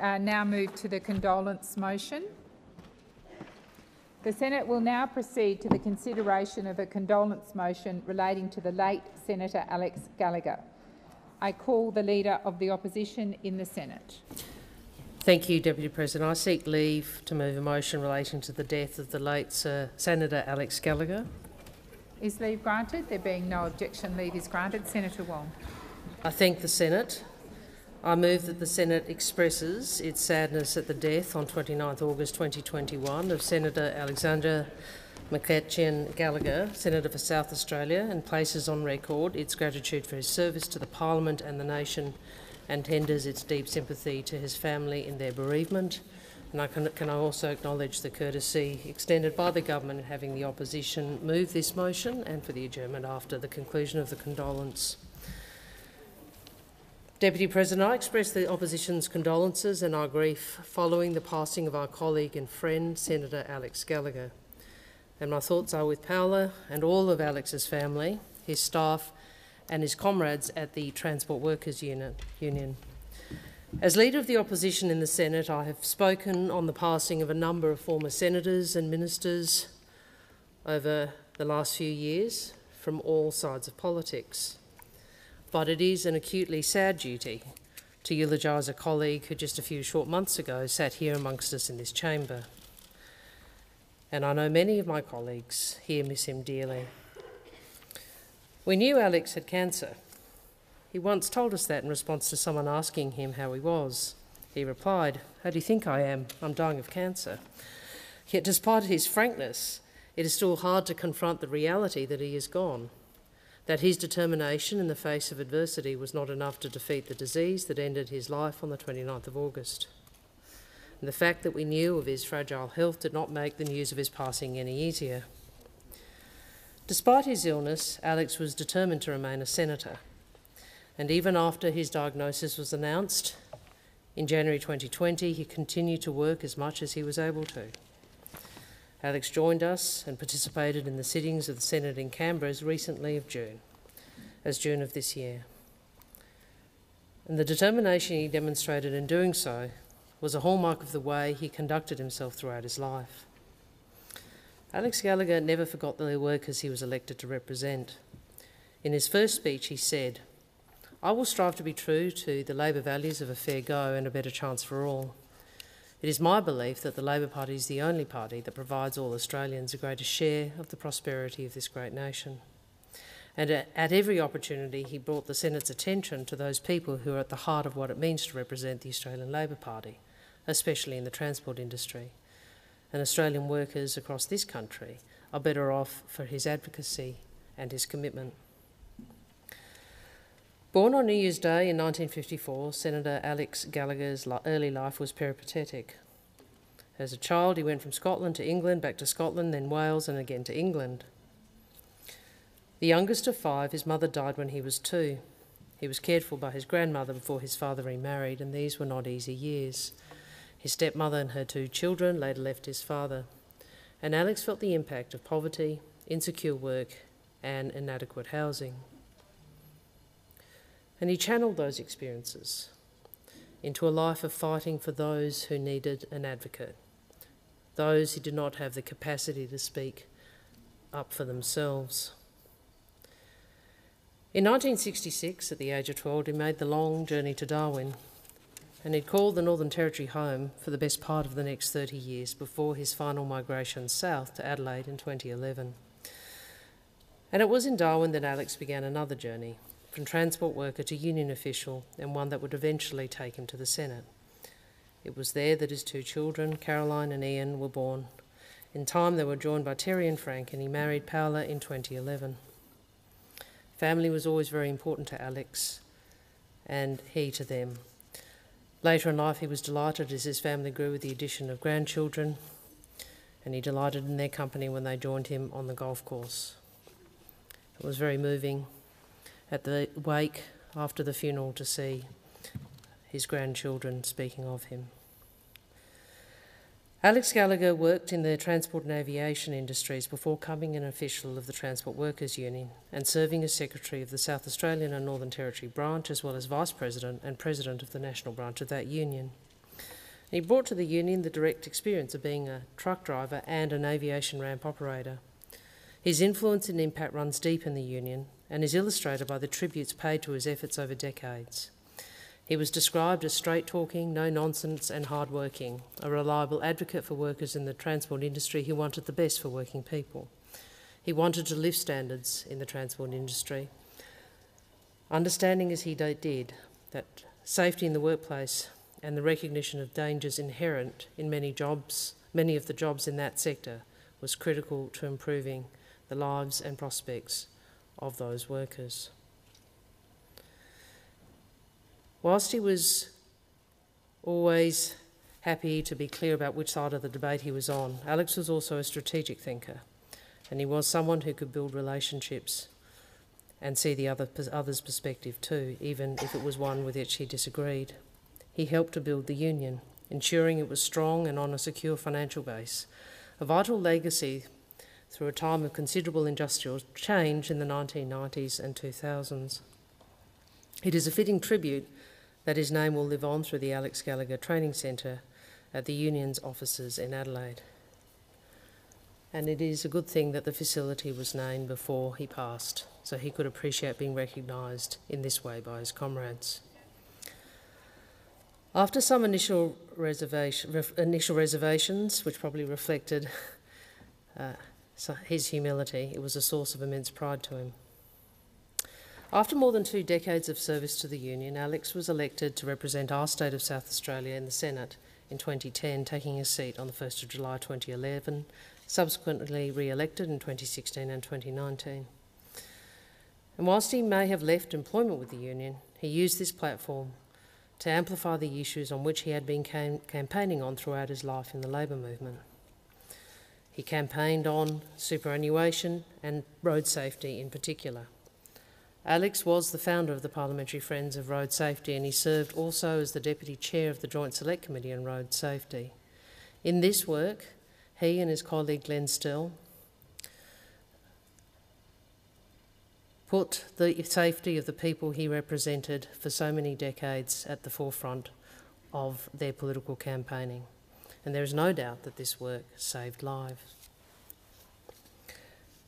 uh, now move to the condolence motion. The Senate will now proceed to the consideration of a condolence motion relating to the late Senator Alex Gallacher. I call the Leader of the Opposition in the Senate. Thank you, Deputy President. I seek leave to move a motion relating to the death of the late Sir Senator Alex Gallacher. Is leave granted? There being no objection, leave is granted. Senator Wong. I thank the Senate. I move that the Senate expresses its sadness at the death on 29 August 2021 of Senator Alexander McEachern Gallacher, Senator for South Australia, and places on record its gratitude for his service to the Parliament and the nation and tenders its deep sympathy to his family in their bereavement. And I can, can I also acknowledge the courtesy extended by the government in having the opposition move this motion and for the adjournment after the conclusion of the condolence. Deputy President, I express the opposition's condolences and our grief following the passing of our colleague and friend, Senator Alex Gallacher. And my thoughts are with Paola and all of Alex's family, his staff, and his comrades at the Transport Workers Union. As Leader of the Opposition in the Senate, I have spoken on the passing of a number of former senators and ministers over the last few years from all sides of politics. But it is an acutely sad duty to eulogise a colleague who just a few short months ago sat here amongst us in this chamber. And I know many of my colleagues here miss him dearly. We knew Alex had cancer. He once told us that in response to someone asking him how he was. He replied, How do you think I am? I'm dying of cancer. Yet, despite his frankness, it is still hard to confront the reality that he is gone, that his determination in the face of adversity was not enough to defeat the disease that ended his life on the 29th of August. And the fact that we knew of his fragile health did not make the news of his passing any easier. Despite his illness, Alex was determined to remain a senator. And even after his diagnosis was announced in January 2020, he continued to work as much as he was able to. Alex joined us and participated in the sittings of the Senate in Canberra as recently of June, as June of this year. And the determination he demonstrated in doing so was a hallmark of the way he conducted himself throughout his life. Alex Gallacher never forgot the workers he was elected to represent. In his first speech, he said, I will strive to be true to the Labor values of a fair go and a better chance for all. It is my belief that the Labor Party is the only party that provides all Australians a greater share of the prosperity of this great nation. And at every opportunity, he brought the Senate's attention to those people who are at the heart of what it means to represent the Australian Labor Party, especially in the transport industry and Australian workers across this country are better off for his advocacy and his commitment. Born on New Year's Day in 1954, Senator Alex Gallacher's early life was peripatetic. As a child, he went from Scotland to England, back to Scotland, then Wales, and again to England. The youngest of five, his mother died when he was two. He was cared for by his grandmother before his father remarried, and these were not easy years. His stepmother and her two children later left his father, and Alex felt the impact of poverty, insecure work, and inadequate housing. And he channeled those experiences into a life of fighting for those who needed an advocate, those who did not have the capacity to speak up for themselves. In 1966, at the age of 12, he made the long journey to Darwin and he'd called the Northern Territory home for the best part of the next 30 years before his final migration south to Adelaide in 2011. And it was in Darwin that Alex began another journey, from transport worker to union official, and one that would eventually take him to the Senate. It was there that his two children, Caroline and Ian, were born. In time, they were joined by Terry and Frank, and he married Paola in 2011. Family was always very important to Alex, and he to them. Later in life, he was delighted as his family grew with the addition of grandchildren, and he delighted in their company when they joined him on the golf course. It was very moving at the wake after the funeral to see his grandchildren speaking of him. Alex Gallacher worked in the transport and aviation industries before becoming an official of the Transport Workers Union and serving as Secretary of the South Australian and Northern Territory branch, as well as Vice President and President of the national branch of that union. He brought to the union the direct experience of being a truck driver and an aviation ramp operator. His influence and impact runs deep in the union and is illustrated by the tributes paid to his efforts over decades. He was described as straight talking, no nonsense, and hard working, a reliable advocate for workers in the transport industry who wanted the best for working people. He wanted to lift standards in the transport industry, understanding as he did that safety in the workplace and the recognition of dangers inherent in many jobs, many of the jobs in that sector, was critical to improving the lives and prospects of those workers. Whilst he was always happy to be clear about which side of the debate he was on, Alex was also a strategic thinker, and he was someone who could build relationships and see the other, other's perspective too, even if it was one with which he disagreed. He helped to build the union, ensuring it was strong and on a secure financial base, a vital legacy through a time of considerable industrial change in the 1990s and 2000s. It is a fitting tribute that his name will live on through the Alex Gallacher Training Centre at the Union's offices in Adelaide. And it is a good thing that the facility was named before he passed, so he could appreciate being recognised in this way by his comrades. After some initial, reservation, initial reservations, which probably reflected uh, his humility, it was a source of immense pride to him. After more than two decades of service to the Union, Alex was elected to represent our state of South Australia in the Senate in 2010, taking his seat on the 1st of July 2011, subsequently re elected in 2016 and 2019. And whilst he may have left employment with the Union, he used this platform to amplify the issues on which he had been cam- campaigning on throughout his life in the Labor movement. He campaigned on superannuation and road safety in particular. Alex was the founder of the Parliamentary Friends of Road Safety and he served also as the Deputy Chair of the Joint Select Committee on Road Safety. In this work, he and his colleague Glenn Sterle put the safety of the people he represented for so many decades at the forefront of their political campaigning and there is no doubt that this work saved lives.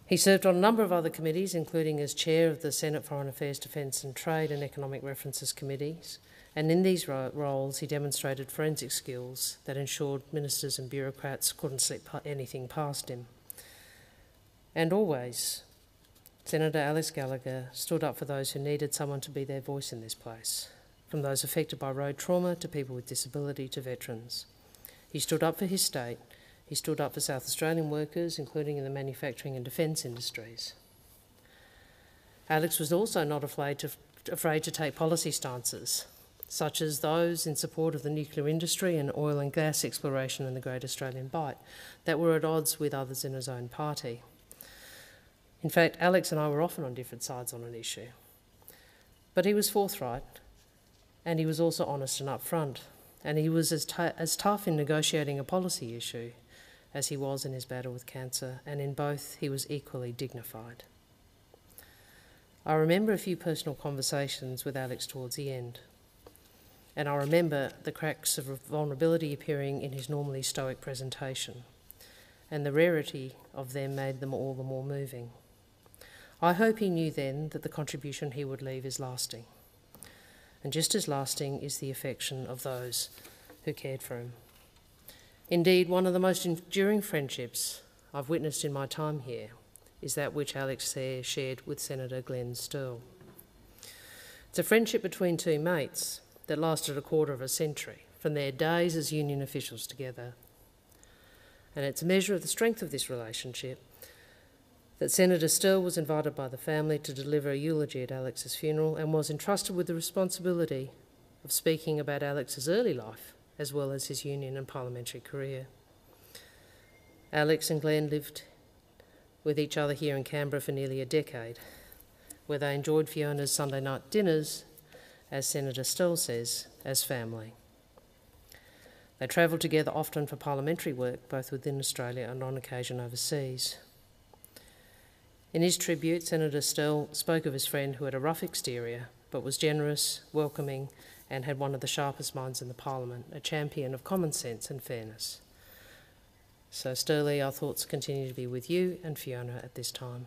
He served on a number of other committees, including as chair of the Senate Foreign Affairs, Defence and Trade and Economic References Committees, and in these ro- roles he demonstrated forensic skills that ensured ministers and bureaucrats couldn't slip anything past him. And always, Senator Alex Gallacher stood up for those who needed someone to be their voice in this place, from those affected by road trauma to people with disability to veterans. He stood up for his state. He stood up for South Australian workers, including in the manufacturing and defence industries. Alex was also not afraid to, afraid to take policy stances, such as those in support of the nuclear industry and oil and gas exploration in the Great Australian Bight, that were at odds with others in his own party. In fact, Alex and I were often on different sides on an issue. But he was forthright, and he was also honest and upfront and he was as, t- as tough in negotiating a policy issue as he was in his battle with cancer, and in both he was equally dignified. I remember a few personal conversations with Alex towards the end, and I remember the cracks of vulnerability appearing in his normally stoic presentation, and the rarity of them made them all the more moving. I hope he knew then that the contribution he would leave is lasting and just as lasting is the affection of those who cared for him. Indeed, one of the most enduring friendships I've witnessed in my time here is that which Alex Sayre shared with Senator Glenn Sterle. It's a friendship between two mates that lasted a quarter of a century, from their days as union officials together. And it's a measure of the strength of this relationship that Senator Sterle was invited by the family to deliver a eulogy at Alex's funeral and was entrusted with the responsibility of speaking about Alex's early life as well as his union and parliamentary career. Alex and Glenn lived with each other here in Canberra for nearly a decade, where they enjoyed Fiona's Sunday night dinners, as Senator Sterle says, as family. They travelled together often for parliamentary work, both within Australia and on occasion overseas. In his tribute, Senator Sterle spoke of his friend who had a rough exterior but was generous, welcoming, and had one of the sharpest minds in the Parliament, a champion of common sense and fairness. So, Stirling, our thoughts continue to be with you and Fiona at this time.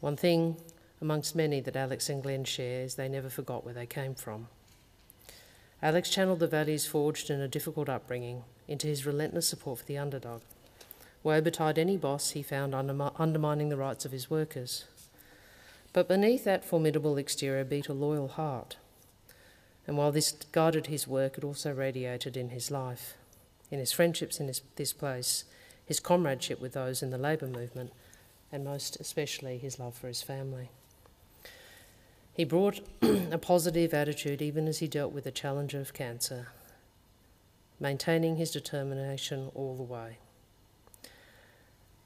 One thing amongst many that Alex and Glenn share is they never forgot where they came from. Alex channeled the values forged in a difficult upbringing into his relentless support for the underdog. Woe betide any boss he found undermining the rights of his workers. But beneath that formidable exterior beat a loyal heart. And while this guided his work, it also radiated in his life, in his friendships in his, this place, his comradeship with those in the labour movement, and most especially his love for his family. He brought a positive attitude even as he dealt with the challenge of cancer, maintaining his determination all the way.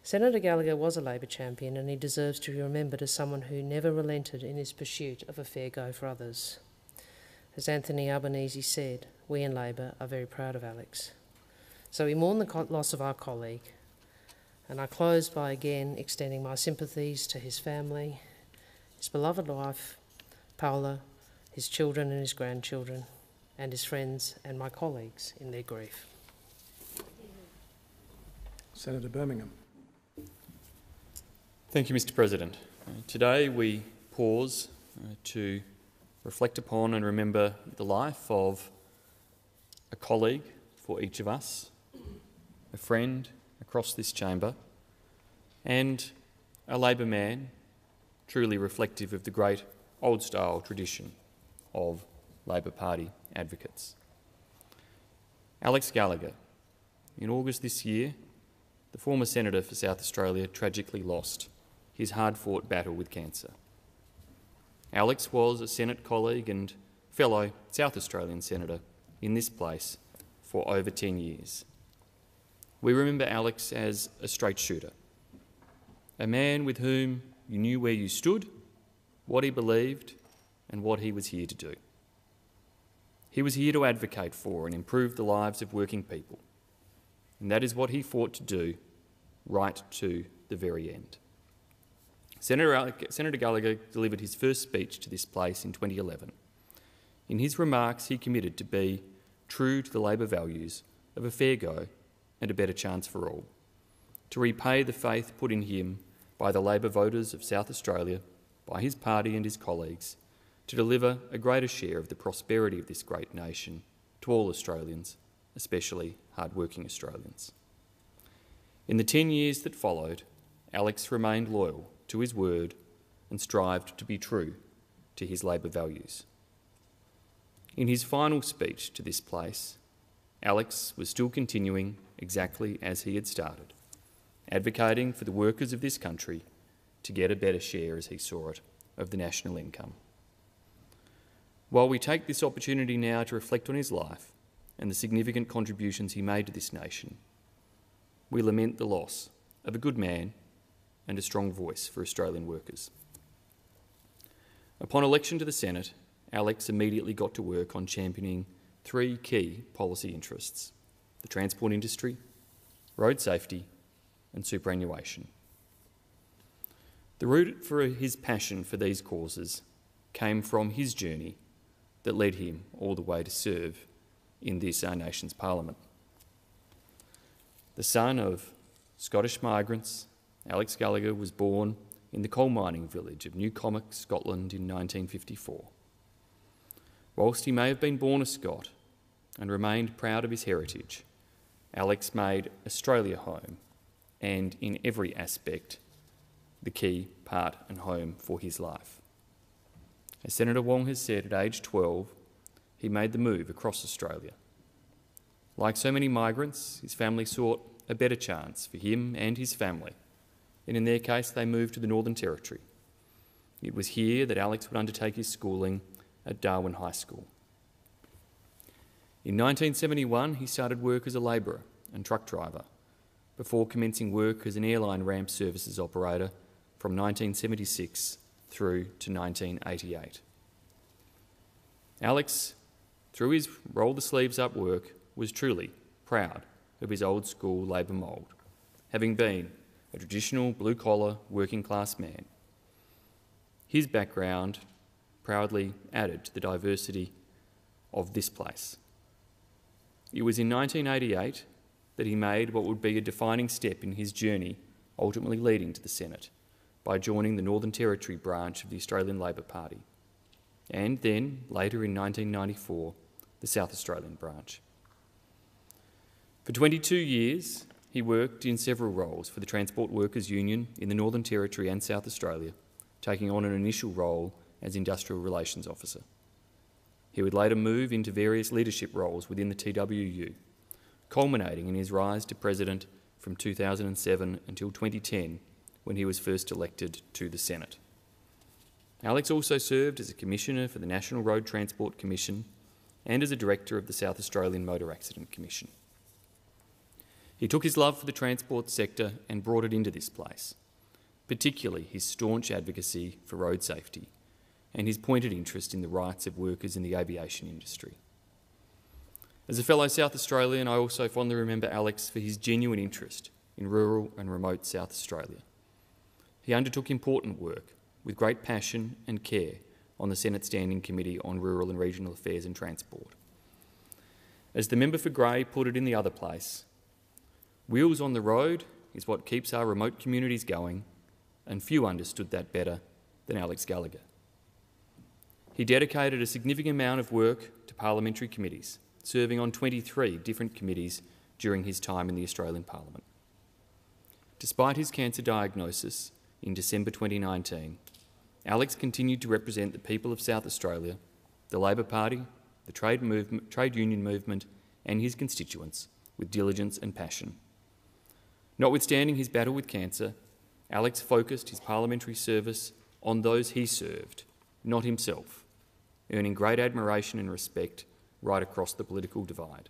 Senator Gallacher was a Labor champion and he deserves to be remembered as someone who never relented in his pursuit of a fair go for others. As Anthony Albanese said, we in Labor are very proud of Alex. So we mourn the loss of our colleague, and I close by again extending my sympathies to his family, his beloved wife, Paola, his children and his grandchildren, and his friends and my colleagues in their grief. Senator Birmingham. Thank you, Mr. President. Uh, today we pause uh, to reflect upon and remember the life of a colleague for each of us, a friend across this chamber, and a Labor man truly reflective of the great old style tradition of Labor Party advocates. Alex Gallacher. In August this year, the former Senator for South Australia tragically lost his hard fought battle with cancer. Alex was a Senate colleague and fellow South Australian Senator in this place for over 10 years. We remember Alex as a straight shooter, a man with whom you knew where you stood, what he believed, and what he was here to do. He was here to advocate for and improve the lives of working people, and that is what he fought to do right to the very end. Senator, Senator Gallacher delivered his first speech to this place in 2011. In his remarks, he committed to be true to the Labor values of a fair go and a better chance for all, to repay the faith put in him by the Labor voters of South Australia, by his party and his colleagues, to deliver a greater share of the prosperity of this great nation to all Australians, especially hard-working Australians. In the 10 years that followed, Alex remained loyal to his word and strived to be true to his Labor values. In his final speech to this place, Alex was still continuing exactly as he had started, advocating for the workers of this country to get a better share, as he saw it, of the national income. While we take this opportunity now to reflect on his life and the significant contributions he made to this nation, we lament the loss of a good man and a strong voice for Australian workers. Upon election to the Senate, Alex immediately got to work on championing three key policy interests the transport industry, road safety, and superannuation. The root for his passion for these causes came from his journey that led him all the way to serve in this our nation's parliament. The son of Scottish migrants Alex Gallacher was born in the coal mining village of New Cumnock, Scotland in 1954. Whilst he may have been born a Scot and remained proud of his heritage, Alex made Australia home and, in every aspect, the key part and home for his life. As Senator Wong has said, at age 12, he made the move across Australia. Like so many migrants, his family sought a better chance for him and his family and in their case, they moved to the Northern Territory. It was here that Alex would undertake his schooling at Darwin High School. In 1971, he started work as a labourer and truck driver before commencing work as an airline ramp services operator from 1976 through to 1988. Alex, through his roll the sleeves up work, was truly proud of his old school labour mould, having been a traditional blue collar working class man. his background proudly added to the diversity of this place. It was in 1988 that he made what would be a defining step in his journey, ultimately leading to the Senate, by joining the Northern Territory branch of the Australian Labor Party, and then, later in 1994, the South Australian branch. For 22 years, he worked in several roles for the Transport Workers Union in the Northern Territory and South Australia, taking on an initial role as Industrial Relations Officer. He would later move into various leadership roles within the TWU, culminating in his rise to President from 2007 until 2010 when he was first elected to the Senate. Alex also served as a Commissioner for the National Road Transport Commission and as a Director of the South Australian Motor Accident Commission. He took his love for the transport sector and brought it into this place, particularly his staunch advocacy for road safety and his pointed interest in the rights of workers in the aviation industry. As a fellow South Australian, I also fondly remember Alex for his genuine interest in rural and remote South Australia. He undertook important work with great passion and care on the Senate Standing Committee on Rural and Regional Affairs and Transport. As the member for Grey put it in the other place, wheels on the road is what keeps our remote communities going, and few understood that better than Alex Gallacher. He dedicated a significant amount of work to parliamentary committees, serving on 23 different committees during his time in the Australian Parliament. Despite his cancer diagnosis in December 2019, Alex continued to represent the people of South Australia, the Labor Party, the trade, movement, trade union movement, and his constituents with diligence and passion. Notwithstanding his battle with cancer, Alex focused his parliamentary service on those he served, not himself, earning great admiration and respect right across the political divide.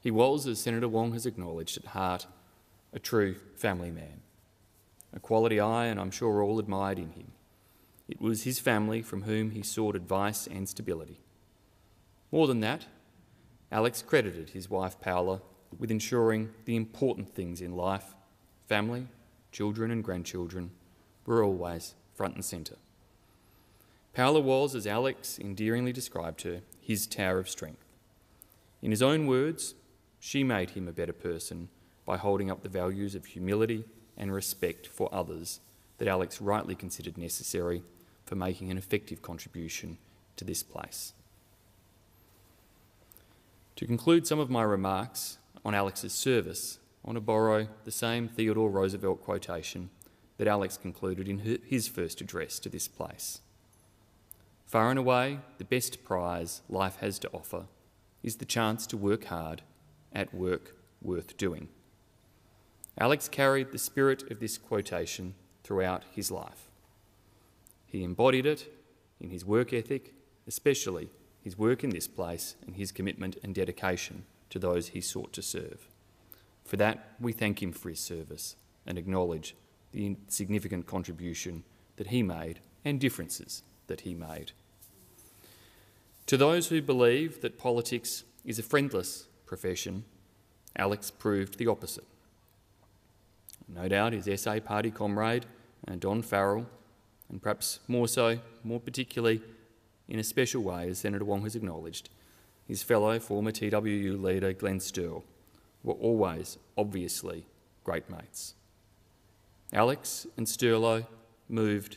He was, as Senator Wong has acknowledged, at heart a true family man, a quality I and I'm sure all admired in him. It was his family from whom he sought advice and stability. More than that, Alex credited his wife Paola with ensuring the important things in life family, children, and grandchildren were always front and centre. Paola was, as Alex endearingly described her, his tower of strength. In his own words, she made him a better person by holding up the values of humility and respect for others that Alex rightly considered necessary for making an effective contribution to this place. To conclude some of my remarks on Alex's service, I want to borrow the same Theodore Roosevelt quotation that Alex concluded in his first address to this place. Far and away, the best prize life has to offer is the chance to work hard at work worth doing. Alex carried the spirit of this quotation throughout his life. He embodied it in his work ethic, especially his work in this place and his commitment and dedication to those he sought to serve. For that, we thank him for his service and acknowledge the significant contribution that he made and differences that he made. To those who believe that politics is a friendless profession, Alex proved the opposite. No doubt his SA party comrade, uh, Don Farrell, and perhaps more so, more particularly in a special way, as Senator Wong has acknowledged, his fellow former TWU leader Glenn Sterle were always, obviously, great mates. Alex and Sterlo moved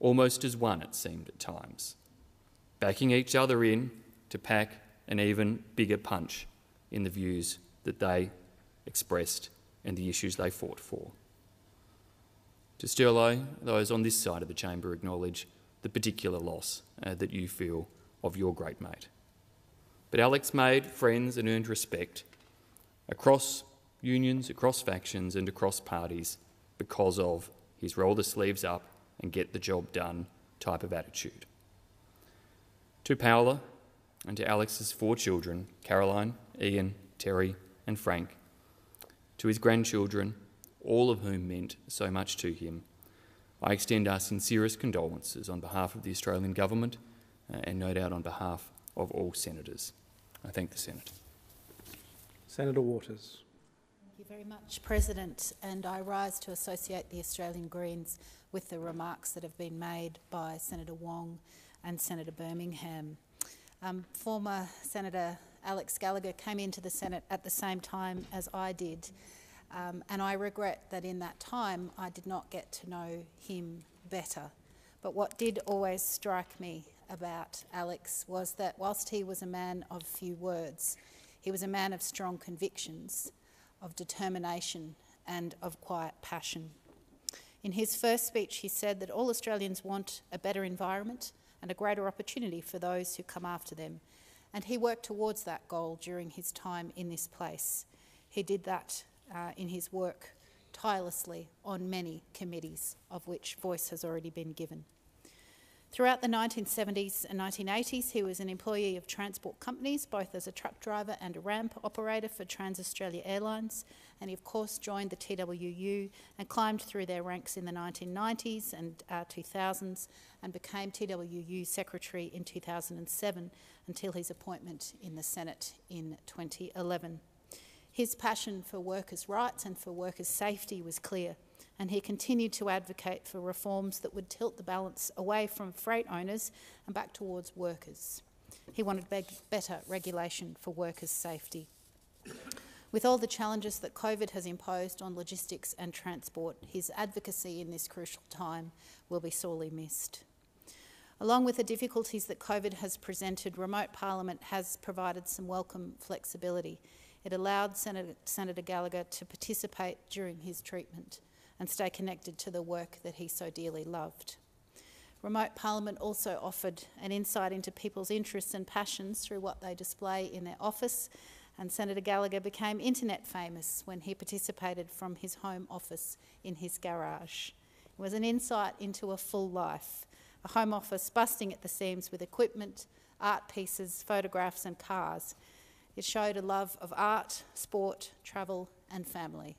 almost as one, it seemed at times, backing each other in to pack an even bigger punch in the views that they expressed and the issues they fought for. To Sterlo, those on this side of the chamber acknowledge the particular loss uh, that you feel of your great mate. But Alex made friends and earned respect across unions, across factions, and across parties because of his roll the sleeves up and get the job done type of attitude. To Paola and to Alex's four children, Caroline, Ian, Terry, and Frank, to his grandchildren, all of whom meant so much to him, I extend our sincerest condolences on behalf of the Australian Government uh, and no doubt on behalf of all senators. I thank the Senate. Senator Waters. Thank you very much, President. And I rise to associate the Australian Greens with the remarks that have been made by Senator Wong and Senator Birmingham. Um, former Senator Alex Gallacher came into the Senate at the same time as I did. Um, and I regret that in that time I did not get to know him better. But what did always strike me about Alex was that whilst he was a man of few words, he was a man of strong convictions, of determination, and of quiet passion. In his first speech, he said that all Australians want a better environment and a greater opportunity for those who come after them. And he worked towards that goal during his time in this place. He did that uh, in his work tirelessly on many committees, of which voice has already been given. Throughout the 1970s and 1980s, he was an employee of transport companies, both as a truck driver and a ramp operator for Trans Australia Airlines. And he, of course, joined the TWU and climbed through their ranks in the 1990s and uh, 2000s and became TWU Secretary in 2007 until his appointment in the Senate in 2011. His passion for workers' rights and for workers' safety was clear, and he continued to advocate for reforms that would tilt the balance away from freight owners and back towards workers. He wanted better regulation for workers' safety. With all the challenges that COVID has imposed on logistics and transport, his advocacy in this crucial time will be sorely missed. Along with the difficulties that COVID has presented, remote parliament has provided some welcome flexibility it allowed Senator, Senator Gallacher to participate during his treatment and stay connected to the work that he so dearly loved. Remote Parliament also offered an insight into people's interests and passions through what they display in their office, and Senator Gallacher became internet famous when he participated from his home office in his garage. It was an insight into a full life, a home office busting at the seams with equipment, art pieces, photographs, and cars it showed a love of art, sport, travel, and family.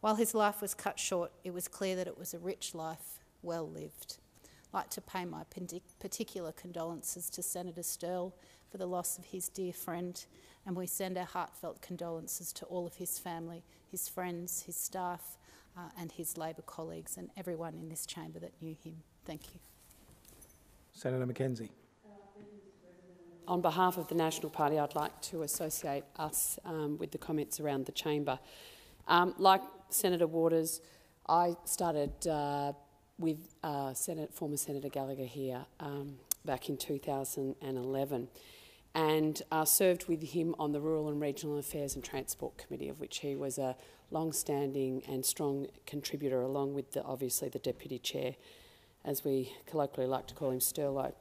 While his life was cut short, it was clear that it was a rich life, well lived. I'd like to pay my particular condolences to Senator Sterle for the loss of his dear friend, and we send our heartfelt condolences to all of his family, his friends, his staff, uh, and his Labor colleagues, and everyone in this chamber that knew him. Thank you. Senator McKenzie on behalf of the National Party, I'd like to associate us um, with the comments around the chamber. Um, like Senator Waters, I started uh, with uh, Senate, former Senator Gallacher here um, back in 2011 and uh, served with him on the Rural and Regional Affairs and Transport Committee, of which he was a long-standing and strong contributor, along with the, obviously the Deputy Chair, as we colloquially like to call him, Sterlo.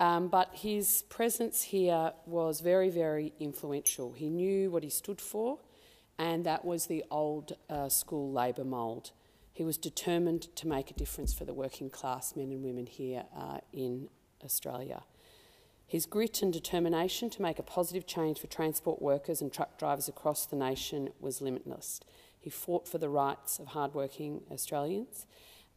Um, but his presence here was very, very influential. He knew what he stood for, and that was the old uh, school Labor mould. He was determined to make a difference for the working class men and women here uh, in Australia. His grit and determination to make a positive change for transport workers and truck drivers across the nation was limitless. He fought for the rights of hardworking Australians.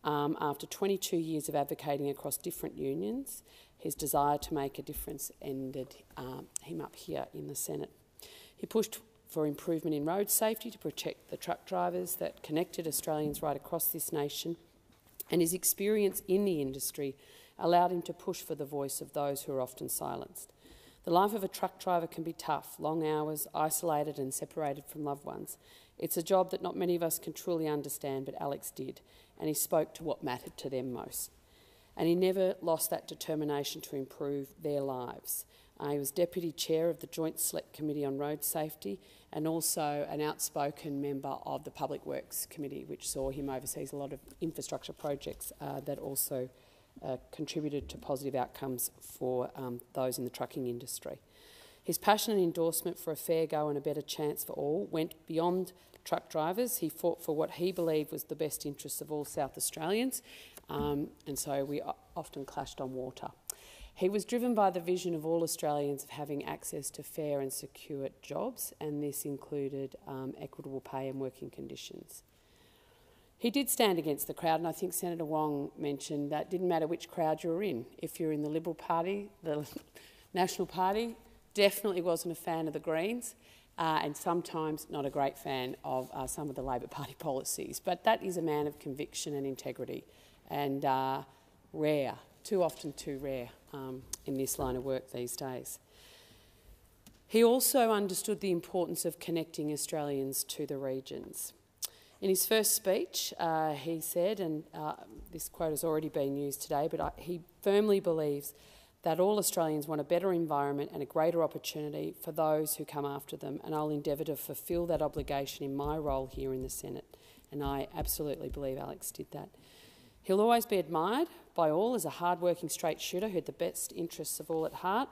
Um, after 22 years of advocating across different unions, his desire to make a difference ended um, him up here in the Senate. He pushed for improvement in road safety to protect the truck drivers that connected Australians right across this nation, and his experience in the industry allowed him to push for the voice of those who are often silenced. The life of a truck driver can be tough, long hours, isolated and separated from loved ones. It's a job that not many of us can truly understand, but Alex did, and he spoke to what mattered to them most and he never lost that determination to improve their lives. He was Deputy Chair of the Joint Select Committee on Road Safety and also an outspoken member of the Public Works Committee, which saw him overseas a lot of infrastructure projects uh, that also uh, contributed to positive outcomes for um, those in the trucking industry. His passion and endorsement for a fair go and a better chance for all went beyond truck drivers. He fought for what he believed was the best interests of all South Australians, um, and so we often clashed on water. He was driven by the vision of all Australians of having access to fair and secure jobs, and this included um, equitable pay and working conditions. He did stand against the crowd, and I think Senator Wong mentioned that didn't matter which crowd you were in. If you're in the Liberal Party, the National Party, definitely wasn't a fan of the Greens, uh, and sometimes not a great fan of uh, some of the Labor Party policies. But that is a man of conviction and integrity, and uh, rare, too often too rare um, in this line of work these days. He also understood the importance of connecting Australians to the regions. In his first speech, uh, he said, and uh, this quote has already been used today, but I, he firmly believes that all Australians want a better environment and a greater opportunity for those who come after them, and I'll endeavour to fulfil that obligation in my role here in the Senate. And I absolutely believe Alex did that. He'll always be admired by all as a hard-working straight shooter who had the best interests of all at heart.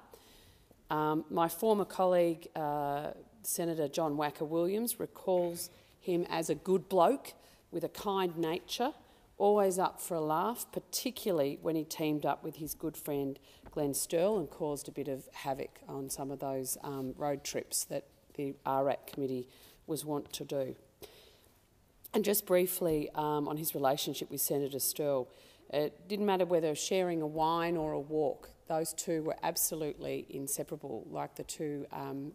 Um, my former colleague, uh, Senator John Wacka Williams, recalls him as a good bloke with a kind nature, always up for a laugh, particularly when he teamed up with his good friend Glenn Sterle and caused a bit of havoc on some of those um, road trips that the RAC committee was wont to do. And just briefly um, on his relationship with Senator Sterle, it didn't matter whether sharing a wine or a walk, those two were absolutely inseparable, like the two um,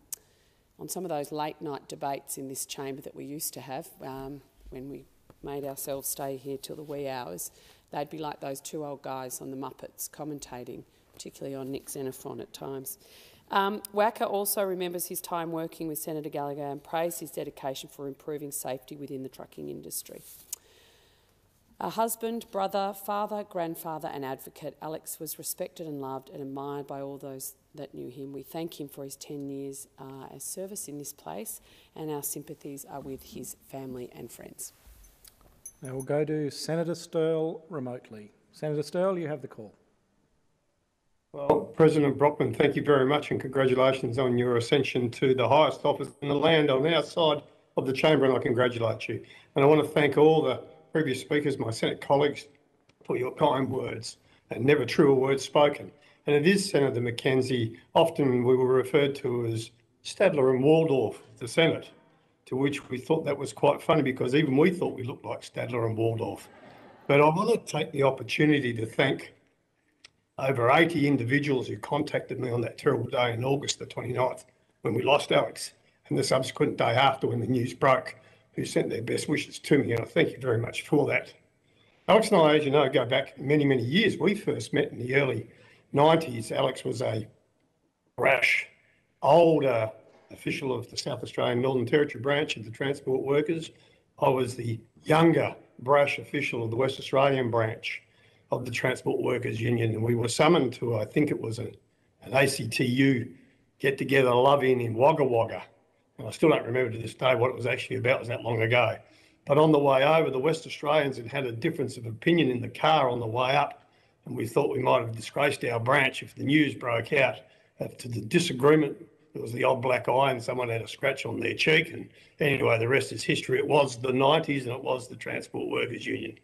on some of those late night debates in this chamber that we used to have um, when we made ourselves stay here till the wee hours. They'd be like those two old guys on the Muppets commentating particularly on Nick Xenophon at times. Um, Wacka also remembers his time working with Senator Gallacher and praised his dedication for improving safety within the trucking industry. A husband, brother, father, grandfather, and advocate, Alex was respected and loved and admired by all those that knew him. We thank him for his 10 years uh, as service in this place, and our sympathies are with his family and friends. Now we'll go to Senator Sterle remotely. Senator Sterle, you have the call. Well, President Brockman, thank you very much and congratulations on your ascension to the highest office in the land on our side of the chamber and I congratulate you. And I want to thank all the previous speakers, my Senate colleagues, for your kind words and never truer words spoken. And it is Senator McKenzie, often we were referred to as Statler and Waldorf the Senate, to which we thought that was quite funny because even we thought we looked like Statler and Waldorf. But I want to take the opportunity to thank over 80 individuals who contacted me on that terrible day in August the 29th when we lost Alex and the subsequent day after when the news broke, who sent their best wishes to me. And I thank you very much for that. Alex and I, as you know, go back many, many years. We first met in the early 90s. Alex was a brash, older uh, official of the South Australian Northern Territory branch of the Transport Workers. I was the younger, brash official of the West Australian branch of the Transport Workers Union, and we were summoned to, I think it was a, an ACTU get together love in in Wagga Wagga. And I still don't remember to this day what it was actually about, it was that long ago. But on the way over, the West Australians had had a difference of opinion in the car on the way up, and we thought we might have disgraced our branch if the news broke out. After the disagreement, it was the old black eye, and someone had a scratch on their cheek. And anyway, the rest is history. It was the 90s, and it was the Transport Workers Union.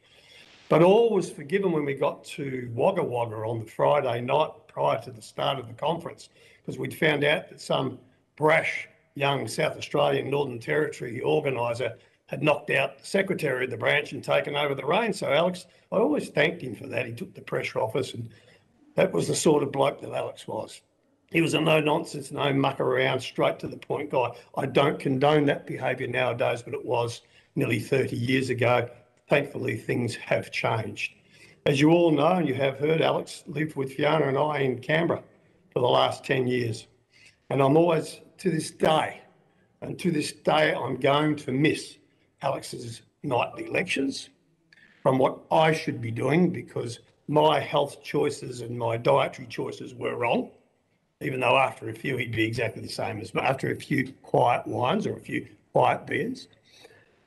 But all was forgiven when we got to Wagga Wagga on the Friday night prior to the start of the conference, because we'd found out that some brash young South Australian Northern Territory organiser had knocked out the secretary of the branch and taken over the reins. So Alex, I always thanked him for that. He took the pressure off us, and that was the sort of bloke that Alex was. He was a no nonsense, no muck around, straight to the point guy. I don't condone that behaviour nowadays, but it was nearly 30 years ago thankfully things have changed. As you all know, and you have heard, Alex lived with Fiona and I in Canberra for the last 10 years. And I'm always, to this day, and to this day, I'm going to miss Alex's nightly lectures from what I should be doing because my health choices and my dietary choices were wrong. Even though after a few he'd be exactly the same as after a few quiet wines or a few quiet beers.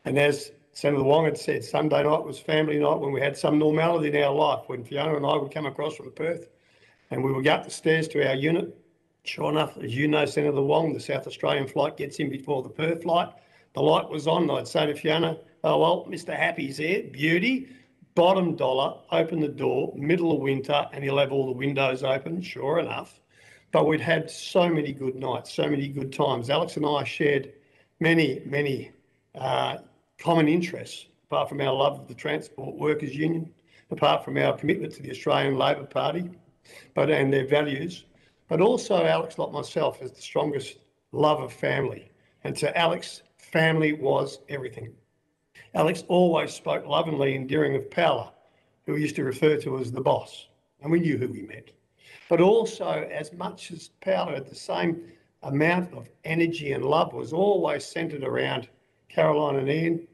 And as Senator Wong had said Sunday night was family night when we had some normality in our life, when Fiona and I would come across from Perth and we would go up the stairs to our unit. Sure enough, as you know, Senator Wong, the South Australian flight gets in before the Perth flight. The light was on. I'd say to Fiona, oh, well, Mr. Happy's here, beauty, bottom dollar, open the door, middle of winter, and he'll have all the windows open, sure enough. But we'd had so many good nights, so many good times. Alex and I shared many, many uh, common interests, apart from our love of the Transport Workers Union, apart from our commitment to the Australian Labor Party, but and their values, but also Alex, like myself, has the strongest love of family. And to Alex, family was everything. Alex always spoke lovingly and endearing of Paola, who we used to refer to as the boss, and we knew who we meant. But also, as much as Paola had the same amount of energy and love, was always centred around Caroline and Ian,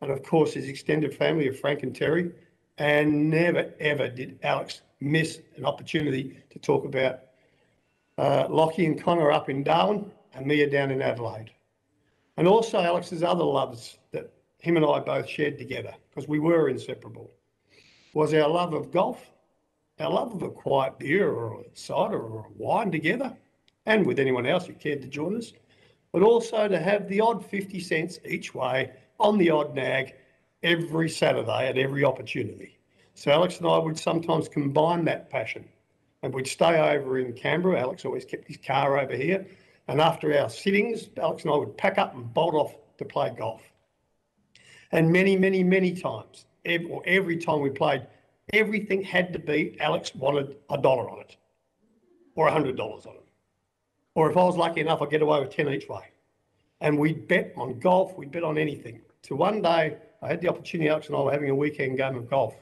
and of course his extended family of Frank and Terry. And never ever did Alex miss an opportunity to talk about uh, Lockie and Connor up in Darwin and Mia down in Adelaide. And also Alex's other loves that him and I both shared together because we were inseparable was our love of golf, our love of a quiet beer or a cider or a wine together, and with anyone else who cared to join us, but also to have the odd 50 cents each way on the odd nag every Saturday at every opportunity. So Alex and I would sometimes combine that passion and we'd stay over in Canberra. Alex always kept his car over here. And after our sittings, Alex and I would pack up and bolt off to play golf. And many, many, many times, every, or every time we played, everything had to be Alex wanted a dollar on it or a hundred dollars on it. Or if I was lucky enough, I'd get away with 10 each way. And we'd bet on golf, we'd bet on anything. So one day I had the opportunity, Alex and I were having a weekend game of golf.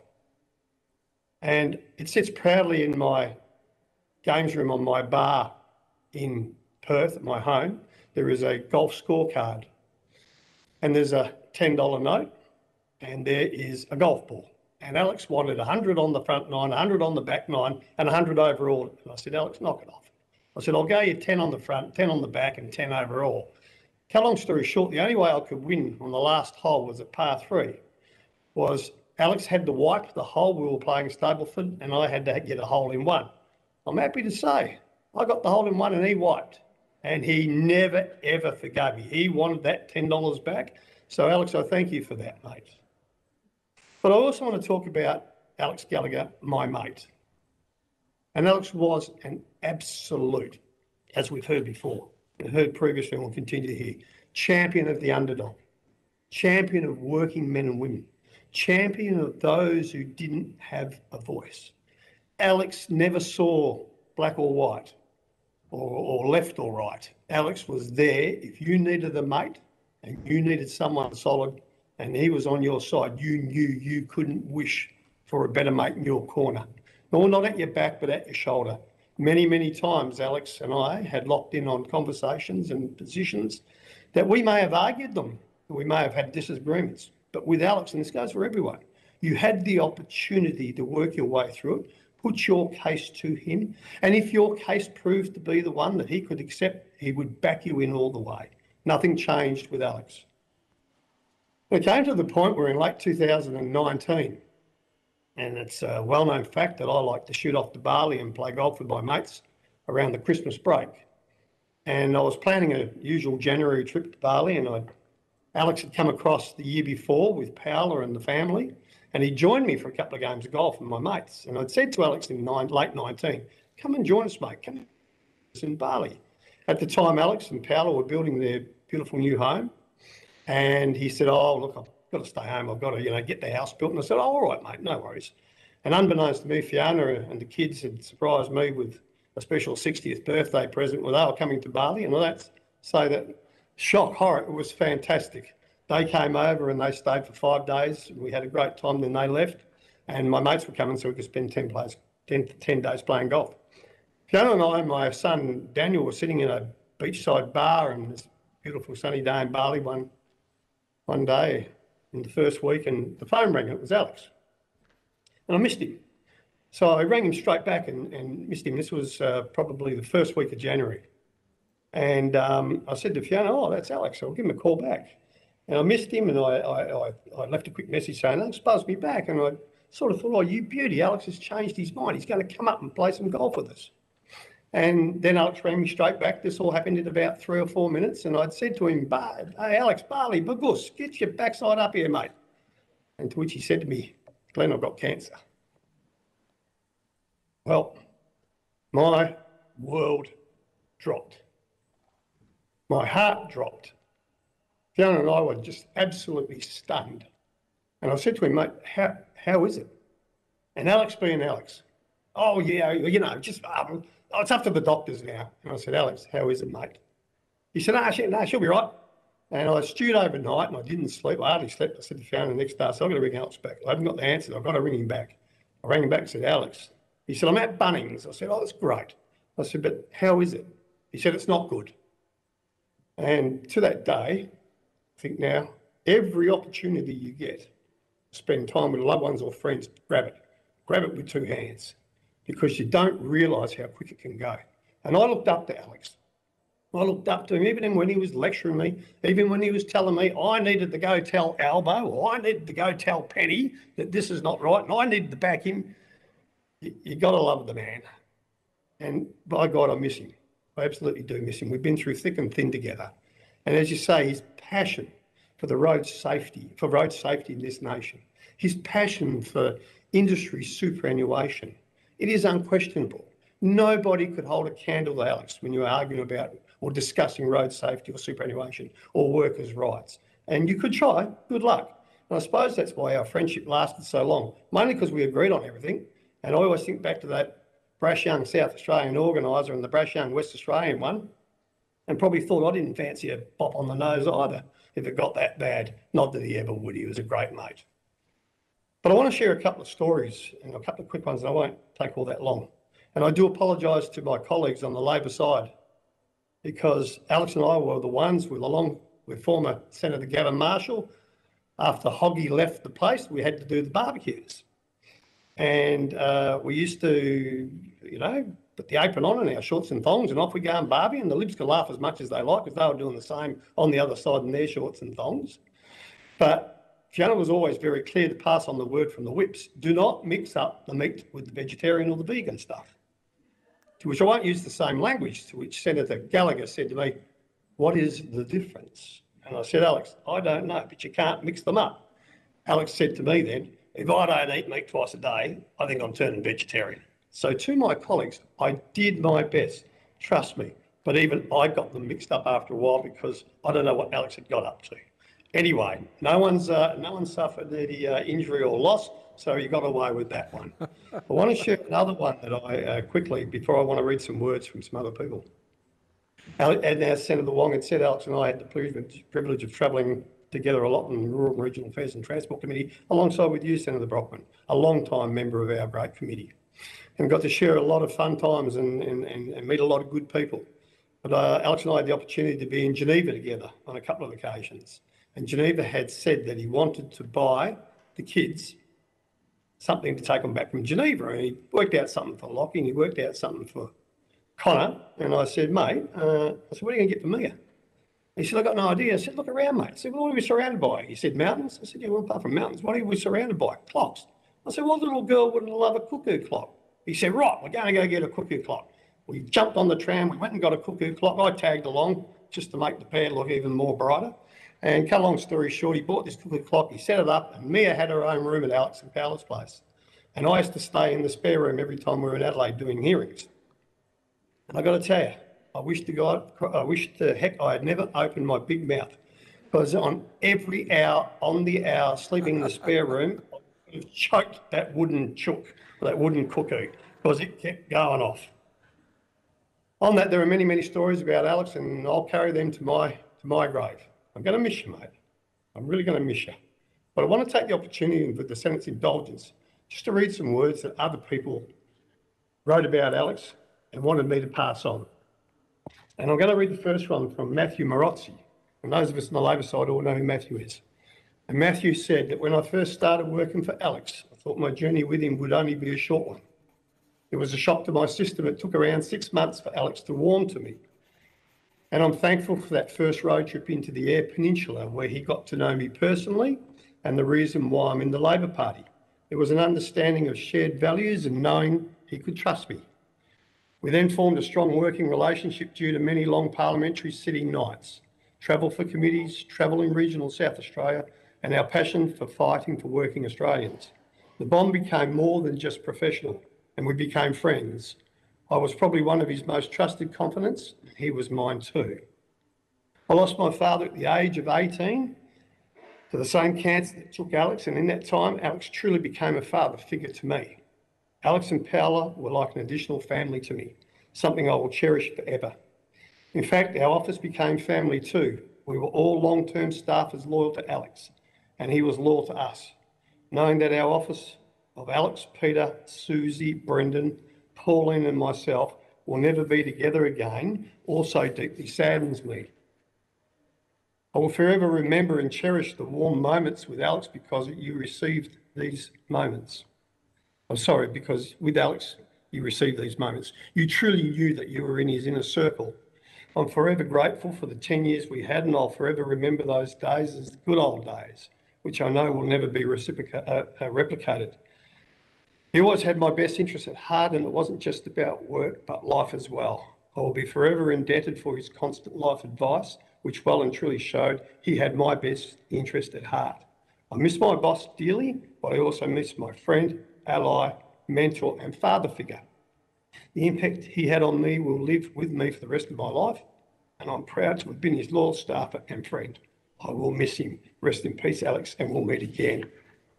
And it sits proudly in my games room on my bar in Perth at my home. There is a golf scorecard. And there's a $10 note and there is a golf ball. And Alex wanted 100 on the front nine, 100 on the back nine, and 100 overall. And I said, Alex, knock it off. I said, I'll go you 10 on the front, 10 on the back, and 10 overall. Cut long story short, the only way I could win on the last hole was at par three, was Alex had to wipe the hole we were playing Stableford, and I had to get a hole in one. I'm happy to say I got the hole in one and he wiped. And he never, ever forgave me. He wanted that $10 back. So, Alex, I thank you for that, mate. But I also want to talk about Alex Gallacher, my mate. And Alex was an absolute, as we've heard before, heard previously, and will continue to hear, champion of the underdog, champion of working men and women, champion of those who didn't have a voice. Alex never saw black or white or, or left or right. Alex was there if you needed a mate and you needed someone solid and he was on your side. You knew you couldn't wish for a better mate in your corner. No, not at your back, but at your shoulder. Many, many times, Alex and I had locked in on conversations and positions that we may have argued them, we may have had disagreements. But with Alex, and this goes for everyone, you had the opportunity to work your way through it, put your case to him, and if your case proved to be the one that he could accept, he would back you in all the way. Nothing changed with Alex. It came to the point where in late 2019, and it's a well-known fact that I like to shoot off to Bali and play golf with my mates around the Christmas break. And I was planning a usual January trip to Bali, and I, Alex had come across the year before with Paola and the family, and he joined me for a couple of games of golf with my mates. And I'd said to Alex in nine, late 19, come and join us, mate. Come in Bali. At the time, Alex and Paola were building their beautiful new home. And he said, oh, look, got to stay home. I've got to, you know, get the house built. And I said, oh, all right, mate, no worries. And unbeknownst to me, Fiona and the kids had surprised me with a special 60th birthday present where they were coming to Bali. And that's So that shock horror, it was fantastic. They came over and they stayed for five days. We had a great time. Then they left, and my mates were coming so we could spend 10, plays, 10, 10 days playing golf. Fiona and I and my son Daniel were sitting in a beachside bar on this beautiful sunny day in Bali one one day in the first week, and the phone rang. It was Alex, and I missed him. So I rang him straight back and, and missed him. This was uh, probably the first week of January. And um, I said to Fiona, "Oh, that's Alex. I'll give him a call back." And I missed him, and I, I, I, I left a quick message saying, "Alex buzzed me back," and I sort of thought, "Oh, you beauty! Alex has changed his mind. He's going to come up and play some golf with us." And then Alex rang me straight back. This all happened in about three or four minutes. And I'd said to him, Hey, Alex, Bali, Bagus, get your backside up here, mate. And to which he said to me, Glenn, I've got cancer. Well, my world dropped. My heart dropped. Fiona and I were just absolutely stunned. And I said to him, mate, how, how is it? And Alex being Alex, oh, yeah, you know, just um, it's up to the doctors now. And I said, Alex, how is it, mate? He said, no, she, no, she'll be right. And I stewed overnight and I didn't sleep. I hardly slept. I said to Fiona the next day, I said, I've got to ring Alex back. I haven't got the answers. I've got to ring him back. I rang him back and said, Alex. He said, I'm at Bunnings. I said, oh, that's great. I said, but how is it? He said, it's not good. And to that day, I think now, every opportunity you get spend time with loved ones or friends, grab it. Grab it with two hands because you don't realise how quick it can go. And I looked up to Alex. I looked up to him even when he was lecturing me, even when he was telling me I needed to go tell Albo or I needed to go tell Penny that this is not right and I needed to back him. You, you got to love the man. And by God, I miss him. I absolutely do miss him. We've been through thick and thin together. And as you say, his passion for the road safety, for road safety in this nation, his passion for industry superannuation, it is unquestionable. Nobody could hold a candle to Alex when you were arguing about or discussing road safety or superannuation or workers' rights. And you could try, good luck. And I suppose that's why our friendship lasted so long, mainly because we agreed on everything. And I always think back to that Brash Young South Australian organiser and the Brash Young West Australian one, and probably thought I didn't fancy a pop on the nose either if it got that bad. Not that he ever would, he was a great mate. But I want to share a couple of stories and a couple of quick ones, and I won't take all that long. And I do apologise to my colleagues on the Labor side because Alex and I were the ones, with along with former Senator Gavin Marshall, after Hoggy left the place, we had to do the barbecues. And uh, we used to, you know, put the apron on and our shorts and thongs and off we go and barbie. And the libs could laugh as much as they like because they were doing the same on the other side in their shorts and thongs. But Fiona was always very clear to pass on the word from the whips do not mix up the meat with the vegetarian or the vegan stuff. To which I won't use the same language, to which Senator Gallacher said to me, What is the difference? And I said, Alex, I don't know, but you can't mix them up. Alex said to me then, If I don't eat meat twice a day, I think I'm turning vegetarian. So to my colleagues, I did my best, trust me. But even I got them mixed up after a while because I don't know what Alex had got up to. Anyway, no one's uh, no one suffered any uh, injury or loss. So you got away with that one. I want to share another one that I uh, quickly, before I want to read some words from some other people. And now Senator Wong had said Alex and I had the privilege, privilege of travelling together a lot in the Rural and Regional Affairs and Transport Committee, alongside with you, Senator Brockman, a long-time member of our great committee, and got to share a lot of fun times and, and, and, and meet a lot of good people. But uh, Alex and I had the opportunity to be in Geneva together on a couple of occasions. And Geneva had said that he wanted to buy the kids something to take them back from Geneva. And he worked out something for Lockie and he worked out something for Connor. And I said, mate, uh, I said, what are you going to get for me? He said, I've got no idea. I said, look around, mate. I said, well, what are we surrounded by? He said, mountains. I said, yeah, well, apart from mountains, what are we surrounded by? Clocks. I said, well, what little girl wouldn't love a cuckoo clock? He said, right, we're going to go get a cuckoo clock. We jumped on the tram, we went and got a cuckoo clock. I tagged along just to make the pair look even more brighter. And cut a long story short, he bought this cuckoo clock, he set it up, and Mia had her own room at Alex and Paola's place. And I used to stay in the spare room every time we were in Adelaide doing hearings. And I got to tell you, I wish to God, I wish to heck I had never opened my big mouth because on every hour, on the hour, sleeping in the spare room, I choked that wooden chook, that wooden cuckoo, because it kept going off. On that, there are many, many stories about Alex, and I'll carry them to my to my grave. I'm going to miss you, mate. I'm really going to miss you. But I want to take the opportunity with the Senate's indulgence just to read some words that other people wrote about Alex and wanted me to pass on. And I'm going to read the first one from Matthew Marozzi. And those of us on the Labor side all know who Matthew is. And Matthew said that when I first started working for Alex, I thought my journey with him would only be a short one. It was a shock to my system. It took around six months for Alex to warm to me and I'm thankful for that first road trip into the Eyre Peninsula where he got to know me personally and the reason why I'm in the Labor Party. There was an understanding of shared values and knowing he could trust me. We then formed a strong working relationship due to many long parliamentary sitting nights, travel for committees, travel in regional South Australia, and our passion for fighting for working Australians. The bond became more than just professional, and we became friends. I was probably one of his most trusted confidants. And he was mine too. I lost my father at the age of 18 to the same cancer that took Alex, and in that time, Alex truly became a father figure to me. Alex and Paola were like an additional family to me, something I will cherish forever. In fact, our office became family too. We were all long-term staffers loyal to Alex, and he was loyal to us. Knowing that our office of Alex, Peter, Susie, Brendan, Pauline and myself will never be together again also deeply saddens me. I will forever remember and cherish the warm moments with Alex because you received these moments. I'm sorry, because with Alex, you received these moments. You truly knew that you were in his inner circle. I'm forever grateful for the 10 years we had, and I'll forever remember those days as the good old days, which I know will never be reciproca- uh, uh, replicated. He always had my best interests at heart, and it wasn't just about work, but life as well. I will be forever indebted for his constant life advice, which well and truly showed he had my best interest at heart. I miss my boss dearly, but I also miss my friend, ally, mentor, and father figure. The impact he had on me will live with me for the rest of my life, and I'm proud to have been his loyal staffer and friend. I will miss him. Rest in peace, Alex, and we'll meet again.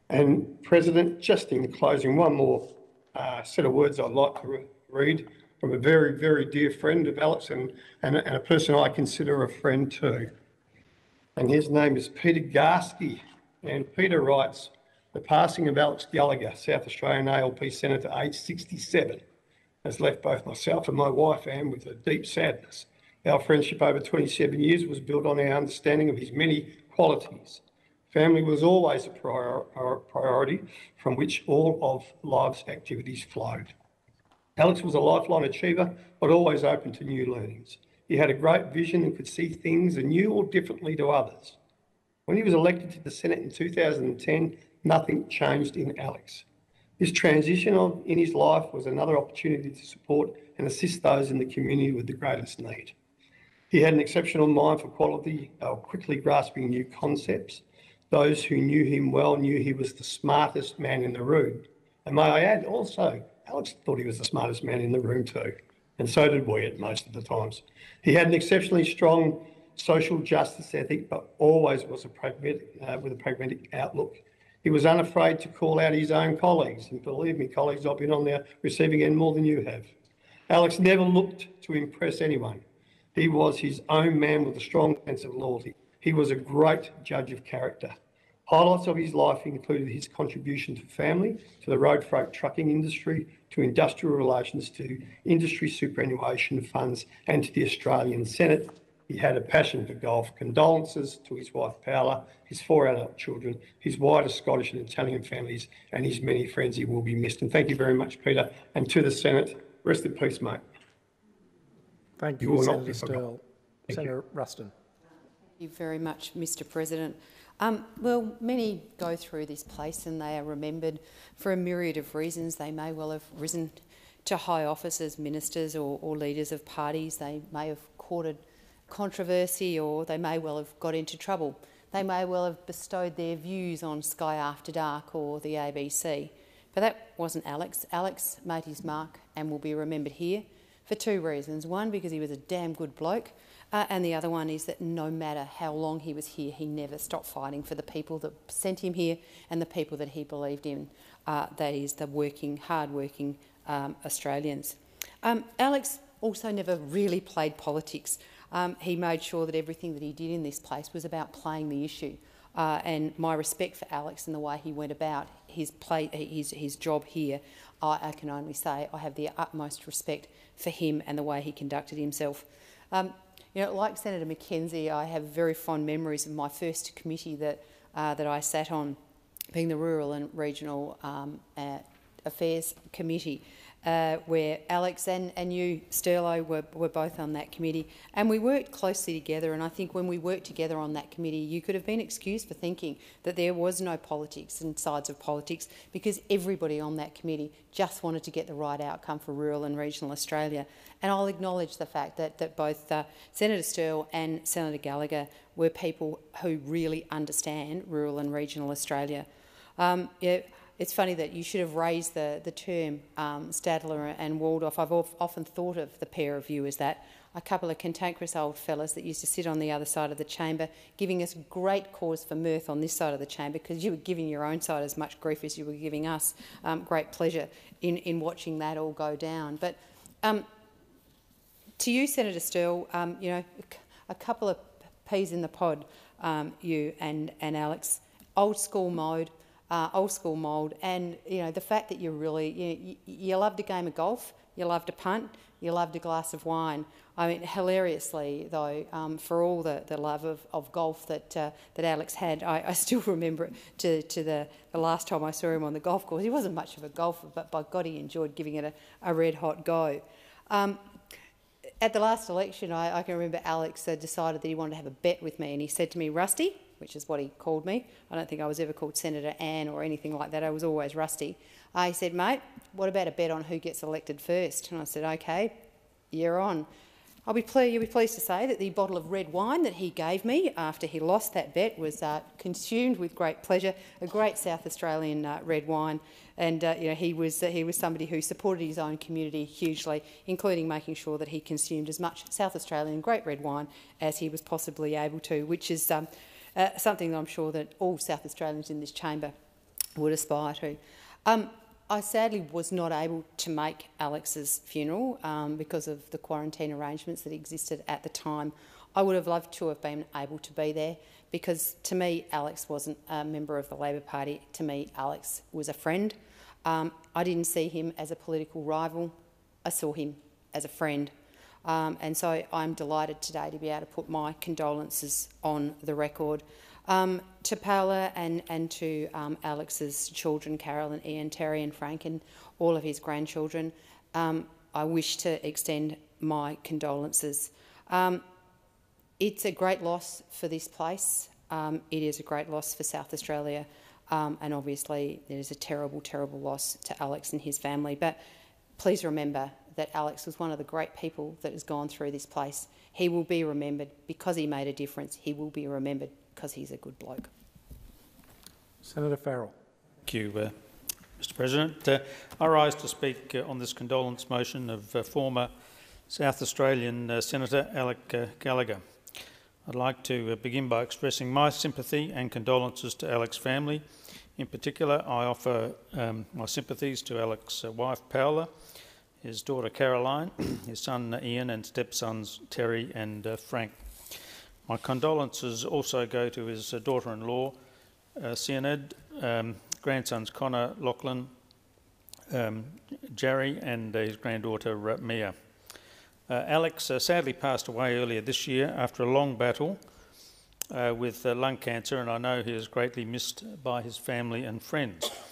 And President, just in closing, one more uh, set of words I'd like to re- read from a very, very dear friend of Alex and, and, and a person I consider a friend too. And his name is Peter Garsky. And Peter writes, the passing of Alex Gallacher, South Australian ALP Senator, aged 67, has left both myself and my wife Anne with a deep sadness. Our friendship over 27 years was built on our understanding of his many qualities. Family was always a prior, priority from which all of life's activities flowed. Alex was a lifelong achiever, but always open to new learnings. He had a great vision and could see things anew or differently to others. When he was elected to the Senate in 2010, nothing changed in Alex. This transition of, in his life was another opportunity to support and assist those in the community with the greatest need. He had an exceptional mind for quality, uh, quickly grasping new concepts. Those who knew him well knew he was the smartest man in the room. And may I add also, Alex thought he was the smartest man in the room too. And so did we at most of the times. He had an exceptionally strong social justice ethic, but always was a pragmatic, uh, with a pragmatic outlook. He was unafraid to call out his own colleagues. And believe me, colleagues, I've been on the receiving end more than you have. Alex never looked to impress anyone. He was his own man with a strong sense of loyalty. He was a great judge of character. Highlights of his life included his contribution to family, to the road freight trucking industry, to industrial relations, to industry superannuation funds, and to the Australian Senate. He had a passion for golf. Condolences to his wife Paola, his four adult children, his wider Scottish and Italian families, and his many friends. He will be missed. And thank you very much, Peter. And to the Senate, rest in peace, mate. Thank You you, Senator. Sterle. Senator Ruston. Thank you very much, Mr President. Um, well, many go through this place and they are remembered for a myriad of reasons. They may well have risen to high office as ministers or, or leaders of parties. They may have courted controversy or they may well have got into trouble. They may well have bestowed their views on Sky After Dark or the ABC. But that wasn't Alex. Alex made his mark and will be remembered here for two reasons. One, because he was a damn good bloke, uh, and the other one is that no matter how long he was here, he never stopped fighting for the people that sent him here and the people that he believed in, uh, that is, the working, hard-working um, Australians. Um, Alex also never really played politics. Um, he made sure that everything that he did in this place was about playing the issue. Uh, and my respect for Alex and the way he went about his, play, his, his job here, I, I can only say I have the utmost respect for him and the way he conducted himself. Um, you know, like Senator McKenzie, I have very fond memories of my first committee that, uh, that I sat on, being the Rural and Regional um, Affairs Committee uh, where Alex and, and you, Sterlo, were, were both on that committee. And we worked closely together. And I think when we worked together on that committee, you could have been excused for thinking that there was no politics and sides of politics because everybody on that committee just wanted to get the right outcome for rural and regional Australia. And I'll acknowledge the fact that, that both uh, Senator Sterle and Senator Gallacher were people who really understand rural and regional Australia. Um, yeah, it's funny that you should have raised the, the term um, Statler and Waldorf. I've often thought of the pair of you as that. A couple of cantankerous old fellas that used to sit on the other side of the chamber, giving us great cause for mirth on this side of the chamber because you were giving your own side as much grief as you were giving us. Um, great pleasure in, in watching that all go down. But um, to you, Senator Sterle, um, you know, a couple of peas in the pod, um, you and, and Alex. Old school mode, uh, old school mould, and you know the fact that you're really you, you loved a game of golf, you loved a punt, you loved a glass of wine. I mean, hilariously though, um, for all the, the love of, of golf that uh, that Alex had, I, I still remember it to, to the, the last time I saw him on the golf course. He wasn't much of a golfer, but by God, he enjoyed giving it a, a red hot go. Um, at the last election, I, I can remember Alex uh, decided that he wanted to have a bet with me, and he said to me, Rusty, which is what he called me. I don't think I was ever called Senator Anne or anything like that. I was always Rusty. He said, mate, what about a bet on who gets elected first? And I said, okay, you're on. I'll be ple you'll be pleased to say that the bottle of red wine that he gave me after he lost that bet was uh, consumed with great pleasure, a great South Australian uh, red wine. And uh, you know, he, was, he was somebody who supported his own community hugely, including making sure that he consumed as much South Australian great red wine as he was possibly able to, which is um, uh, something that I'm sure that all South Australians in this chamber would aspire to. Um, I sadly was not able to make Alex's funeral um, because of the quarantine arrangements that existed at the time. I would have loved to have been able to be there because to me, Alex wasn't a member of the Labor Party. To me, Alex was a friend. Um, I didn't see him as a political rival. I saw him as a friend. Um, and so I'm delighted today to be able to put my condolences on the record. Um, to Paola and, and to um, Alex's children, Carol and Ian, Terry and Frank, and all of his grandchildren, um, I wish to extend my condolences. Um, it's a great loss for this place. Um, it is a great loss for South Australia. and obviously, it is a terrible, terrible loss to Alex and his family. But please remember that Alex was one of the great people that has gone through this place. He will be remembered because he made a difference. He will be remembered because he's a good bloke. Senator Farrell. Thank you, uh, Mr President. Uh, I rise to speak uh, on this condolence motion of uh, former South Australian uh, Senator Alec uh, Gallacher. I'd like to begin by expressing my sympathy and condolences to Alec's family. In particular, I offer um, my sympathies to Alec's wife, Paola, his daughter Caroline, his son Ian, and stepsons Terry and uh, Frank. My condolences also go to his uh, daughter in law, uh, um, grandsons Connor, Lachlan, um, Jerry, and uh, his granddaughter uh, Mia. Uh, Alex uh, sadly passed away earlier this year after a long battle with lung cancer, and I know he is greatly missed by his family and friends uh,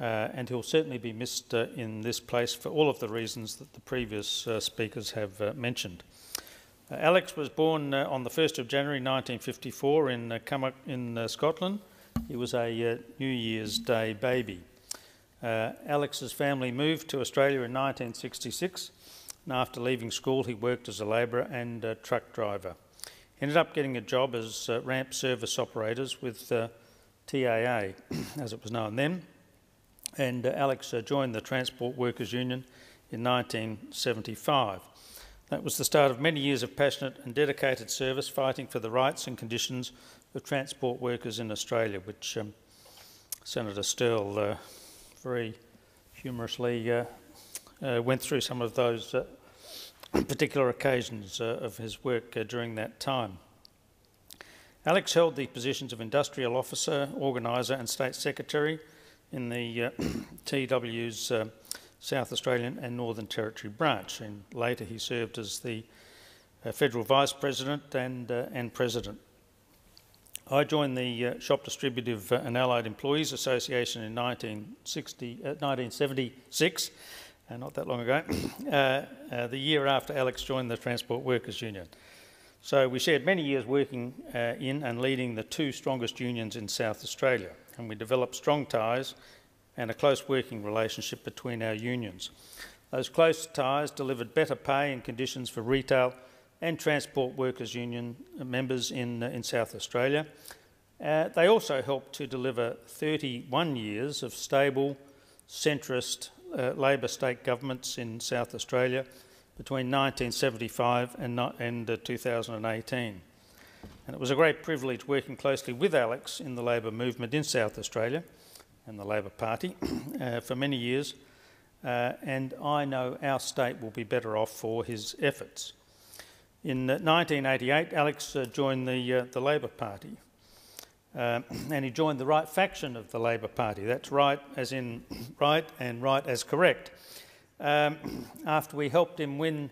and he'll certainly be missed uh, in this place for all of the reasons that the previous uh, speakers have uh, mentioned. Uh, Alex was born uh, on the 1st of January 1954 in, uh, in Scotland. He was a New Year's Day baby. Alex's family moved to Australia in 1966, and after leaving school, he worked as a labourer and a truck driver. He ended up getting a job as ramp service operators with TAA, as it was known then, and uh, Alex uh, joined the Transport Workers Union in 1975. That was the start of many years of passionate and dedicated service fighting for the rights and conditions of transport workers in Australia, which um, Senator Sterle uh, very humorously uh, uh, went through some of those uh, particular occasions of his work during that time. Alex held the positions of Industrial Officer, Organiser and State Secretary in the uh, TW's uh, South Australian and Northern Territory branch, and later he served as the uh, Federal Vice President and, uh, and President. I joined the uh, Shop Distributive and Allied Employees Association in 1960, 1976, not that long ago, the year after Alex joined the Transport Workers Union. So we shared many years working uh, in and leading the two strongest unions in South Australia and we developed strong ties and a close working relationship between our unions. Those close ties delivered better pay and conditions for retail and transport workers union members in, uh, in South Australia. Uh, they also helped to deliver 31 years of stable, centrist uh, Labor state governments in South Australia between 1975 and, and uh, 2018. And it was a great privilege working closely with Alex in the Labor movement in South Australia and the Labor Party uh, for many years. Uh, and I know our state will be better off for his efforts. In 1988, Alex uh, joined the, uh, the Labor Party. Um, and he joined the right faction of the Labor Party. That's right as in right and right as correct. Um, after we helped him win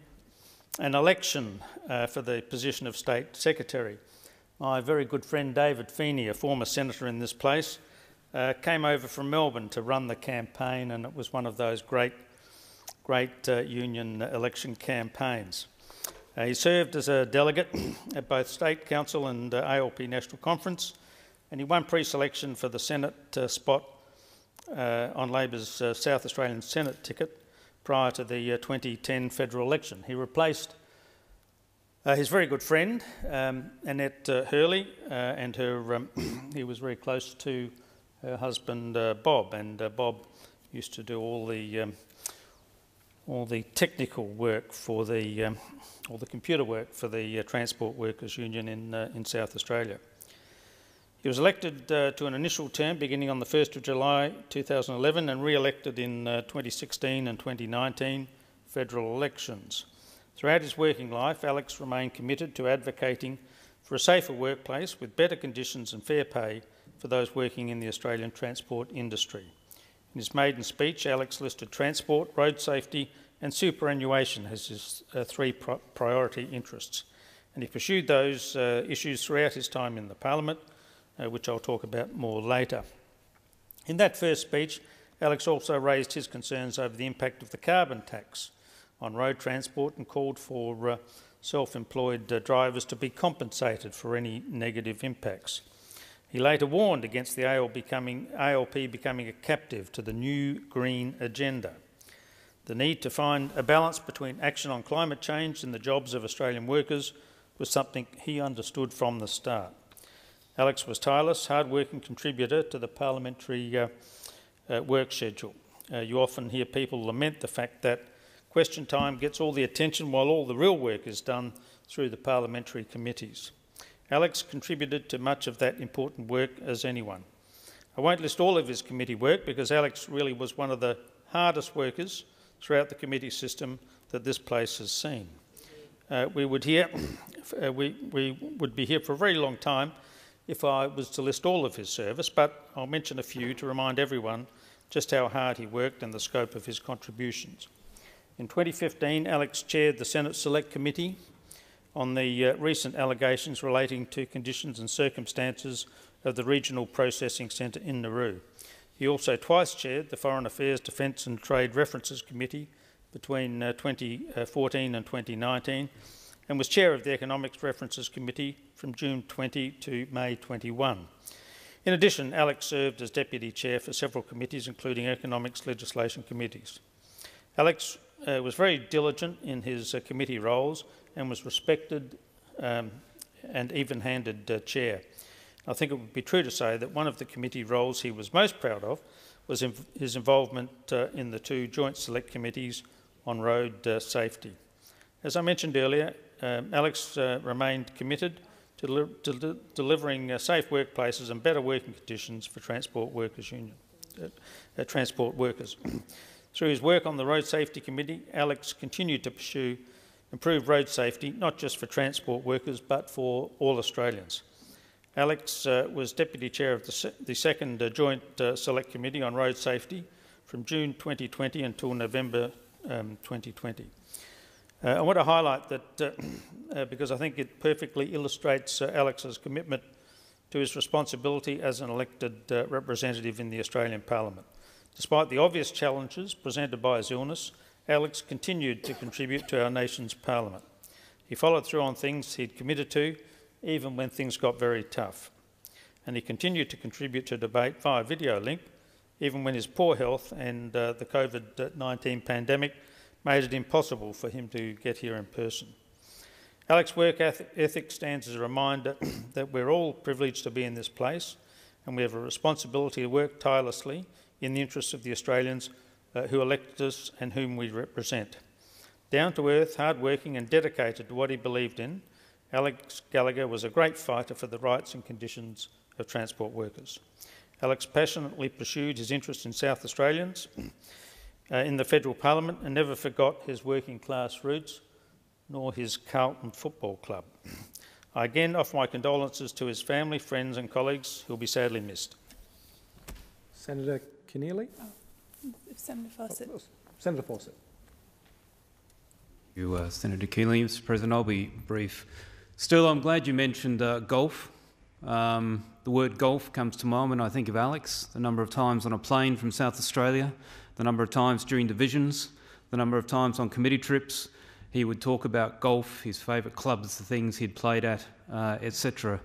an election uh, for the position of State Secretary, my very good friend David Feeney, a former senator in this place, uh, came over from Melbourne to run the campaign, and it was one of those great, great uh, union election campaigns. Uh, he served as a delegate at both State Council and uh, ALP National Conference, and he won pre-selection for the Senate uh, spot on Labor's South Australian Senate ticket prior to the uh, 2010 federal election. He replaced uh, his very good friend, um, Annette uh, Hurley, and her, um, he was very close to her husband Bob, and Bob used to do all the um, all the technical work for the um, all the computer work for the Transport Workers Union in in South Australia. He was elected uh, to an initial term beginning on the 1st of July 2011 and re-elected in uh, 2016 and 2019 federal elections. Throughout his working life, Alex remained committed to advocating for a safer workplace with better conditions and fair pay for those working in the Australian transport industry. In his maiden speech, Alex listed transport, road safety and superannuation as his uh, three priority interests. And he pursued those uh, issues throughout his time in the Parliament, uh, which I'll talk about more later. In that first speech, Alex also raised his concerns over the impact of the carbon tax on road transport and called for uh, self-employed uh, drivers to be compensated for any negative impacts. He later warned against the becoming, ALP becoming a captive to the new green agenda. The need to find a balance between action on climate change and the jobs of Australian workers was something he understood from the start. Alex was tireless, hard-working contributor to the parliamentary uh, uh, work schedule. Uh, you often hear people lament the fact that question time gets all the attention while all the real work is done through the parliamentary committees. Alex contributed to much of that important work as anyone. I won't list all of his committee work because Alex really was one of the hardest workers throughout the committee system that this place has seen. Uh, we would hear, uh, we, we would be here for a very long time if I was to list all of his service, but I'll mention a few to remind everyone just how hard he worked and the scope of his contributions. In 2015, Alex chaired the Senate Select Committee on the uh, recent allegations relating to conditions and circumstances of the Regional Processing Centre in Nauru. He also twice chaired the Foreign Affairs, Defence and Trade References Committee between uh, 2014 and 2019 and was chair of the Economics References Committee from June 20 to May 21. In addition, Alex served as deputy chair for several committees, including economics legislation committees. Alex uh, was very diligent in his uh, committee roles and was respected um, and even-handed uh, chair. I think it would be true to say that one of the committee roles he was most proud of was his involvement uh, in the two joint select committees on road uh, safety. As I mentioned earlier, um, Alex uh, remained committed to, del to de delivering uh, safe workplaces and better working conditions for Transport Workers Union, uh, uh transport workers. Through his work on the Road Safety Committee, Alex continued to pursue improved road safety, not just for transport workers, but for all Australians. Alex uh, was Deputy Chair of the, se the second uh, Joint Select Committee on Road Safety from June 2020 until November um, 2020. Uh, I want to highlight that uh, uh, because I think it perfectly illustrates uh, Alex's commitment to his responsibility as an elected uh, representative in the Australian Parliament. Despite the obvious challenges presented by his illness, Alex continued to contribute to our nation's Parliament. He followed through on things he'd committed to, even when things got very tough. And he continued to contribute to debate via video link, even when his poor health and uh, the COVID-19 pandemic made it impossible for him to get here in person. Alex's work ethic stands as a reminder that we're all privileged to be in this place and we have a responsibility to work tirelessly in the interests of the Australians uh, who elected us and whom we represent. Down to earth, hard-working and dedicated to what he believed in, Alex Gallacher was a great fighter for the rights and conditions of transport workers. Alex passionately pursued his interest in South Australians uh, in the federal parliament and never forgot his working class roots nor his Carlton Football Club. I again offer my condolences to his family, friends and colleagues who will be sadly missed. Senator Keneally? Senator Fawcett. Senator Fawcett. You, uh, Senator Keneally. Mr President, I'll be brief. Still, I'm glad you mentioned uh, golf. Um, the word golf comes to mind when I think of Alex, the number of times on a plane from South Australia, the number of times during divisions, the number of times on committee trips. He would talk about golf, his favourite clubs, the things he'd played at, uh, etc.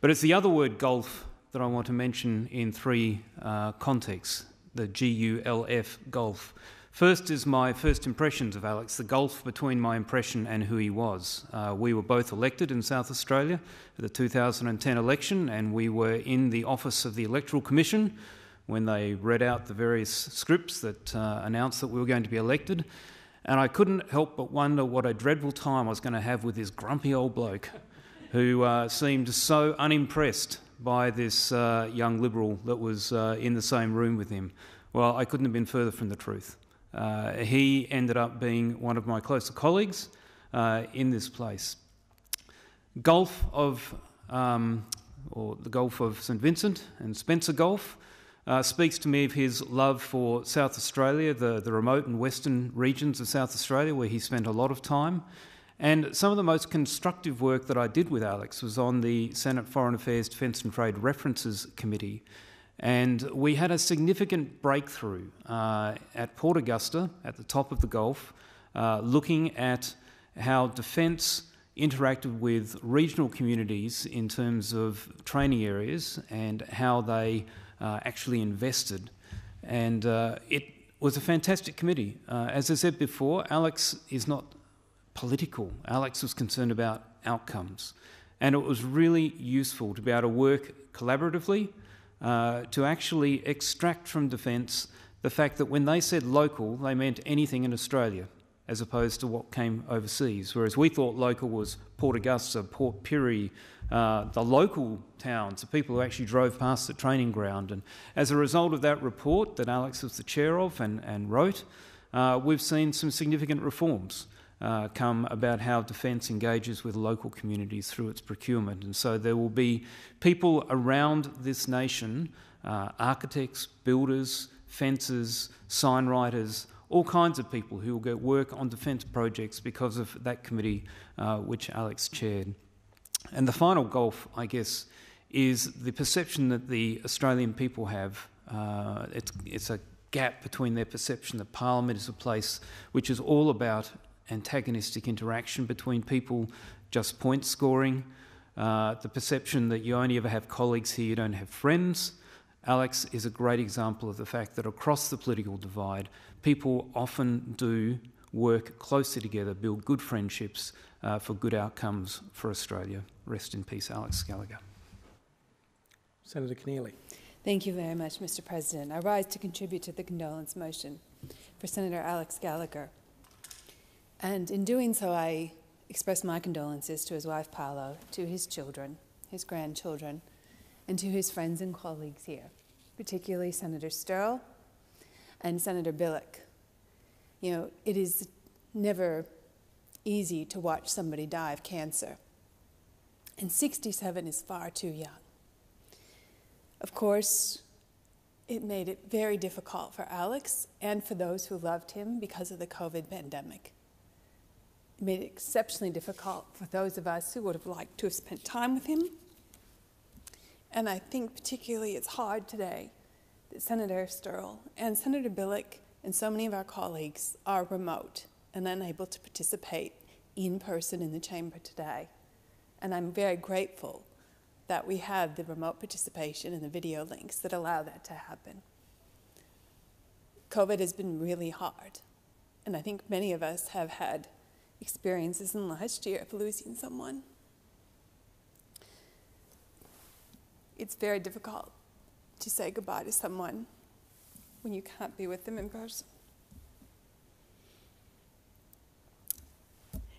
But it's the other word golf that I want to mention in three uh, contexts the G U L F golf. First is my first impressions of Alex, the gulf between my impression and who he was. Uh, we were both elected in South Australia for the 2010 election, and we were in the office of the Electoral Commission when they read out the various scripts that uh, announced that we were going to be elected. And I couldn't help but wonder what a dreadful time I was going to have with this grumpy old bloke who uh, seemed so unimpressed by this uh, young Liberal that was uh, in the same room with him. Well, I couldn't have been further from the truth. Uh, he ended up being one of my closer colleagues uh, in this place. Golf of, um, or the Gulf of St Vincent and Spencer Gulf, uh, speaks to me of his love for South Australia, the, the remote and western regions of South Australia, where he spent a lot of time. And some of the most constructive work that I did with Alex was on the Senate Foreign Affairs Defence and Trade References Committee. And we had a significant breakthrough uh, at Port Augusta, at the top of the Gulf, uh, looking at how defence interacted with regional communities in terms of training areas and how they actually invested. And uh, it was a fantastic committee. Uh, as I said before, Alex is not political, Alex was concerned about outcomes. And it was really useful to be able to work collaboratively uh, to actually extract from defence the fact that when they said local, they meant anything in Australia as opposed to what came overseas. Whereas we thought local was Port Augusta, Port Pirie, uh, the local towns, the people who actually drove past the training ground. And as a result of that report that Alex was the chair of and, and wrote, uh, we've seen some significant reforms uh, come about how Defence engages with local communities through its procurement. And so there will be people around this nation, uh, architects, builders, fencers, sign writers, all kinds of people who will get work on defence projects because of that committee uh, which Alex chaired. And the final gulf, I guess, is the perception that the Australian people have. Uh, it's, it's a gap between their perception that Parliament is a place which is all about antagonistic interaction between people, just point scoring, uh, the perception that you only ever have colleagues here, you don't have friends. Alex is a great example of the fact that across the political divide, people often do work closely together, build good friendships uh, for good outcomes for Australia. Rest in peace, Alex Gallacher. Senator Keneally. Thank you very much, Mr President. I rise to contribute to the condolence motion for Senator Alex Gallacher. And in doing so, I express my condolences to his wife Paola, to his children, his grandchildren, and to his friends and colleagues here, particularly Senator Sterle and Senator Bilyk. You know, it is never easy to watch somebody die of cancer, and 67 is far too young. Of course, it made it very difficult for Alex and for those who loved him because of the COVID pandemic. It made it exceptionally difficult for those of us who would have liked to have spent time with him. And I think particularly it's hard today that Senator Sterle and Senator Bilyk and so many of our colleagues are remote and unable to participate in person in the chamber today. And I'm very grateful that we have the remote participation and the video links that allow that to happen. COVID has been really hard, and I think many of us have had experiences in the last year of losing someone. It's very difficult to say goodbye to someone when you can't be with them in person.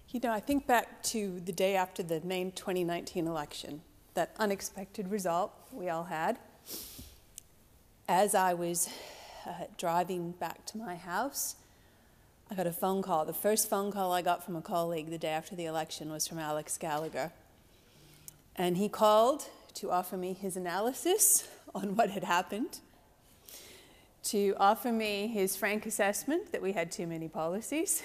You know, I think back to the day after the May 2019 election, that unexpected result we all had. As I was uh, driving back to my house, I got a phone call. The first phone call I got from a colleague the day after the election was from Alex Gallacher. And he called to offer me his analysis on what had happened, to offer me his frank assessment that we had too many policies,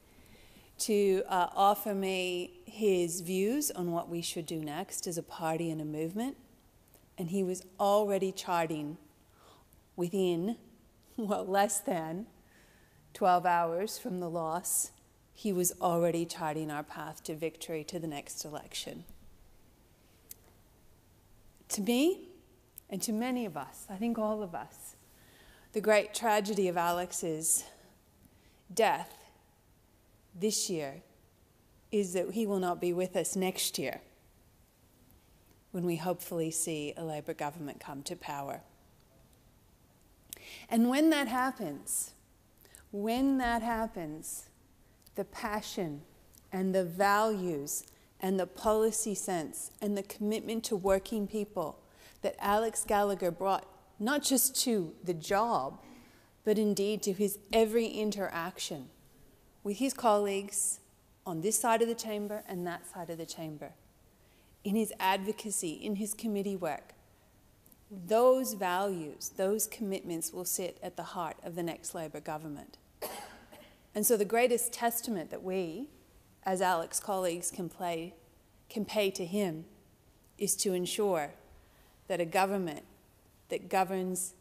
to uh, offer me his views on what we should do next as a party and a movement. And he was already charting within, well, less than 12 hours from the loss, he was already charting our path to victory to the next election. To me, and to many of us, I think all of us, the great tragedy of Alex's death this year is that he will not be with us next year when we hopefully see a Labor government come to power. And when that happens, when that happens, the passion and the values and the policy sense and the commitment to working people that Alex Gallacher brought not just to the job, but indeed to his every interaction with his colleagues on this side of the chamber and that side of the chamber, in his advocacy, in his committee work. Those values, those commitments will sit at the heart of the next Labor government. And so, the greatest testament that we, as Alex colleagues, can, play, can pay to him is to ensure that a government that governs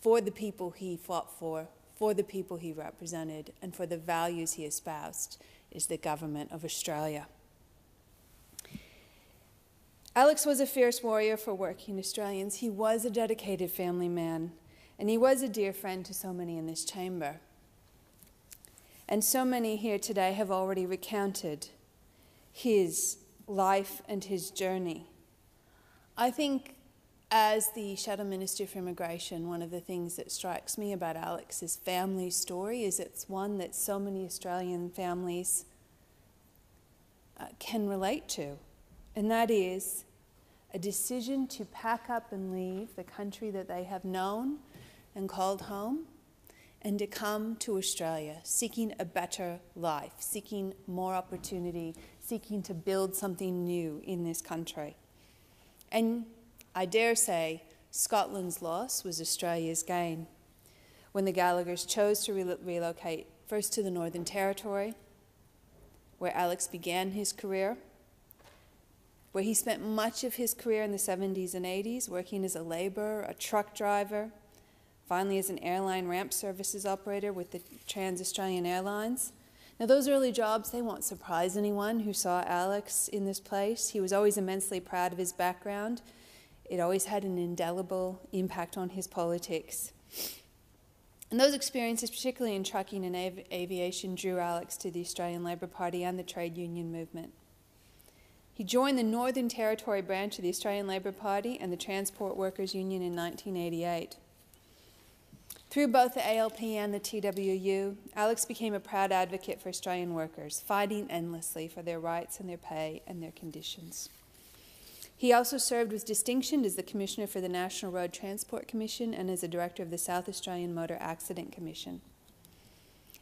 for the people he fought for, for the people he represented, and for the values he espoused is the government of Australia. Alex was a fierce warrior for working Australians. He was a dedicated family man, and he was a dear friend to so many in this chamber. And so many here today have already recounted his life and his journey. I think, as the Shadow Minister for Immigration, one of the things that strikes me about Alex's family story is it's one that so many Australian families uh, can relate to, and that is a decision to pack up and leave the country that they have known and called home and to come to Australia seeking a better life, seeking more opportunity, seeking to build something new in this country. And I dare say Scotland's loss was Australia's gain when the Gallachers chose to re- relocate first to the Northern Territory, where Alex began his career, where he spent much of his career in the 70s and 80s working as a laborer, a truck driver, finally as an airline ramp services operator with the Trans Australian Airlines. Now, those early jobs, they won't surprise anyone who saw Alex in this place. He was always immensely proud of his background. It always had an indelible impact on his politics. And those experiences, particularly in trucking and av- aviation, drew Alex to the Australian Labor Party and the trade union movement. He joined the Northern Territory branch of the Australian Labor Party and the Transport Workers Union in 1988. Through both the ALP and the TWU, Alex became a proud advocate for Australian workers, fighting endlessly for their rights and their pay and their conditions. He also served with distinction as the Commissioner for the National Road Transport Commission and as a Director of the South Australian Motor Accident Commission.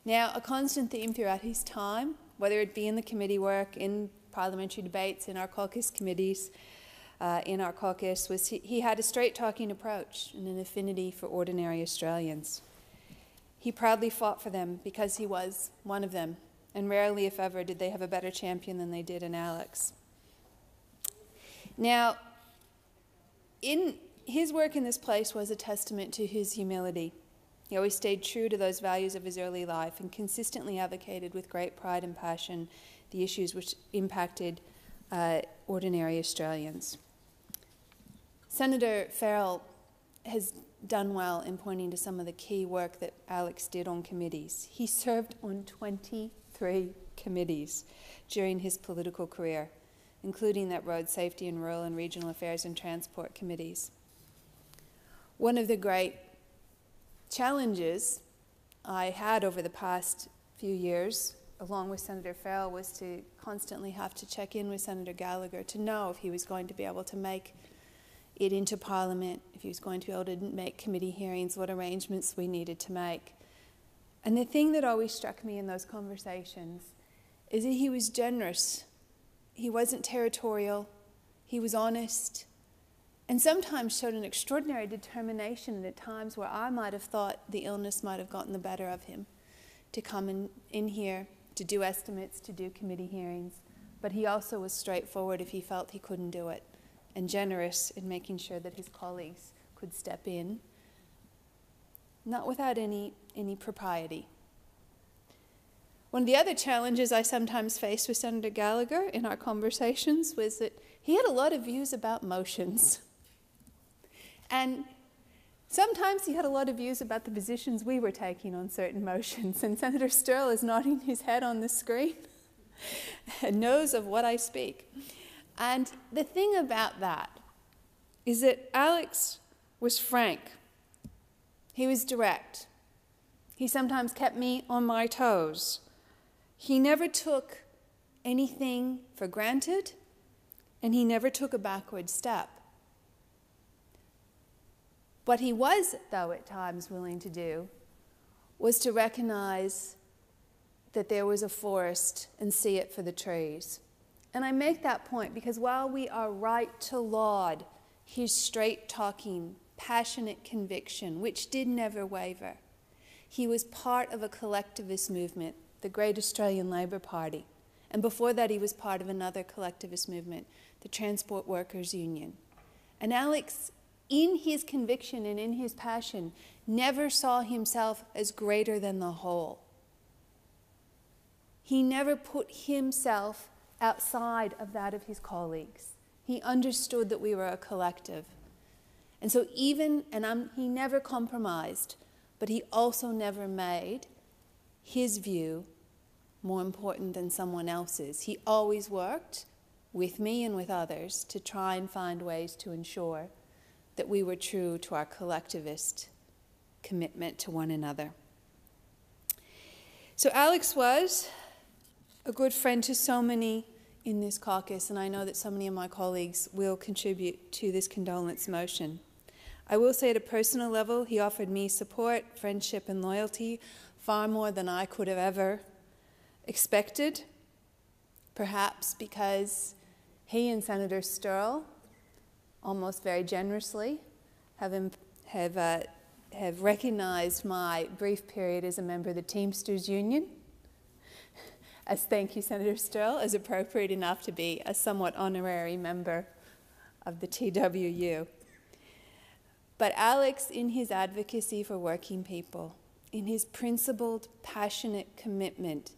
Now, a constant theme throughout his time, whether it be in the committee work, in parliamentary debates, in our caucus committees, uh, in our caucus was he, he had a straight talking approach and an affinity for ordinary Australians. He proudly fought for them because he was one of them, and rarely, if ever, did they have a better champion than they did in Alex. Now, in his work in this place was a testament to his humility. He always stayed true to those values of his early life and consistently advocated with great pride and passion the issues which impacted uh, ordinary Australians. Senator Farrell has done well in pointing to some of the key work that Alex did on committees. He served on 23 committees during his political career, including that Road Safety and Rural and Regional Affairs and Transport committees. One of the great challenges I had over the past few years, along with Senator Farrell, was to constantly have to check in with Senator Gallacher to know if he was going to be able to make it into Parliament, if he was going to be able to make committee hearings, what arrangements we needed to make. And the thing that always struck me in those conversations is that he was generous. He wasn't territorial. He was honest. And sometimes showed an extraordinary determination at times where I might have thought the illness might have gotten the better of him to come in, in here, to do estimates, to do committee hearings. But he also was straightforward if he felt he couldn't do it and generous in making sure that his colleagues could step in, not without any, any propriety. One of the other challenges I sometimes faced with Senator Gallacher in our conversations was that he had a lot of views about motions. And sometimes he had a lot of views about the positions we were taking on certain motions. And Senator Sterle is nodding his head on the screen and knows of what I speak. And the thing about that is that Alex was frank, he was direct. He sometimes kept me on my toes. He never took anything for granted, and he never took a backward step. What he was, though, at times willing to do was to recognize that there was a forest and see it for the trees. And I make that point because while we are right to laud his straight talking, passionate conviction, which did never waver, he was part of a collectivist movement, the Great Australian Labor Party. And before that, he was part of another collectivist movement, the Transport Workers Union. And Alex in his conviction and in his passion, never saw himself as greater than the whole. He never put himself outside of that of his colleagues. He understood that we were a collective. And so, even, and I'm, he never compromised, but he also never made his view more important than someone else's. He always worked with me and with others to try and find ways to ensure that we were true to our collectivist commitment to one another. So, Alex was a good friend to so many in this caucus, and I know that so many of my colleagues will contribute to this condolence motion. I will say, at a personal level, he offered me support, friendship, and loyalty far more than I could have ever expected, perhaps because he and Senator Sterle almost very generously, have, have, uh, have recognized my brief period as a member of the Teamsters Union. As thank you, Senator Sterle, as appropriate enough to be a somewhat honorary member of the TWU. But Alex, in his advocacy for working people, in his principled, passionate commitment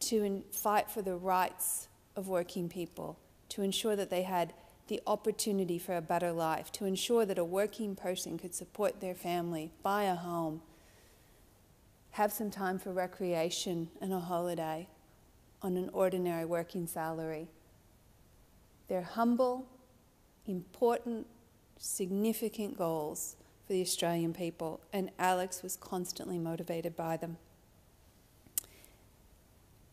to fight for the rights of working people, to ensure that they had the opportunity for a better life, to ensure that a working person could support their family, buy a home, have some time for recreation and a holiday on an ordinary working salary. They're humble, important, significant goals for the Australian people, and Alex was constantly motivated by them.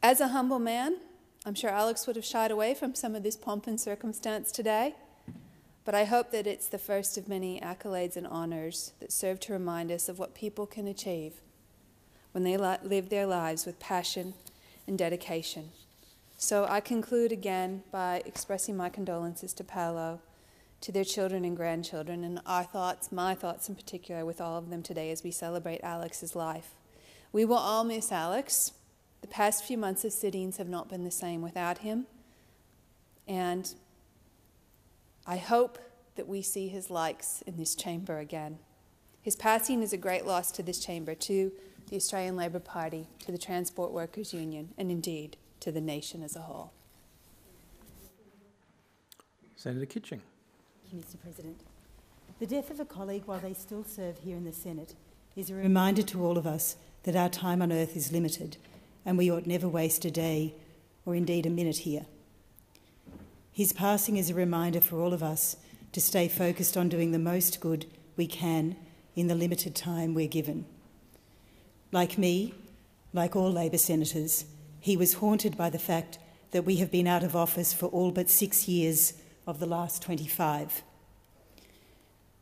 As a humble man, I'm sure Alex would have shied away from some of this pomp and circumstance today, but I hope that it's the first of many accolades and honors that serve to remind us of what people can achieve when they live their lives with passion and dedication. So I conclude again by expressing my condolences to Paola, to their children and grandchildren, and our thoughts, my thoughts in particular, with all of them today as we celebrate Alex's life. We will all miss Alex. The past few months of sittings have not been the same without him. And I hope that we see his likes in this chamber again. His passing is a great loss to this chamber, to the Australian Labor Party, to the Transport Workers Union, and indeed to the nation as a whole. Senator Kitching. You, Mr President. The death of a colleague while they still serve here in the Senate is a reminder to all of us that our time on earth is limited and we ought never waste a day or indeed a minute here. His passing is a reminder for all of us to stay focused on doing the most good we can in the limited time we're given. Like me, like all Labor senators, he was haunted by the fact that we have been out of office for all but six years of the last 25.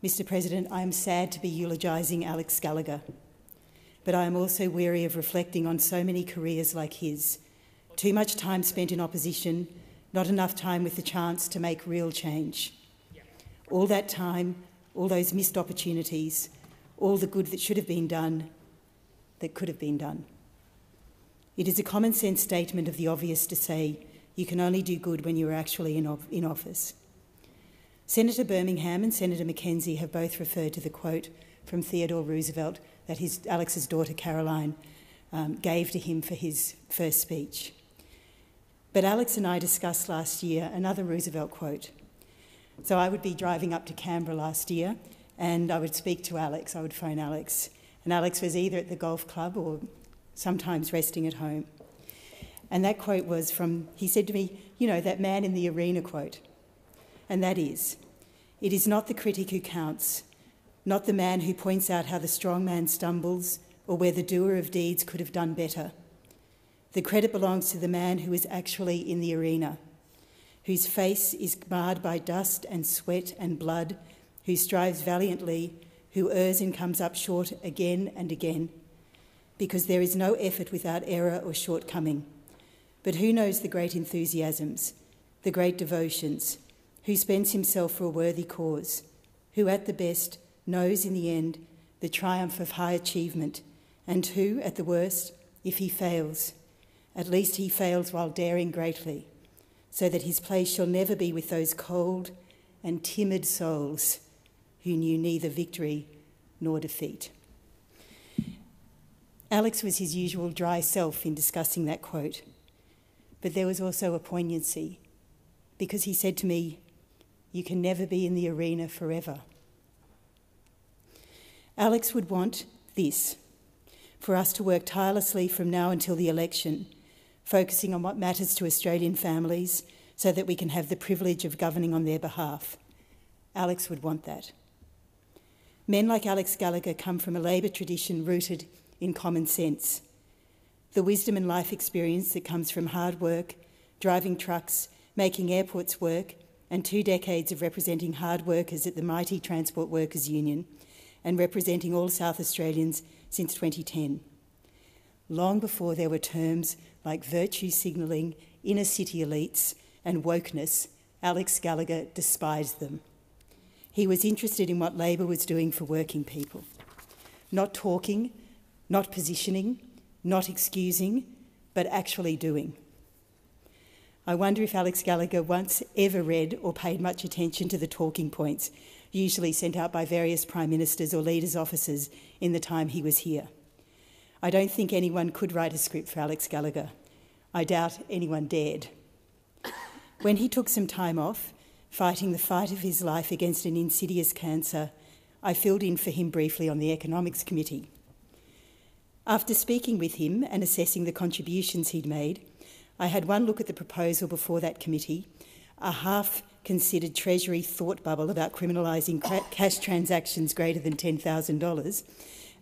Mr President, I am sad to be eulogising Alex Gallacher, but I am also weary of reflecting on so many careers like his. Too much time spent in opposition, not enough time with the chance to make real change. All that time, all those missed opportunities, all the good that should have been done, that could have been done. It is a common sense statement of the obvious to say you can only do good when you are actually in, in office. Senator Birmingham and Senator McKenzie have both referred to the quote from Theodore Roosevelt that his, Alex's daughter Caroline um, gave to him for his first speech. But Alex and I discussed last year another Roosevelt quote. So I would be driving up to Canberra last year and I would speak to Alex, I would phone Alex. And Alex was either at the golf club or sometimes resting at home. And that quote was from, he said to me, you know, that man in the arena quote. And that is, it is not the critic who counts, not the man who points out how the strong man stumbles or where the doer of deeds could have done better. The credit belongs to the man who is actually in the arena, whose face is marred by dust and sweat and blood, who strives valiantly, who errs and comes up short again and again, because there is no effort without error or shortcoming. But who knows the great enthusiasms, the great devotions, who spends himself for a worthy cause, who at the best knows in the end the triumph of high achievement, and who, at the worst, if he fails, at least he fails while daring greatly, so that his place shall never be with those cold and timid souls who knew neither victory nor defeat. Alex was his usual dry self in discussing that quote, but there was also a poignancy because he said to me, You can never be in the arena forever. Alex would want this for us to work tirelessly from now until the election, focusing on what matters to Australian families so that we can have the privilege of governing on their behalf. Alex would want that. Men like Alex Gallacher come from a Labor tradition rooted in common sense. The wisdom and life experience that comes from hard work, driving trucks, making airports work, and two decades of representing hard workers at the mighty Transport Workers Union and representing all South Australians since 2010. Long before there were terms like virtue signalling, inner city elites, and wokeness, Alex Gallacher despised them. He was interested in what Labor was doing for working people, not talking, not positioning, not excusing, but actually doing. I wonder if Alex Gallacher once ever read or paid much attention to the talking points, usually sent out by various prime ministers or leaders' offices in the time he was here. I don't think anyone could write a script for Alex Gallacher. I doubt anyone dared. When he took some time off, fighting the fight of his life against an insidious cancer, I filled in for him briefly on the Economics Committee. After speaking with him and assessing the contributions he'd made, I had one look at the proposal before that committee, a half considered Treasury thought bubble about criminalising cash transactions greater than $10,000,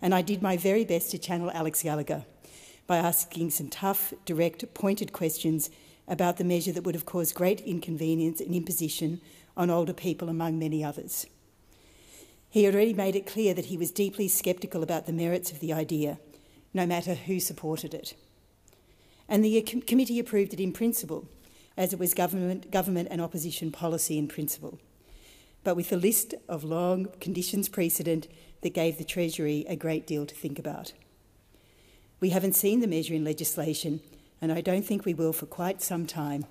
and I did my very best to channel Alex Gallacher by asking some tough, direct, pointed questions about the measure that would have caused great inconvenience and imposition on older people, among many others. He already made it clear that he was deeply sceptical about the merits of the idea, no matter who supported it. And the uh, committee approved it in principle, as it was government, government and opposition policy in principle, but with a list of long conditions precedent that gave the Treasury a great deal to think about. We haven't seen the measure in legislation, and I don't think we will for quite some time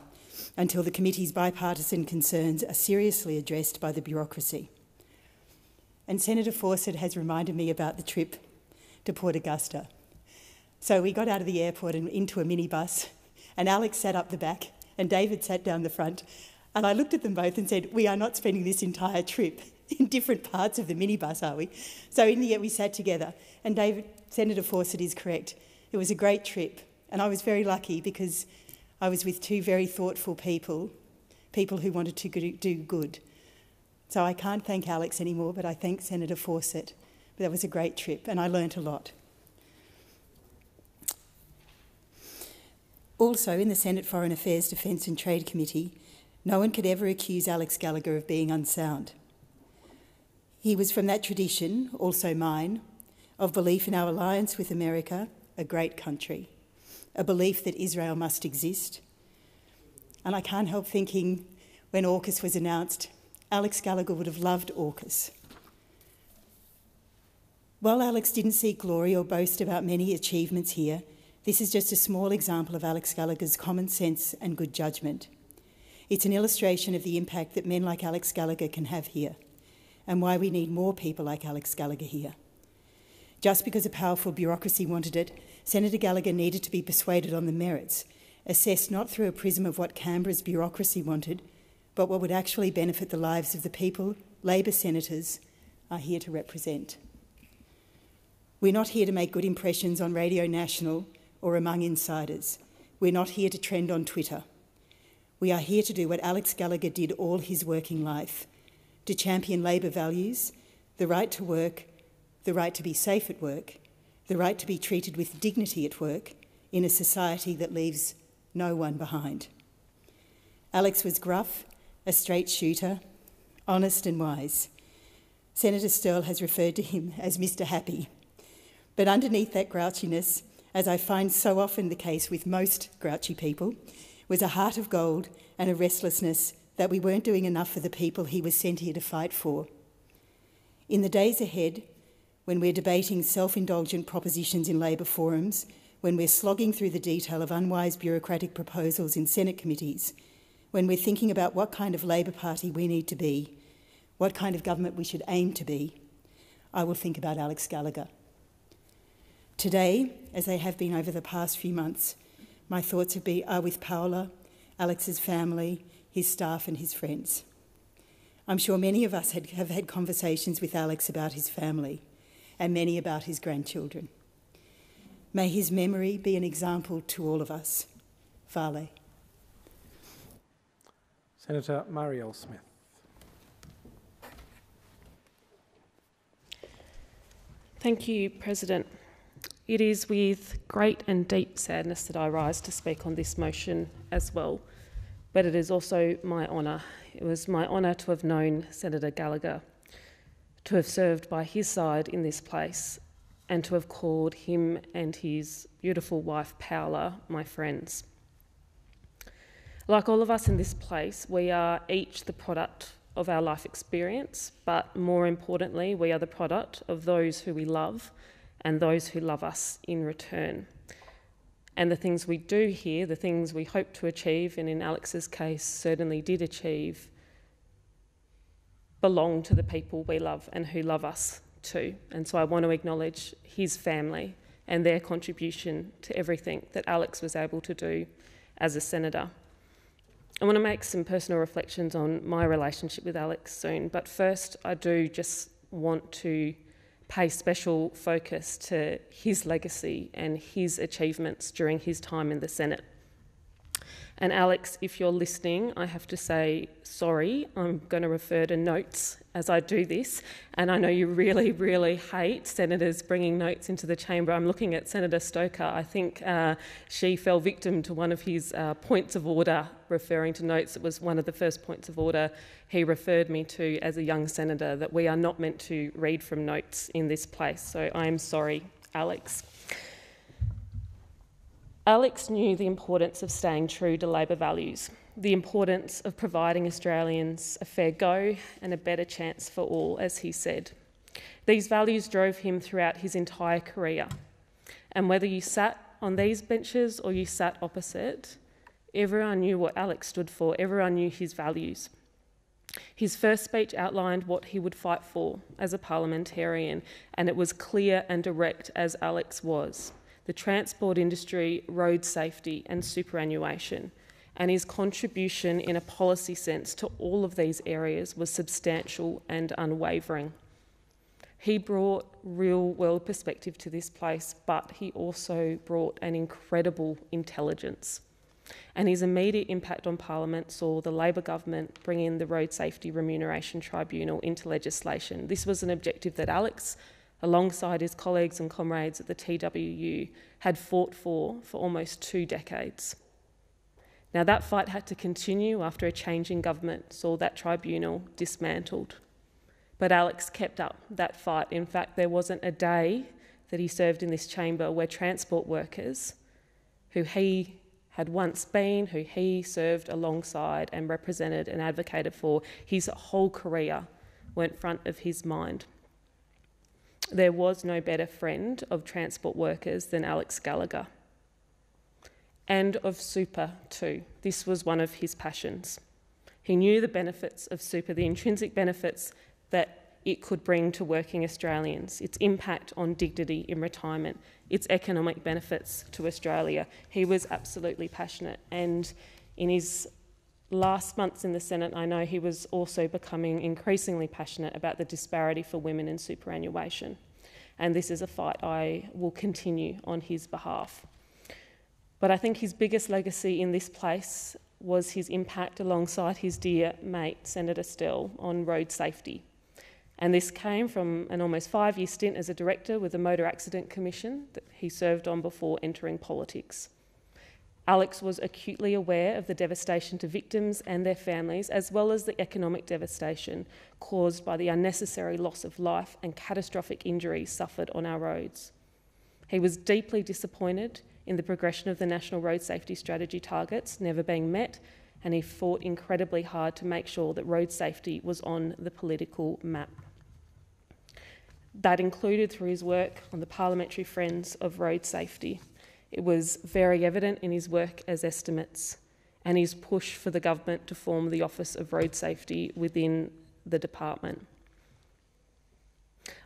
until the committee's bipartisan concerns are seriously addressed by the bureaucracy. And Senator Fawcett has reminded me about the trip to Port Augusta. So we got out of the airport and into a minibus, and Alex sat up the back, and David sat down the front. And I looked at them both and said, We are not spending this entire trip in different parts of the minibus, are we? So in the end, we sat together, and David, Senator Fawcett is correct. It was a great trip. And I was very lucky because I was with two very thoughtful people, people who wanted to do good. So I can't thank Alex anymore, but I thank Senator Fawcett. But that was a great trip, and I learnt a lot. Also, in the Senate Foreign Affairs, Defence and Trade Committee, no one could ever accuse Alex Gallacher of being unsound. He was from that tradition, also mine, of belief in our alliance with America, a great country, a belief that Israel must exist. And I can't help thinking when AUKUS was announced, Alex Gallacher would have loved AUKUS. While Alex didn't seek glory or boast about many achievements here, this is just a small example of Alex Gallacher's common sense and good judgment. It's an illustration of the impact that men like Alex Gallacher can have here, and why we need more people like Alex Gallacher here. Just because a powerful bureaucracy wanted it, Senator Gallacher needed to be persuaded on the merits, assessed not through a prism of what Canberra's bureaucracy wanted, but what would actually benefit the lives of the people Labor senators are here to represent. We're not here to make good impressions on Radio National or among insiders. We're not here to trend on Twitter. We are here to do what Alex Gallacher did all his working life to champion Labor values, the right to work, the right to be safe at work, the right to be treated with dignity at work in a society that leaves no one behind. Alex was gruff, a straight shooter, honest and wise. Senator Sterle has referred to him as Mr. Happy. But underneath that grouchiness, as I find so often the case with most grouchy people, was a heart of gold and a restlessness that we weren't doing enough for the people he was sent here to fight for. In the days ahead, when we're debating self indulgent propositions in Labor forums, when we're slogging through the detail of unwise bureaucratic proposals in Senate committees, when we're thinking about what kind of Labor Party we need to be, what kind of government we should aim to be, I will think about Alex Gallacher. Today, as they have been over the past few months, my thoughts have been, are with Paola, Alex's family, his staff, and his friends. I'm sure many of us had, have had conversations with Alex about his family and many about his grandchildren. May his memory be an example to all of us. Fale. Senator Marielle Smith. Thank you, President. It is with great and deep sadness that I rise to speak on this motion as well, but it is also my honour. It was my honour to have known Senator Gallacher, to have served by his side in this place, and to have called him and his beautiful wife Paola my friends. Like all of us in this place, we are each the product of our life experience, but more importantly, we are the product of those who we love and those who love us in return. And the things we do here, the things we hope to achieve, and in Alex's case certainly did achieve, belong to the people we love and who love us too. And so I want to acknowledge his family and their contribution to everything that Alex was able to do as a senator. I want to make some personal reflections on my relationship with Alex soon, but first I do just want to pay special focus to his legacy and his achievements during his time in the Senate. And Alex, if you're listening, I have to say sorry. I'm going to refer to notes as I do this. And I know you really, really hate senators bringing notes into the chamber. I'm looking at Senator Stoker. I think uh, she fell victim to one of his uh, points of order referring to notes. It was one of the first points of order he referred me to as a young senator that we are not meant to read from notes in this place. So I am sorry, Alex. Alex knew the importance of staying true to Labor values, the importance of providing Australians a fair go and a better chance for all, as he said. These values drove him throughout his entire career. And whether you sat on these benches or you sat opposite, everyone knew what Alex stood for, everyone knew his values. His first speech outlined what he would fight for as a parliamentarian, and it was clear and direct as Alex was the transport industry, road safety, and superannuation. And his contribution in a policy sense to all of these areas was substantial and unwavering. He brought real world perspective to this place, but he also brought an incredible intelligence. And his immediate impact on Parliament saw the Labor government bring in the Road Safety Remuneration Tribunal into legislation. This was an objective that Alex alongside his colleagues and comrades at the TWU, had fought for for almost two decades. Now, that fight had to continue after a change in government saw that tribunal dismantled. But Alex kept up that fight. In fact, there wasn't a day that he served in this chamber where transport workers who he had once been, who he served alongside and represented and advocated for. His whole career went front of his mind. There was no better friend of transport workers than Alex Gallacher. And of super, too. This was one of his passions. He knew the benefits of super, the intrinsic benefits that it could bring to working Australians, its impact on dignity in retirement, its economic benefits to Australia. He was absolutely passionate. And in his last months in the Senate, I know he was also becoming increasingly passionate about the disparity for women in superannuation. And this is a fight I will continue on his behalf. But I think his biggest legacy in this place was his impact alongside his dear mate, Senator Sterle, on road safety. And this came from an almost five year stint as a director with the Motor Accident Commission that he served on before entering politics. Alex was acutely aware of the devastation to victims and their families, as well as the economic devastation caused by the unnecessary loss of life and catastrophic injuries suffered on our roads. He was deeply disappointed in the progression of the National Road Safety Strategy targets never being met, and he fought incredibly hard to make sure that road safety was on the political map. That included through his work on the Parliamentary Friends of Road Safety. It was very evident in his work as estimates and his push for the government to form the Office of Road Safety within the department.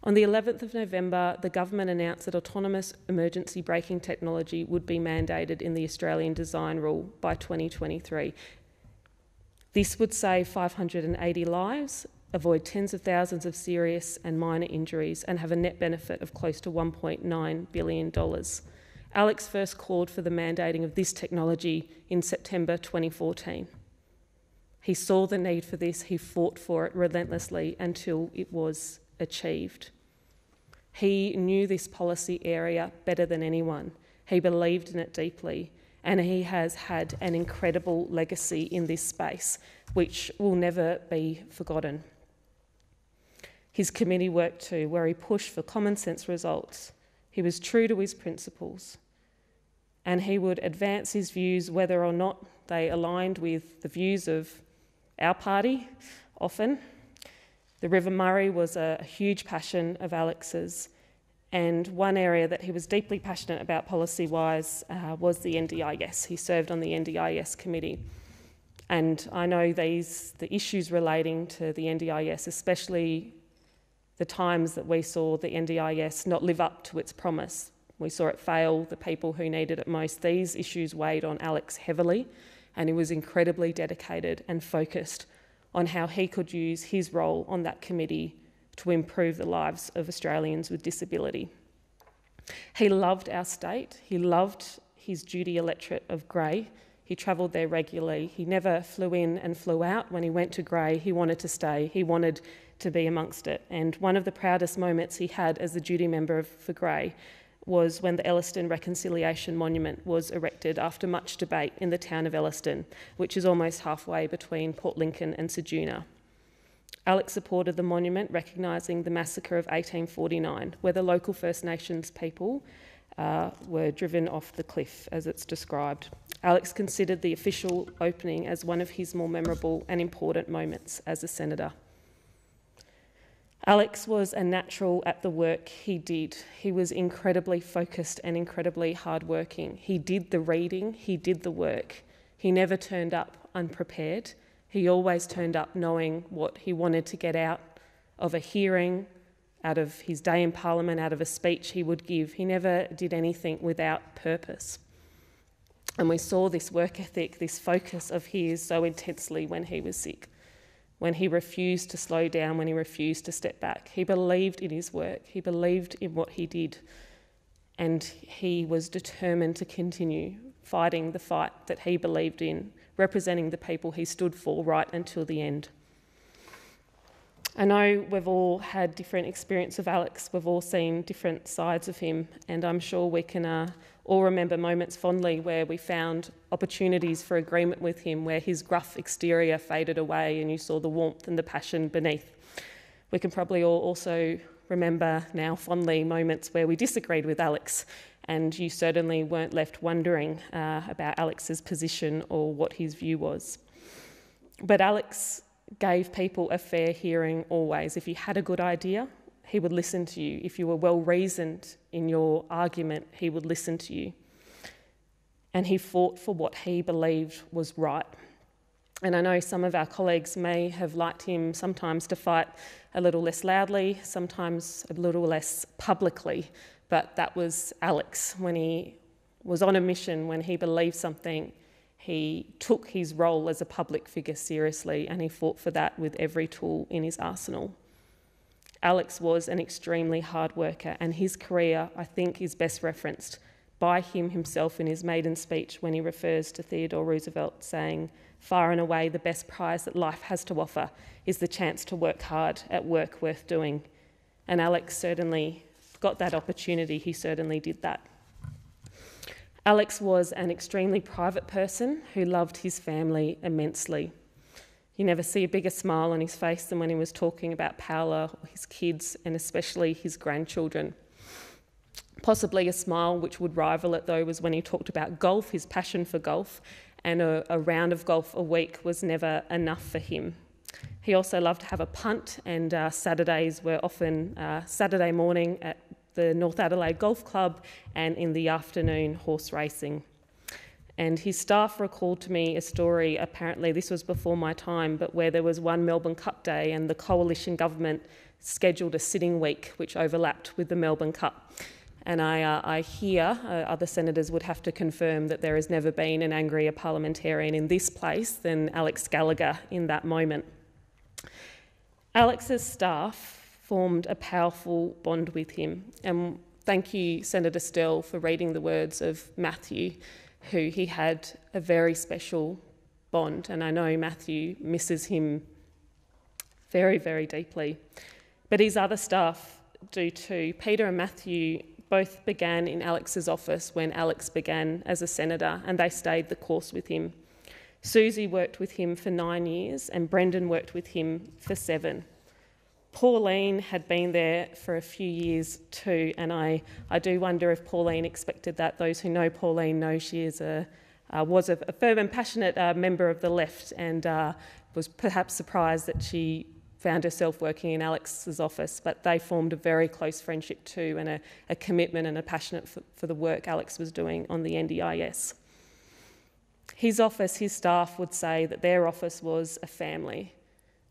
On the 11th of November, the government announced that autonomous emergency braking technology would be mandated in the Australian Design Rule by 2023. This would save 580 lives avoid tens of thousands of serious and minor injuries, and have a net benefit of close to $1.9 billion. Alex first called for the mandating of this technology in September 2014. He saw the need for this, he fought for it relentlessly until it was achieved. He knew this policy area better than anyone. He believed in it deeply, and he has had an incredible legacy in this space, which will never be forgotten his committee work too, where he pushed for common sense results. He was true to his principles. And he would advance his views whether or not they aligned with the views of our party, often. The River Murray was a, huge passion of Alex's, and one area that he was deeply passionate about policy wise uh, was the NDIS. He served on the NDIS committee. And I know these the issues relating to the NDIS, especially the times that we saw the NDIS not live up to its promise. We saw it fail the people who needed it most. These issues weighed on Alex heavily, and he was incredibly dedicated and focused on how he could use his role on that committee to improve the lives of Australians with disability. He loved our state, he loved his duty electorate of Grey. He travelled there regularly. He never flew in and flew out. When he went to Grey, he wanted to stay. He wanted to be amongst it. And one of the proudest moments he had as the duty member of, for Grey was when the Elliston Reconciliation Monument was erected after much debate in the town of Elliston, which is almost halfway between Port Lincoln and Ceduna. Alex supported the monument, recognising the massacre of 1849, where the local First Nations people uh, were driven off the cliff, as it's described. Alex considered the official opening as one of his more memorable and important moments as a senator. Alex was a natural at the work he did. He was incredibly focused and incredibly hardworking. He did the reading, he did the work. He never turned up unprepared. He always turned up knowing what he wanted to get out of a hearing, out of his day in Parliament, out of a speech he would give. He never did anything without purpose. And we saw this work ethic, this focus of his so intensely when he was sick when he refused to slow down, when he refused to step back. He believed in his work, he believed in what he did, and he was determined to continue fighting the fight that he believed in, representing the people he stood for right until the end. I know we've all had different experience of Alex. We've all seen different sides of him, and I'm sure we can uh, all remember moments fondly where we found opportunities for agreement with him, where his gruff exterior faded away and you saw the warmth and the passion beneath. We can probably all also remember now fondly moments where we disagreed with Alex, and you certainly weren't left wondering uh, about Alex's position or what his view was. But Alex gave people a fair hearing always. If you had a good idea, he would listen to you. If you were well reasoned in your argument, he would listen to you. And he fought for what he believed was right. And I know some of our colleagues may have liked him sometimes to fight a little less loudly, sometimes a little less publicly, but that was Alex when he was on a mission, when he believed something, he took his role as a public figure seriously and he fought for that with every tool in his arsenal. Alex was an extremely hard worker, and his career, I think, is best referenced by him himself in his maiden speech when he refers to Theodore Roosevelt saying, Far and away, the best prize that life has to offer is the chance to work hard at work worth doing. And Alex certainly got that opportunity, he certainly did that. Alex was an extremely private person who loved his family immensely. You never see a bigger smile on his face than when he was talking about Paola, or his kids, and especially his grandchildren. Possibly a smile which would rival it, though, was when he talked about golf, his passion for golf, and a, a round of golf a week was never enough for him. He also loved to have a punt, and uh, Saturdays were often uh, Saturday morning at the North Adelaide Golf Club, and in the afternoon, horse racing. And his staff recalled to me a story, apparently, this was before my time, but where there was one Melbourne Cup day and the coalition government scheduled a sitting week which overlapped with the Melbourne Cup. And I, uh, I hear uh, other senators would have to confirm that there has never been an angrier parliamentarian in this place than Alex Gallacher in that moment. Alex's staff formed a powerful bond with him. And thank you, Senator Sterle, for reading the words of Matthew, who he had a very special bond. And I know Matthew misses him very, very deeply. But his other staff do too. Peter and Matthew both began in Alex's office when Alex began as a senator, and they stayed the course with him. Susie worked with him for nine years, and Brendan worked with him for seven. Pauline had been there for a few years too, and I, I do wonder if Pauline expected that. Those who know Pauline know she is a, uh, was a, a, firm and passionate uh, member of the left and uh, was perhaps surprised that she found herself working in Alex's office, but they formed a very close friendship too and a, a commitment and a passion for, for the work Alex was doing on the NDIS. His office, his staff would say that their office was a family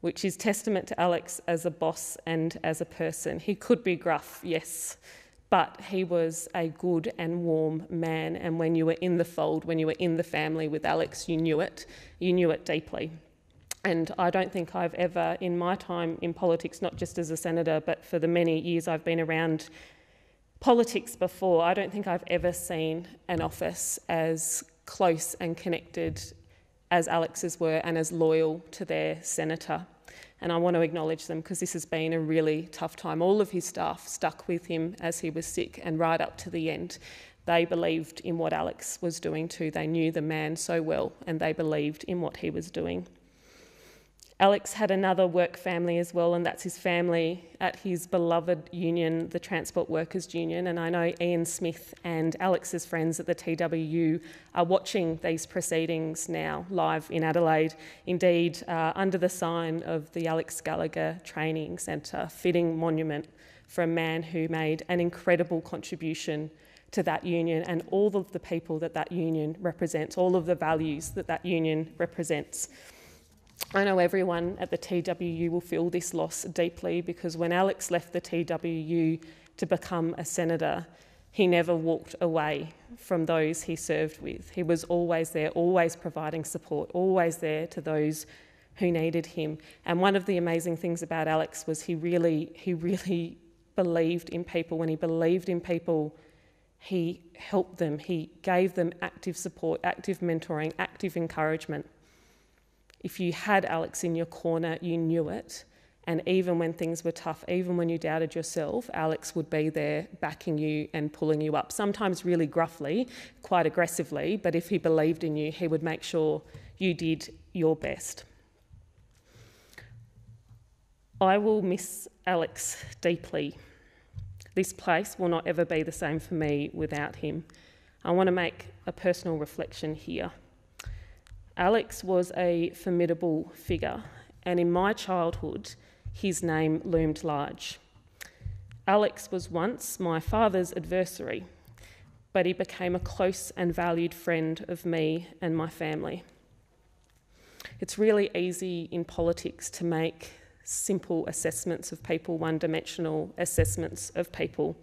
which is testament to Alex as a boss and as a person. He could be gruff, yes, but he was a good and warm man. And when you were in the fold, when you were in the family with Alex, you knew it. You knew it deeply. And I don't think I've ever, in my time in politics, not just as a senator, but for the many years I've been around politics before, I don't think I've ever seen an office as close and connected as Alex's were and as loyal to their senator. And I want to acknowledge them because this has been a really tough time. All of his staff stuck with him as he was sick and right up to the end. They believed in what Alex was doing too. They knew the man so well and they believed in what he was doing. Alex had another work family as well, and that's his family at his beloved union, the Transport Workers Union. And I know Ian Smith and Alex's friends at the TWU are watching these proceedings now live in Adelaide. Indeed, uh, under the sign of the Alex Gallacher Training Centre, fitting monument for a man who made an incredible contribution to that union and all of the people that that union represents, all of the values that that union represents. I know everyone at the TWU will feel this loss deeply because when Alex left the TWU to become a senator, he never walked away from those he served with. He was always there, always providing support, always there to those who needed him. And one of the amazing things about Alex was he really, he really believed in people. When he believed in people, he helped them. He gave them active support, active mentoring, active encouragement. If you had Alex in your corner, you knew it. And even when things were tough, even when you doubted yourself, Alex would be there backing you and pulling you up, sometimes really gruffly, quite aggressively, but if he believed in you, he would make sure you did your best. I will miss Alex deeply. This place will not ever be the same for me without him. I want to make a personal reflection here. Alex was a formidable figure, and in my childhood, his name loomed large. Alex was once my father's adversary, but he became a close and valued friend of me and my family. It's really easy in politics to make simple assessments of people, one dimensional assessments of people.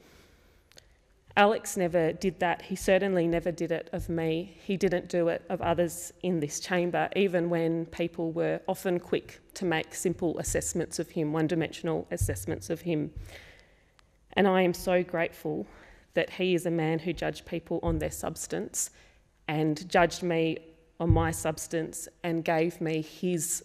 Alex never did that. He certainly never did it of me. He didn't do it of others in this chamber, even when people were often quick to make simple assessments of him, one dimensional assessments of him. And I am so grateful that he is a man who judged people on their substance and judged me on my substance and gave me his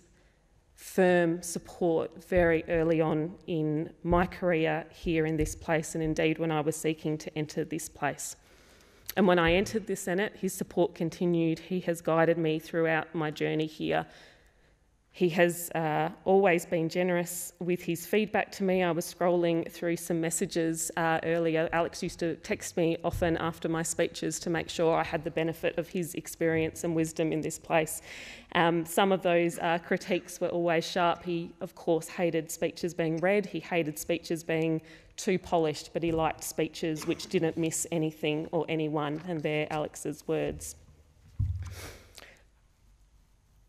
firm support very early on in my career here in this place, and indeed when I was seeking to enter this place. And when I entered the Senate, his support continued. He has guided me throughout my journey here he has uh, always been generous with his feedback to me. I was scrolling through some messages uh, earlier. Alex used to text me often after my speeches to make sure I had the benefit of his experience and wisdom in this place. Um, some of those uh, critiques were always sharp. He, of course, hated speeches being read, he hated speeches being too polished, but he liked speeches which didn't miss anything or anyone, and they're Alex's words.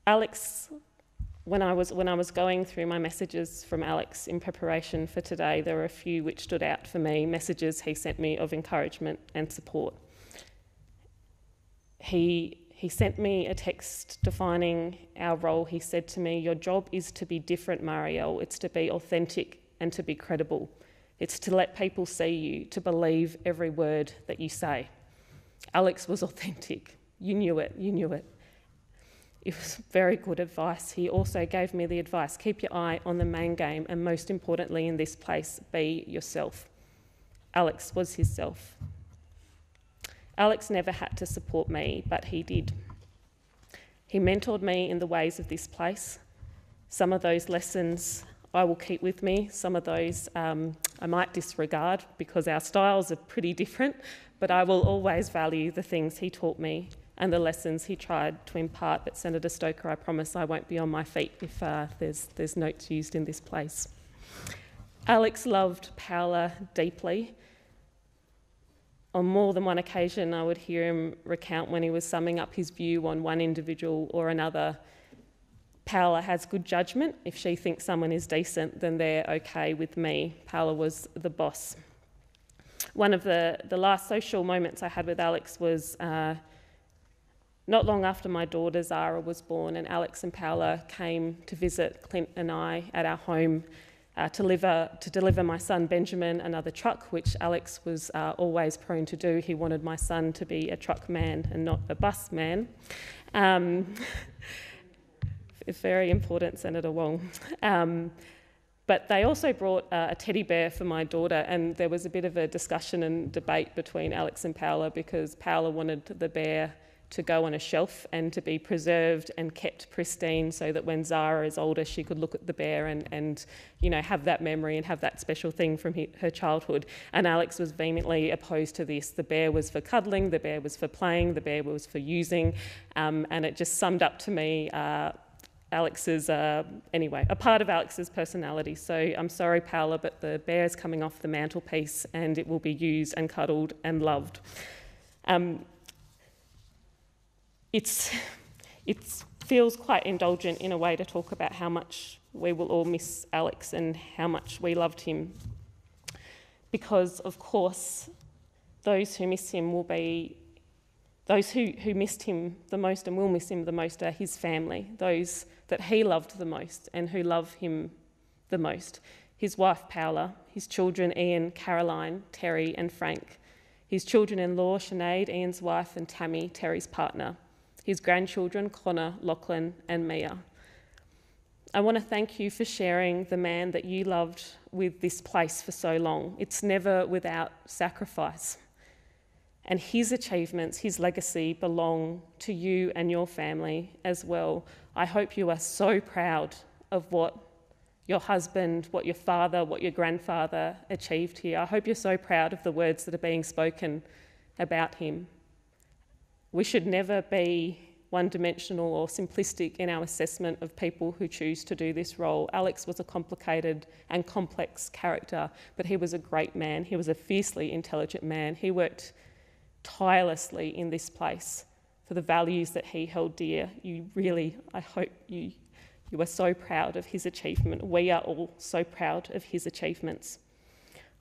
Alex when I was when I was going through my messages from Alex in preparation for today, there were a few which stood out for me. Messages he sent me of encouragement and support. He he sent me a text defining our role. He said to me, "Your job is to be different, Marielle. It's to be authentic and to be credible. It's to let people see you, to believe every word that you say." Alex was authentic. You knew it. You knew it. It was very good advice. He also gave me the advice keep your eye on the main game, and most importantly, in this place, be yourself. Alex was his self. Alex never had to support me, but he did. He mentored me in the ways of this place. Some of those lessons I will keep with me, some of those um, I might disregard because our styles are pretty different, but I will always value the things he taught me and the lessons he tried to impart. But Senator Stoker, I promise I won't be on my feet if uh, there's, there's notes used in this place. Alex loved Paola deeply. On more than one occasion, I would hear him recount when he was summing up his view on one individual or another. Paola has good judgment. If she thinks someone is decent, then they're okay with me. Paola was the boss. One of the, the last social moments I had with Alex was uh, not long after my daughter Zara was born, and Alex and Paola came to visit Clint and I at our home uh, to, deliver, to deliver my son Benjamin another truck, which Alex was uh, always prone to do. He wanted my son to be a truck man and not a bus man. Um, it's very important, Senator Wong. Um, but they also brought uh, a teddy bear for my daughter, and there was a bit of a discussion and debate between Alex and Paola because Paola wanted the bear to go on a shelf and to be preserved and kept pristine so that when Zara is older, she could look at the bear and, and you know, have that memory and have that special thing from he, her childhood. And Alex was vehemently opposed to this. The bear was for cuddling, the bear was for playing, the bear was for using, um, and it just summed up to me uh, Alex's, uh, anyway, a part of Alex's personality. So I'm sorry, Paola, but the bear is coming off the mantelpiece and it will be used and cuddled and loved. Um, it's, it feels quite indulgent in a way to talk about how much we will all miss Alex and how much we loved him. Because, of course, those who miss him will be those who, who missed him the most and will miss him the most are his family, those that he loved the most and who love him the most. His wife, Paola, his children, Ian, Caroline, Terry, and Frank, his children in law, Sinead, Ian's wife, and Tammy, Terry's partner, his grandchildren, Connor, Lachlan, and Mia. I want to thank you for sharing the man that you loved with this place for so long. It's never without sacrifice. And his achievements, his legacy belong to you and your family as well. I hope you are so proud of what your husband, what your father, what your grandfather achieved here. I hope you're so proud of the words that are being spoken about him. We should never be one dimensional or simplistic in our assessment of people who choose to do this role. Alex was a complicated and complex character, but he was a great man. He was a fiercely intelligent man. He worked tirelessly in this place for the values that he held dear. You really, I hope you you are so proud of his achievement. We are all so proud of his achievements.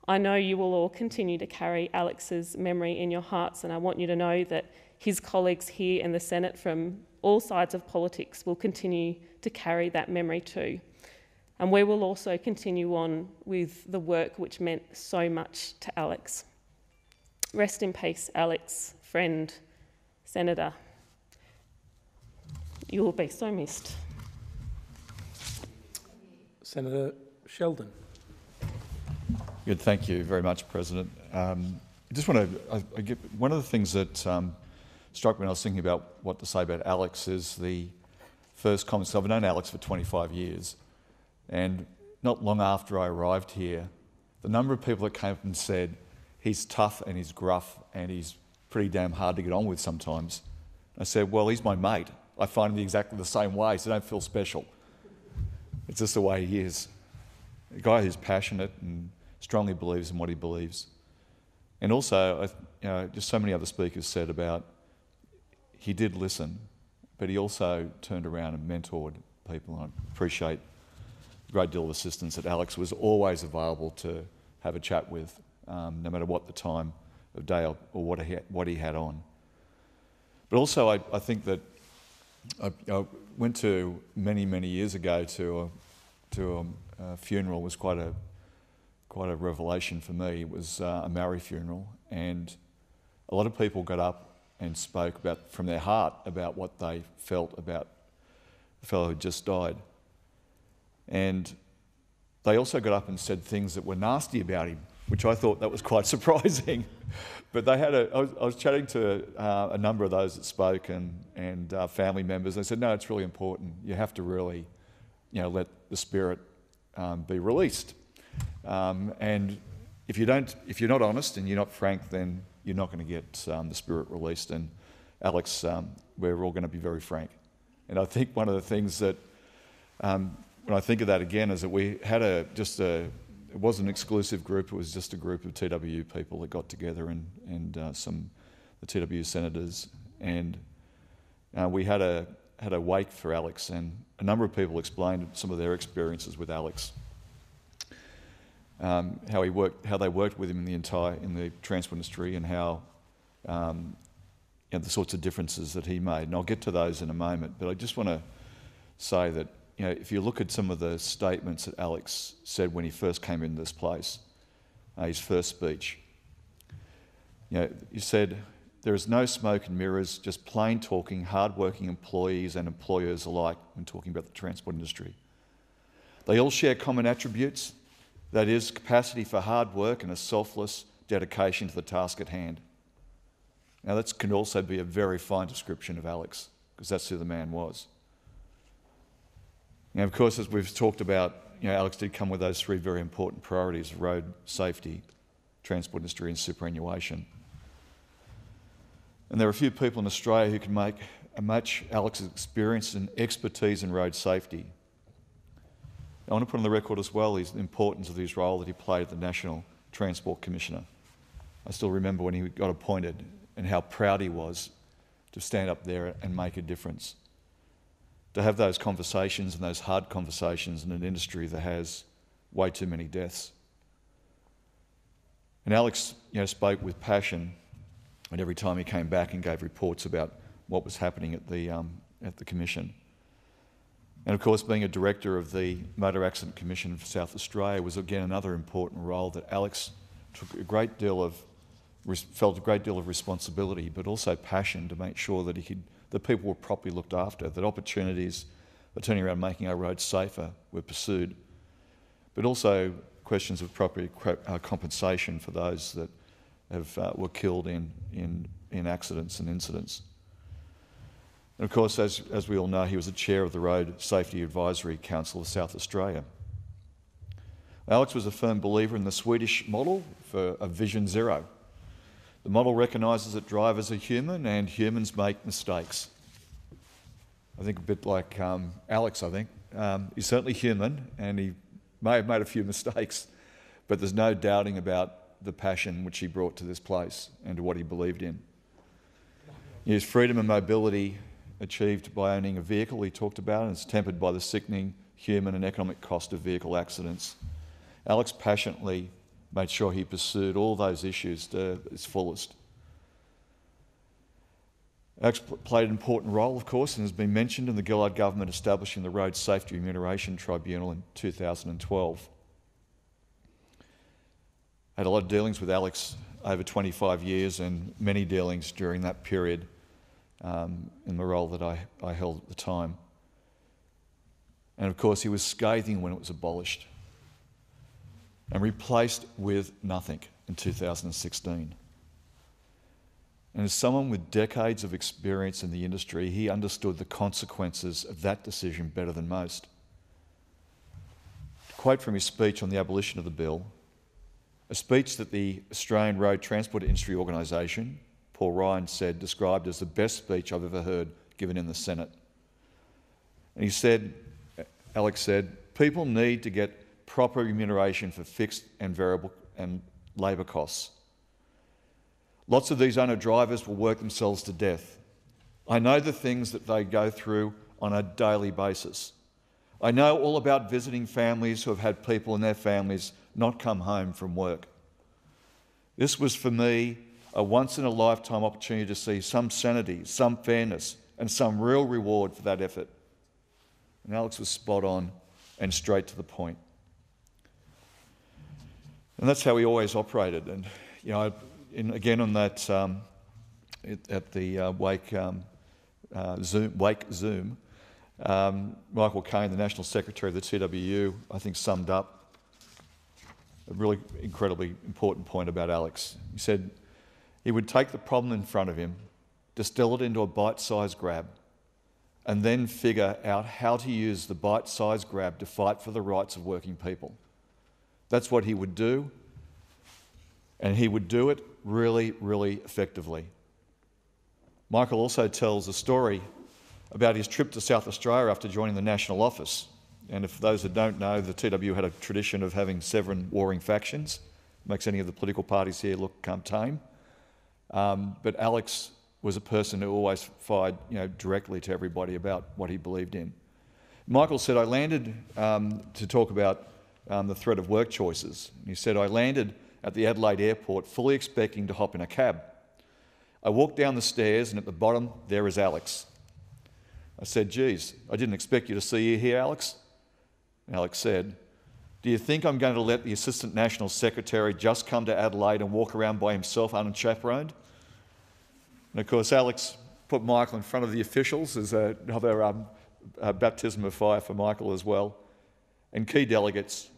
I know you will all continue to carry Alex's memory in your hearts, and I want you to know that his colleagues here in the Senate from all sides of politics will continue to carry that memory too. And we will also continue on with the work which meant so much to Alex. Rest in peace, Alex, friend, Senator. You will be so missed. Senator Sheldon. Good, thank you very much, President. Um, I just want to, I, I get, one of the things that um, struck me when I was thinking about what to say about Alex is the first comments. I've known Alex for 25 years, and not long after I arrived here, the number of people that came up and said, he's tough and he's gruff and he's pretty damn hard to get on with sometimes. I said, well, he's my mate. I find him exactly the same way, so don't feel special. It's just the way he is. A guy who's passionate and strongly believes in what he believes. And also, you know, just so many other speakers said about he did listen, but he also turned around and mentored people. And I appreciate a great deal of assistance that Alex was always available to have a chat with, um, no matter what the time of day or, or what, he, what he had on. But also, I, I think that I, I, went to many, many years ago to a, to a, a funeral. It was quite a, quite a revelation for me. It was uh, a Maori funeral, and a lot of people got up and spoke about, from their heart about what they felt about the fellow who just died. And they also got up and said things that were nasty about him, which I thought that was quite surprising. but they had a, I was, I was chatting to uh, a number of those that spoke and, and uh, family members. They said, no, it's really important. You have to really, you know, let the spirit um, be released. Um, and if you don't, if you're not honest and you're not frank, then you're not going to get um, the spirit released. And Alex, um, we're all going to be very frank. And I think one of the things that, um, when I think of that again, is that we had a just a it wasn't an exclusive group, it was just a group of TWU people that got together and, and uh, some the TWU senators. And uh, we had a, had a wake for Alex, and a number of people explained some of their experiences with Alex. Um, how he worked, how they worked with him in the entire in the transport industry, and how um, you know, the sorts of differences that he made. And I'll get to those in a moment. But I just want to say that you know, if you look at some of the statements that Alex said when he first came into this place, uh, his first speech, you know, he said, there is no smoke and mirrors, just plain talking, hard-working employees and employers alike when talking about the transport industry. They all share common attributes, that is, capacity for hard work and a selfless dedication to the task at hand. Now, that can also be a very fine description of Alex, because that's who the man was. Now, of course, as we've talked about, you know, Alex did come with those three very important priorities road safety, transport industry, and superannuation. And there are a few people in Australia who can make a match Alex's experience and expertise in road safety. I want to put on the record as well the importance of his role that he played at the National Transport Commissioner. I still remember when he got appointed and how proud he was to stand up there and make a difference to have those conversations and those hard conversations in an industry that has way too many deaths. And Alex you know, spoke with passion, and every time he came back and gave reports about what was happening at the, um, at the Commission. And of course, being a director of the Motor Accident Commission for South Australia was again another important role that Alex took a great deal of, felt a great deal of responsibility, but also passion to make sure that he could that people were properly looked after, that opportunities for turning around making our roads safer were pursued, but also questions of proper uh, compensation for those that have, uh, were killed in, in, in accidents and incidents. And of course, as, as we all know, he was the chair of the Road Safety Advisory Council of South Australia. Alex was a firm believer in the Swedish model for a vision zero. The model recognises that drivers are human and humans make mistakes. I think a bit like um, Alex, I think. Um, he's certainly human and he may have made a few mistakes, but there's no doubting about the passion which he brought to this place and to what he believed in. His freedom and mobility achieved by owning a vehicle he talked about and it's tempered by the sickening human and economic cost of vehicle accidents. Alex passionately made sure he pursued all those issues to its fullest. Alex played an important role, of course, and has been mentioned in the Gillard government establishing the Road Safety Remuneration Tribunal in 2012. I had a lot of dealings with Alex over 25 years and many dealings during that period um, in the role that I, I held at the time. And of course, he was scathing when it was abolished and replaced with nothing in 2016. And as someone with decades of experience in the industry, he understood the consequences of that decision better than most. To quote from his speech on the abolition of the bill, a speech that the Australian Road Transport Industry Organisation, Paul Ryan said, described as the best speech I've ever heard given in the Senate. And he said, Alex said, people need to get proper remuneration for fixed and variable and labour costs. Lots of these owner drivers will work themselves to death. I know the things that they go through on a daily basis. I know all about visiting families who have had people in their families not come home from work. This was for me a once in a lifetime opportunity to see some sanity, some fairness, and some real reward for that effort. And Alex was spot on and straight to the point. And that's how he always operated. And, you know, in, again on that, um, at the uh, Wake, um, uh, Zoom, Wake Zoom, um, Michael Kaine, the National Secretary of the TWU, I think summed up a really incredibly important point about Alex. He said he would take the problem in front of him, distill it into a bite sized grab, and then figure out how to use the bite sized grab to fight for the rights of working people. That's what he would do, and he would do it really, really effectively. Michael also tells a story about his trip to South Australia after joining the National Office. And if those that don't know, the TW had a tradition of having seven warring factions. Makes any of the political parties here look tame. Um, but Alex was a person who always fired you know, directly to everybody about what he believed in. Michael said, I landed um, to talk about um, the threat of work choices. He said, I landed at the Adelaide airport fully expecting to hop in a cab. I walked down the stairs, and at the bottom, there is Alex. I said, Geez, I didn't expect you to see you here, Alex. Alex said, Do you think I'm going to let the Assistant National Secretary just come to Adelaide and walk around by himself unchaperoned? And of course, Alex put Michael in front of the officials as another um, baptism of fire for Michael as well, and key delegates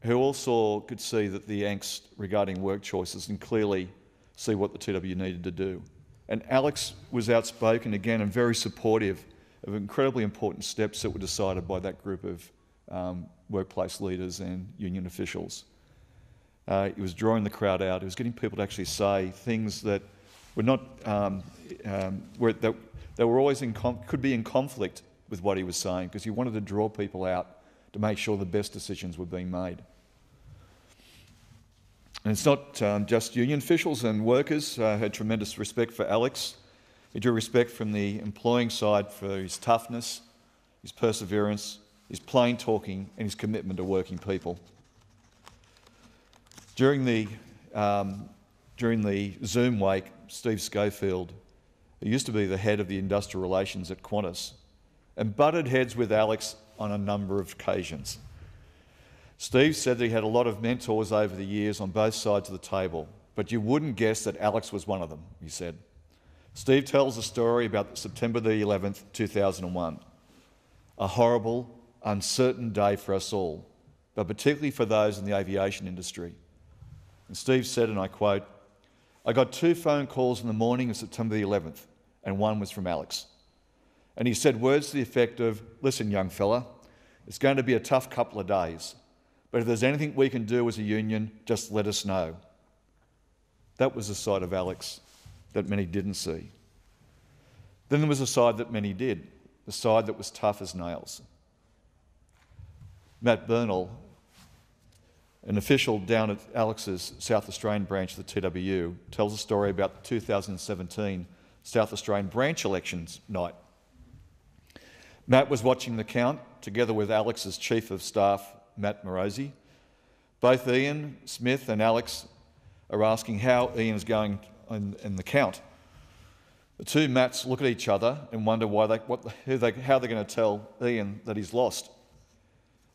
who also could see that the angst regarding work choices and clearly see what the TW needed to do. And Alex was outspoken again and very supportive of incredibly important steps that were decided by that group of um, workplace leaders and union officials. Uh, he was drawing the crowd out. He was getting people to actually say things that were not um, um, were, that, that were always in could be in conflict with what he was saying because he wanted to draw people out to make sure the best decisions were being made. And it's not um, just union officials and workers uh, had tremendous respect for Alex. He drew respect from the employing side for his toughness, his perseverance, his plain talking, and his commitment to working people. During the, um, during the Zoom wake, Steve Schofield, who used to be the head of the industrial relations at Qantas, and butted heads with Alex on a number of occasions. Steve said that he had a lot of mentors over the years on both sides of the table, but you wouldn't guess that Alex was one of them, he said. Steve tells a story about September the 11th, 2001. A horrible, uncertain day for us all, but particularly for those in the aviation industry. And Steve said, and I quote, I got two phone calls in the morning of September the 11th, and one was from Alex. And he said words to the effect of, Listen, young fella, it's going to be a tough couple of days, But if there's anything we can do as a union, just let us know. That was the side of Alex that many didn't see. Then there was a side that many did, the side that was tough as nails. Matt Bernal, an official down at Alex's South Australian branch of the TWU, tells a story about the 2017 South Australian branch elections night. Matt was watching the count together with Alex's Chief of Staff, Matt Morosi. Both Ian Smith and Alex are asking how Ian is going in, in the count. The two Matts look at each other and wonder why they, what, they, how they're going to tell Ian that he's lost.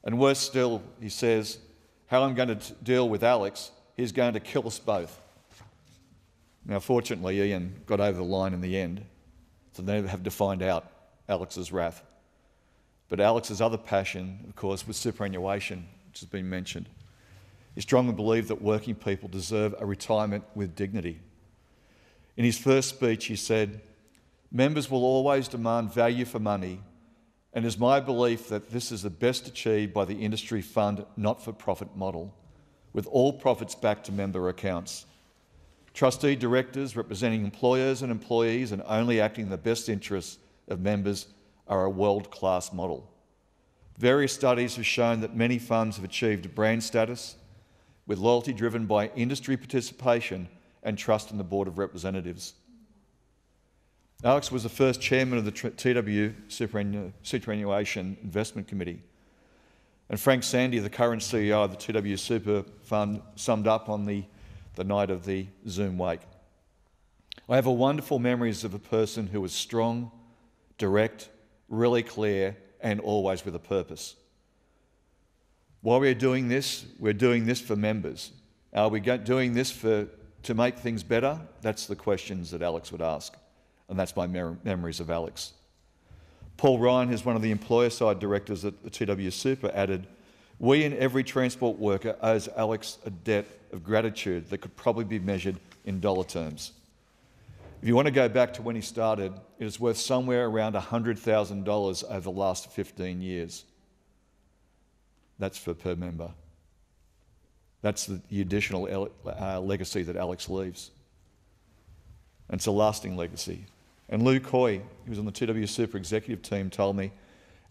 And worse still, he says, how I'm going to deal with Alex, he's going to kill us both. Now, fortunately, Ian got over the line in the end, so they never have to find out Alex's wrath. But Alex's other passion, of course, was superannuation, which has been mentioned. He strongly believed that working people deserve a retirement with dignity. In his first speech, he said, Members will always demand value for money, and is my belief that this is the best achieved by the industry fund not for profit model, with all profits back to member accounts. Trustee directors representing employers and employees and only acting in the best interests of members are a world class model. Various studies have shown that many funds have achieved brand status, with loyalty driven by industry participation and trust in the Board of Representatives. Alex was the first chairman of the TW Superannuation Investment Committee. And Frank Sandy, the current CEO of the TW Super Fund, summed up on the, the night of the Zoom wake. I have a wonderful memories of a person who was strong, direct, really clear, and always with a purpose. While we're doing this, we're doing this for members. Are we doing this for, to make things better? That's the questions that Alex would ask. And that's my memories of Alex. Paul Ryan, who's one of the employer side directors at the TW Super, added, We and every transport worker owes Alex a debt of gratitude that could probably be measured in dollar terms. If you want to go back to when he started, it is worth somewhere around $100,000 over the last 15 years. That's for per member. That's the, the additional uh, legacy that Alex leaves. And it's a lasting legacy. And Lou Coy, who was on the TW Super executive team, told me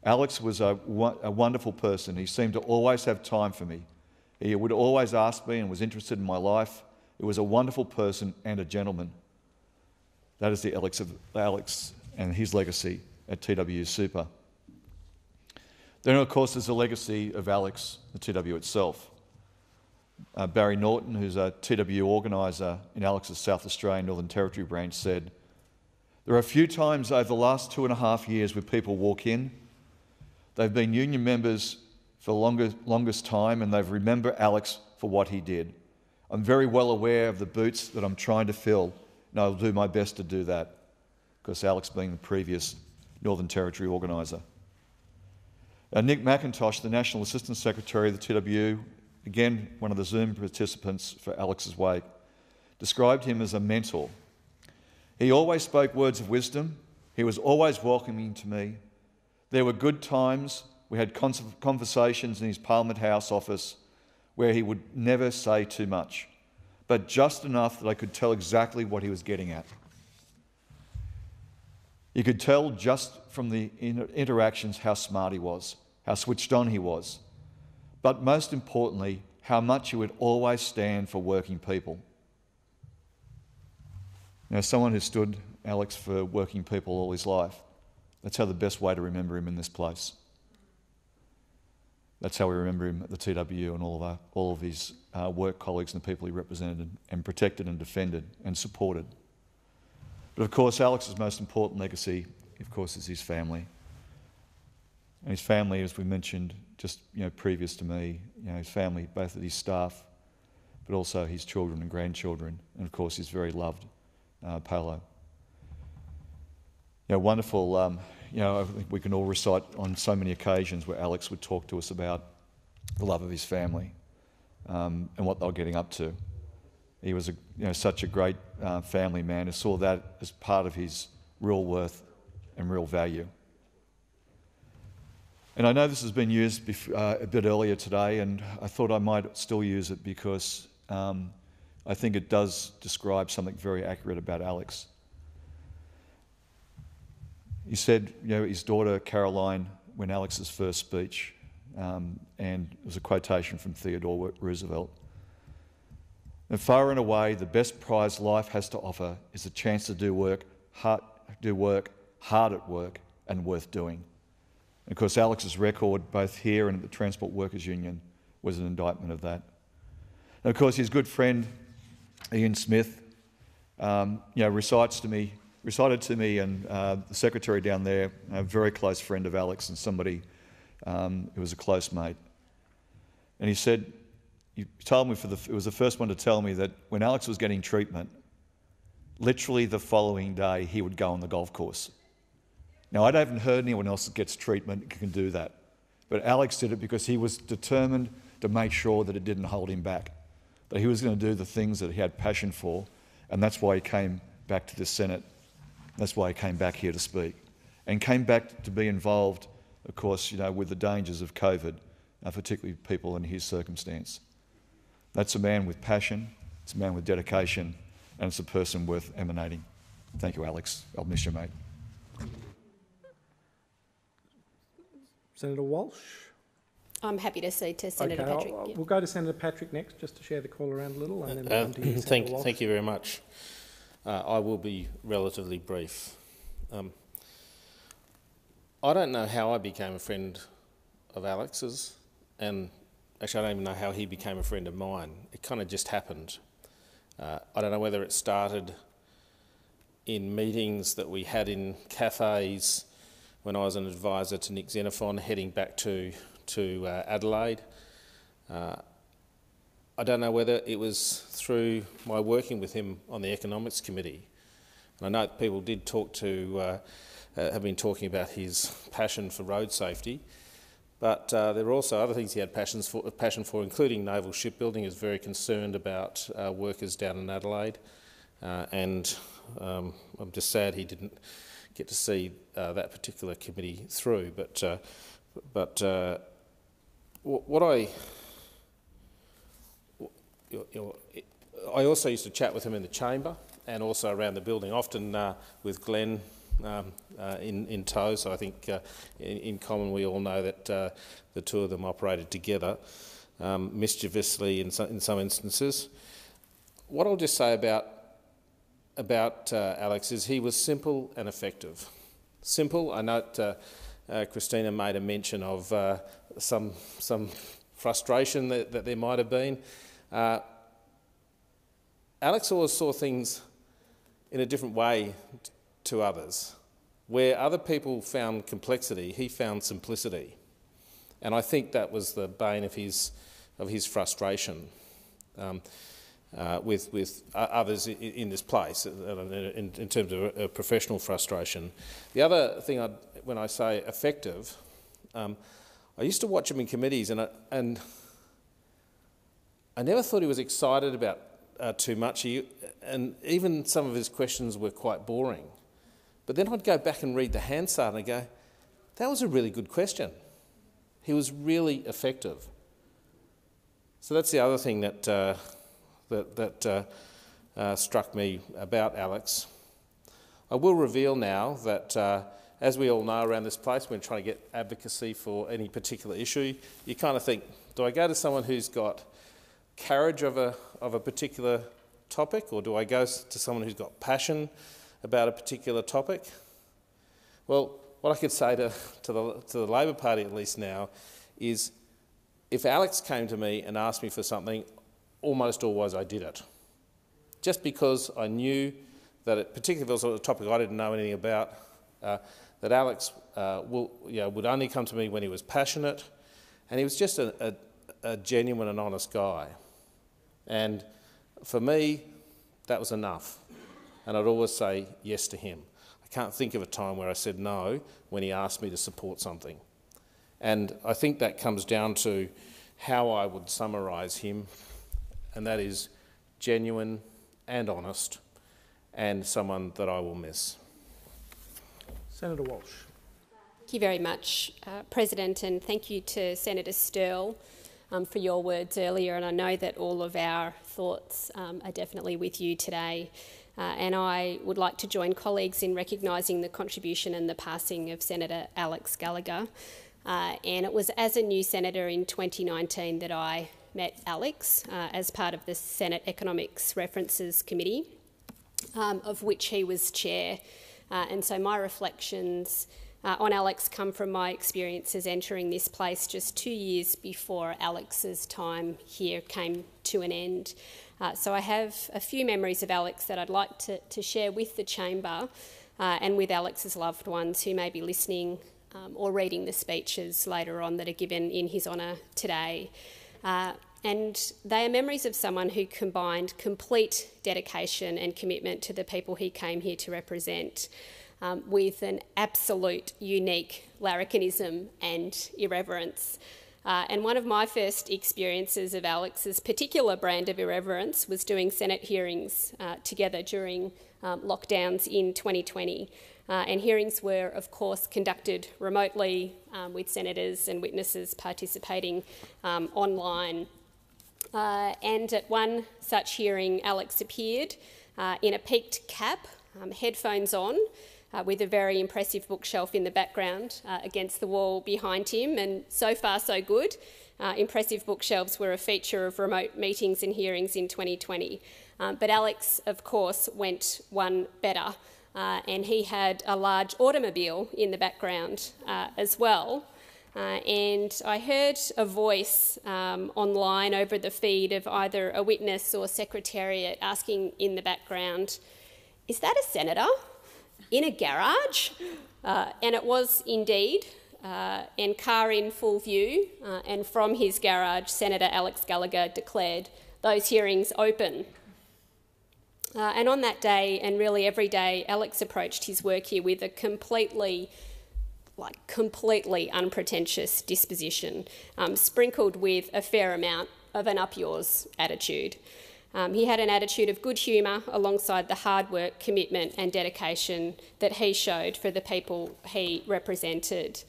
Alex was a, a wonderful person. He seemed to always have time for me. He would always ask me and was interested in my life. He was a wonderful person and a gentleman. That is the Alex, of, Alex and his legacy at TW Super. Then, of course, there's the legacy of Alex, the TW itself. Uh, Barry Norton, who's a TW organiser in Alex's South Australian Northern Territory branch, said, There are a few times over the last two and a half years where people walk in, they've been union members for the longest, longest time, and they've remembered Alex for what he did. I'm very well aware of the boots that I'm trying to fill and I'll do my best to do that, because Alex being the previous Northern Territory organiser. Nick McIntosh, the National Assistant Secretary of the TWU, again one of the Zoom participants for Alex's Wake, described him as a mentor. He always spoke words of wisdom. He was always welcoming to me. There were good times. We had conversations in his Parliament House office where he would never say too much but just enough that I could tell exactly what he was getting at. You could tell just from the interactions how smart he was, how switched on he was, but most importantly, how much he would always stand for working people. Now, someone who stood Alex for working people all his life, that's how the best way to remember him in this place. That's how we remember him at the TWU and all of, our, all of his uh, work colleagues and the people he represented and protected and defended and supported. But of course, Alex's most important legacy, of course, is his family. And his family, as we mentioned just you know, previous to me, you know, his family, both of his staff, but also his children and grandchildren, and of course his very loved uh, Paola. You know, wonderful um, you know, I think we can all recite on so many occasions where Alex would talk to us about the love of his family um, and what they were getting up to. He was a, you know, such a great uh, family man who saw that as part of his real worth and real value. And I know this has been used bef- uh, a bit earlier today, and I thought I might still use it because um, I think it does describe something very accurate about Alex. He said, you know, his daughter Caroline, when Alex's first speech, um, and it was a quotation from Theodore Roosevelt. And far and away, the best prize life has to offer is a chance to do work, hard, do work, hard at work, and worth doing. And of course, Alex's record, both here and at the Transport Workers Union, was an indictment of that. And of course, his good friend Ian Smith, um, you know, recites to me, recited to me, and uh, the secretary down there, a very close friend of Alex and somebody um, who was a close mate. And he said, he told me for the, it was the first one to tell me that when Alex was getting treatment, literally the following day he would go on the golf course. Now, I haven't heard anyone else that gets treatment can do that. But Alex did it because he was determined to make sure that it didn't hold him back, that he was going to do the things that he had passion for, and that's why he came back to the Senate. That's why he came back here to speak, and came back to be involved, of course, you know, with the dangers of COVID, uh, particularly people in his circumstance. That's a man with passion, it's a man with dedication, and it's a person worth emanating. Thank you, Alex. I'll miss you, mate. Senator Walsh? I'm happy to cede to Senator okay, Patrick. Yeah. We'll go to Senator Patrick next, just to share the call around a little, and then we'll Uh, come to you, thank, Senator Walsh. thank you very much. Uh, I will be relatively brief. Um, I don't know how I became a friend of Alex's, and actually, I don't even know how he became a friend of mine. It kind of just happened. Uh, I don't know whether it started in meetings that we had in cafes when I was an advisor to Nick Xenophon, heading back to to uh, Adelaide. Uh, I don't know whether it was through my working with him on the Economics Committee. And I know people did talk to, uh, uh, have been talking about his passion for road safety, but uh, there were also other things he had passions for, passion for, including naval shipbuilding. He was very concerned about uh, workers down in Adelaide, uh, and um, I'm just sad he didn't get to see uh, that particular committee through. But, but what I you know, I also used to chat with him in the chamber and also around the building, often uh, with Glenn um, uh, in, in tow. So I think uh, in, in, common we all know that uh, the two of them operated together, um, mischievously in some, in some instances. What I'll just say about, about uh, Alex is he was simple and effective. Simple, I note uh, Christina made a mention of some, some frustration that, that there might have been. Uh, Alex always saw things in a different way to others. Where other people found complexity, he found simplicity. And I think that was the bane of his, of his frustration um, uh, with, with others in, in this place, uh, in, in, terms of professional frustration. The other thing, I'd, when I say effective, um, I used to watch him in committees and, I, and I never thought he was excited about uh, too much, he, and even some of his questions were quite boring. But then I'd go back and read the Hansard and I'd go, that was a really good question. He was really effective. So that's the other thing that, uh, that, that uh, uh struck me about Alex. I will reveal now that, uh, as we all know around this place, when trying to get advocacy for any particular issue, you kind of think, do I go to someone who's got carriage of a, of a particular topic, or do I go to someone who's got passion about a particular topic? Well, what I could say to, to, the, to the Labor Party, at least now, is if Alex came to me and asked me for something, almost always I did it. Just because I knew that, it, particularly if it was a topic I didn't know anything about, uh, that Alex uh, will, you know, would only come to me when he was passionate, and he was just a, a, a genuine and honest guy. And for me, that was enough. And I'd always say yes to him. I can't think of a time where I said no when he asked me to support something. And I think that comes down to how I would summarise him, and that is genuine and honest, and someone that I will miss. Senator Walsh. Thank you very much, uh, President, and thank you to Senator Sterle um, for your words earlier. And I know that all of our thoughts um, are definitely with you today. Uh, and I would like to join colleagues in recognising the contribution and the passing of Senator Alex Gallacher. Uh, and it was as a new senator in 2019 that I met Alex uh, as part of the Senate Economics References Committee, um, of which he was chair. Uh, and so my reflections uh, on Alex come from my experiences entering this place just two years before Alex's time here came to an end. Uh, so I have a few memories of Alex that I'd like to, to share with the chamber uh, and with Alex's loved ones who may be listening um, or reading the speeches later on that are given in his honour today. And they are memories of someone who combined complete dedication and commitment to the people he came here to represent um, with an absolute unique larrikinism and irreverence. Uh, and one of my first experiences of Alex's particular brand of irreverence was doing Senate hearings uh, together during um, lockdowns in 2020. Uh, and hearings were, of course, conducted remotely um, with senators and witnesses participating um, online. Uh, and at one such hearing, Alex appeared uh, in a peaked cap, um, headphones on, uh, with a very impressive bookshelf in the background uh, against the wall behind him, and so far so good. Uh, impressive bookshelves were a feature of remote meetings and hearings in 2020. Um, but Alex, of course, went one better, uh, and he had a large automobile in the background as well. Uh, and I heard a voice um, online over the feed of either a witness or secretariat asking in the background, Is that a senator? in a garage, uh, and it was indeed, uh, and car in full view. Uh, and from his garage, Senator Alex Gallacher declared those hearings open. Uh, and on that day, and really every day, Alex approached his work here with a completely like completely unpretentious disposition, um, sprinkled with a fair amount of an up yours attitude. Um, he had an attitude of good humour alongside the hard work, commitment, and dedication that he showed for the people he represented.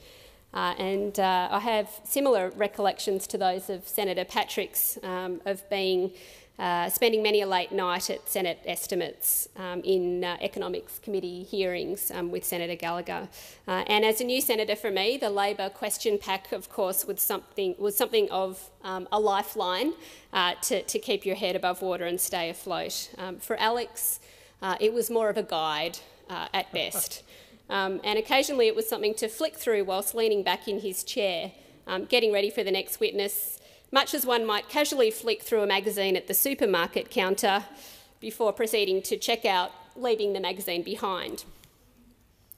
Uh, and uh, I have similar recollections to those of Senator Patrick's um, of being uh, spending many a late night at Senate estimates um, in uh, Economics Committee hearings um, with Senator Gallacher. Uh, and as a new senator for me, the Labor question pack, of course, was something, was something of um, a lifeline uh, to, to keep your head above water and stay afloat. Um, for Alex, uh, it was more of a guide uh, at best. Um, and occasionally it was something to flick through whilst leaning back in his chair, um, getting ready for the next witness, much as one might casually flick through a magazine at the supermarket counter before proceeding to check out, leaving the magazine behind.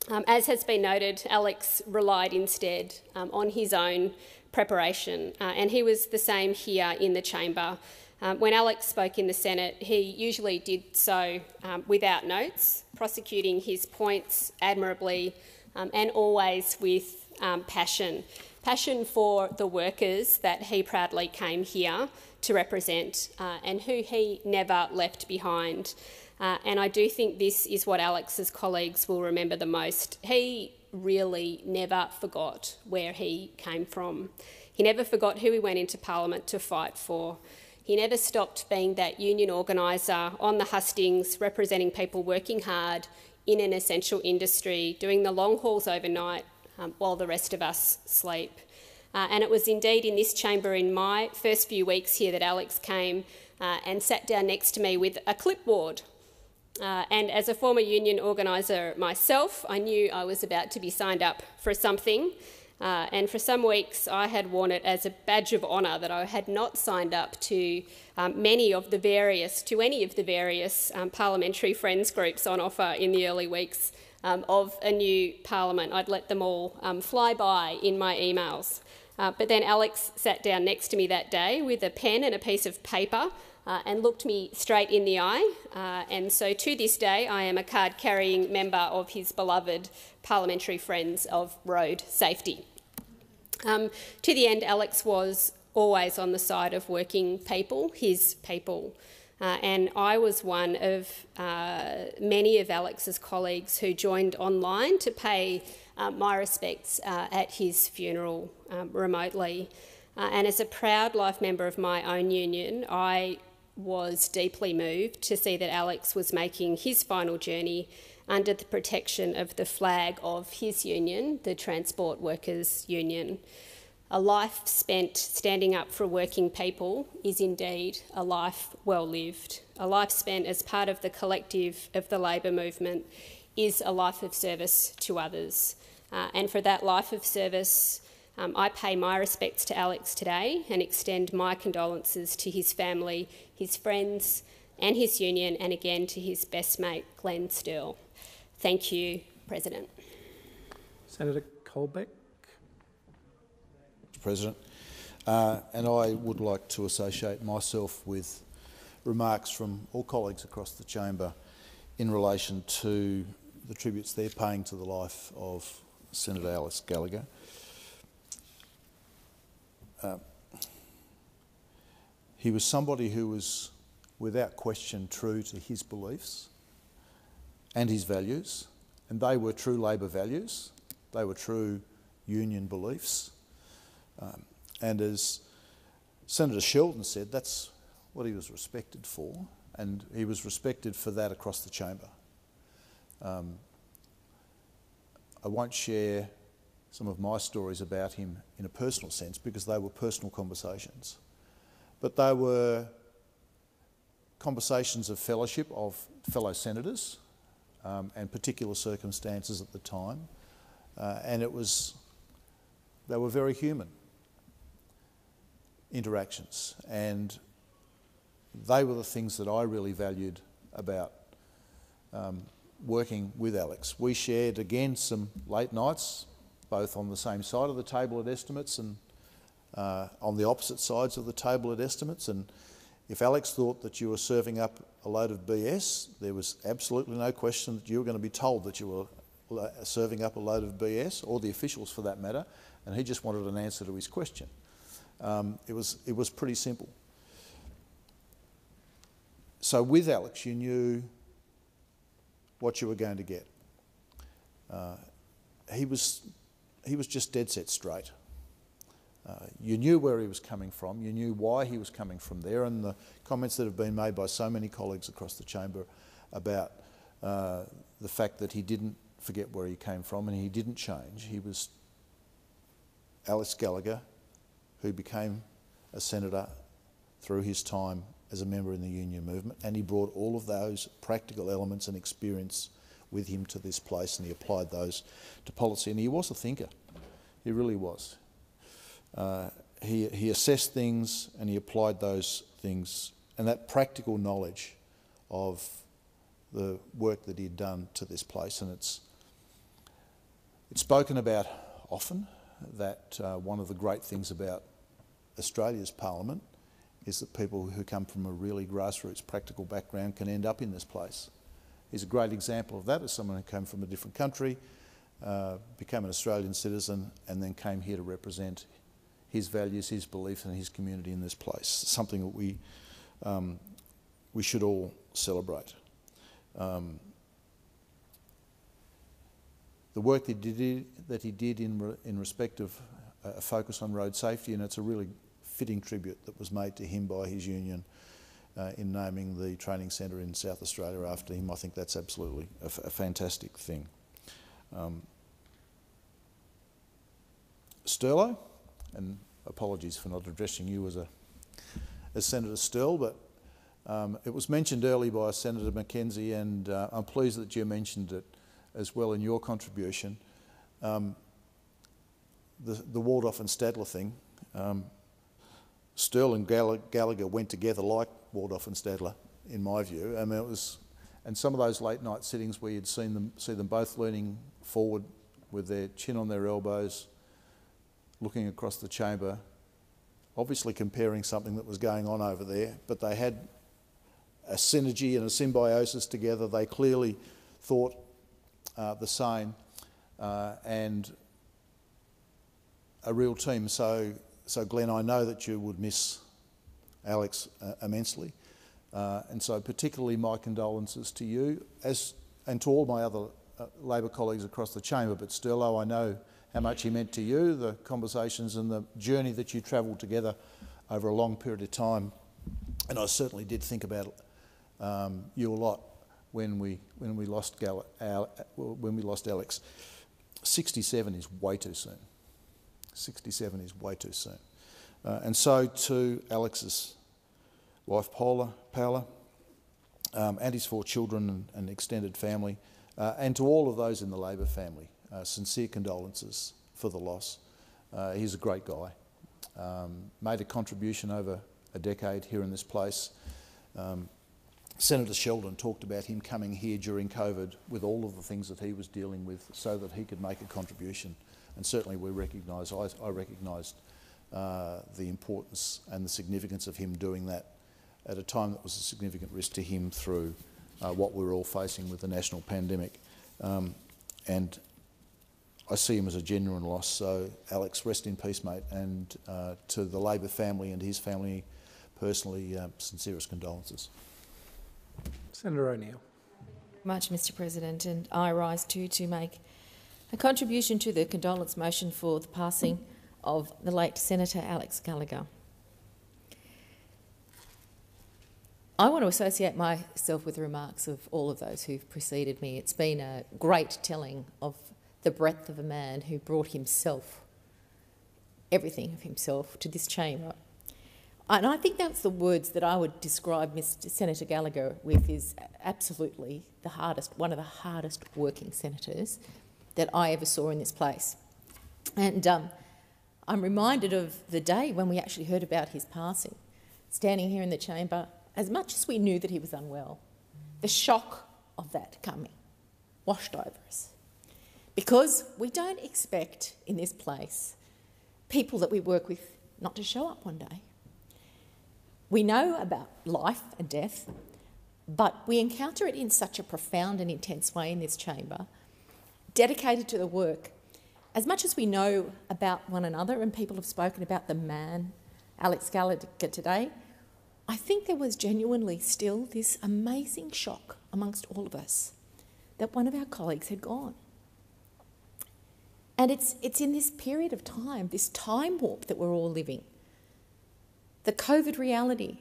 Um, as has been noted, Alex relied instead um, on his own preparation, uh, and he was the same here in the chamber. Um, when Alex spoke in the Senate, he usually did so um, without notes, prosecuting his points admirably um, and always with um, passion passion for the workers that he proudly came here to represent uh, and who he never left behind. Uh, and I do think this is what Alex's colleagues will remember the most. He really never forgot where he came from. He never forgot who he went into Parliament to fight for. He never stopped being that union organiser on the hustings, representing people working hard in an essential industry, doing the long hauls overnight, um, while the rest of us sleep. Uh, and it was indeed in this chamber in my first few weeks here that Alex came uh, and sat down next to me with a clipboard. Uh, and as a former union organiser myself, I knew I was about to be signed up for something. Uh, and for some weeks, I had worn it as a badge of honour that I had not signed up to um, many of the various, to any of the various um, parliamentary friends groups on offer in the early weeks um, of a new parliament. I'd let them all um, fly by in my emails. Uh, but then Alex sat down next to me that day with a pen and a piece of paper uh, and looked me straight in the eye. Uh, and so to this day, I am a card carrying member of his beloved parliamentary friends of road safety. Um, to the end, Alex was always on the side of working people, his people. Uh, and I was one of uh, many of Alex's colleagues who joined online to pay uh, my respects uh, at his funeral um, remotely. Uh, and as a proud life member of my own union, I was deeply moved to see that Alex was making his final journey under the protection of the flag of his union, the Transport Workers Union. A life spent standing up for working people is indeed a life well lived. A life spent as part of the collective of the labour movement is a life of service to others. Uh, and for that life of service, um, I pay my respects to Alex today and extend my condolences to his family, his friends, and his union, and again to his best mate, Glenn Sterle. Thank you, President. Senator Colbeck. President, uh, and I would like to associate myself with remarks from all colleagues across the chamber in relation to the tributes they're paying to the life of Senator Alex Gallacher. Uh, he was somebody who was without question true to his beliefs and his values, and they were true Labor values, they were true union beliefs. Um, and as Senator Sheldon said, that's what he was respected for, and he was respected for that across the chamber. Um, I won't share some of my stories about him in a personal sense because they were personal conversations. But they were conversations of fellowship of fellow senators um, and particular circumstances at the time. Uh, and it was, they were very human interactions. And they were the things that I really valued about um, working with Alex. We shared again some late nights, both on the same side of the table at estimates and uh, on the opposite sides of the table at estimates. And if Alex thought that you were serving up a load of BS, there was absolutely no question that you were going to be told that you were serving up a load of BS, or the officials for that matter, and he just wanted an answer to his question. Um, it, was, it was pretty simple. So with Alex, you knew what you were going to get. Uh, he, was, he was just dead set straight. Uh, you knew where he was coming from, you knew why he was coming from there, and the comments that have been made by so many colleagues across the chamber about uh, the fact that he didn't forget where he came from and he didn't change. He was Alex Gallacher, who became a senator through his time as a member in the union movement, and he brought all of those practical elements and experience with him to this place, and he applied those to policy. And he was a thinker. He really was. Uh, he, he assessed things and he applied those things, and that practical knowledge of the work that he'd done to this place. And it's, it's spoken about often that uh, one of the great things about Australia's parliament is that people who come from a really grassroots practical background can end up in this place. He's a great example of that as someone who came from a different country, uh, became an Australian citizen and then came here to represent his values, his beliefs and his community in this place, something that we, um, we should all celebrate. Um, the work that he did, that he did in, re, in respect of a focus on road safety, and it's a really fitting tribute that was made to him by his union uh, in naming the training centre in South Australia after him. I think that's absolutely a, fantastic thing. Um, Sterlo, and apologies for not addressing you as, a, as Senator Sterle, but um, it was mentioned early by Senator McKenzie, and uh, I'm pleased that you mentioned it as well in your contribution. Um, the, the Waldorf and Statler thing, um, Sterling Gallacher went together like Waldorf and Statler, in my view. I mean, it was, and some of those late night sittings where you'd seen them, see them both leaning forward with their chin on their elbows, looking across the chamber, obviously comparing something that was going on over there, but they had a synergy and a symbiosis together. They clearly thought uh, the same uh, and a real team. So so Glenn, I know that you would miss Alex uh, immensely. Uh, and so particularly my condolences to you as, and to all my other uh, Labor colleagues across the chamber, but Sterlo, I know how much he meant to you, the conversations and the journey that you travelled together over a long period of time. And I certainly did think about um, you a lot when we when we lost Gal- Al, when we lost Alex. 67 is way too soon. 67 is way too soon. Uh, and so to Alex's wife Paola, Paola um, and his four children and, and extended family, uh, and to all of those in the Labor family, uh, sincere condolences for the loss. Uh, he's a great guy. Um, made a contribution over a decade here in this place. Um, Senator Sheldon talked about him coming here during COVID with all of the things that he was dealing with so that he could make a contribution. And certainly we recognise, I, I recognised uh, the importance and the significance of him doing that at a time that was a significant risk to him through uh, what we were all facing with the national pandemic. Um, and I see him as a genuine loss. So, Alex, rest in peace, mate. And uh, to the Labor family and his family, personally, uh, sincerest condolences. Senator O'Neill. Much, Mr. President, and I rise too to make a contribution to the condolence motion for the passing of the late Senator Alex Gallacher. I want to associate myself with the remarks of all of those who've preceded me. It's been a great telling of the breadth of a man who brought himself, everything of himself, to this chamber. And I think that's the words that I would describe Mr. Senator Gallacher with is absolutely the hardest, one of the hardest working senators that I ever saw in this place. And um, I'm reminded of the day when we actually heard about his passing, standing here in the chamber, as much as we knew that he was unwell, the shock of that coming washed over us. Because we don't expect in this place people that we work with not to show up one day. We know about life and death, but we encounter it in such a profound and intense way in this chamber, dedicated to the work. As much as we know about one another, and people have spoken about the man, Alex Gallacher, today, I think there was genuinely still this amazing shock amongst all of us that one of our colleagues had gone. And it's, it's in this period of time, this time warp that we're all living. The COVID reality.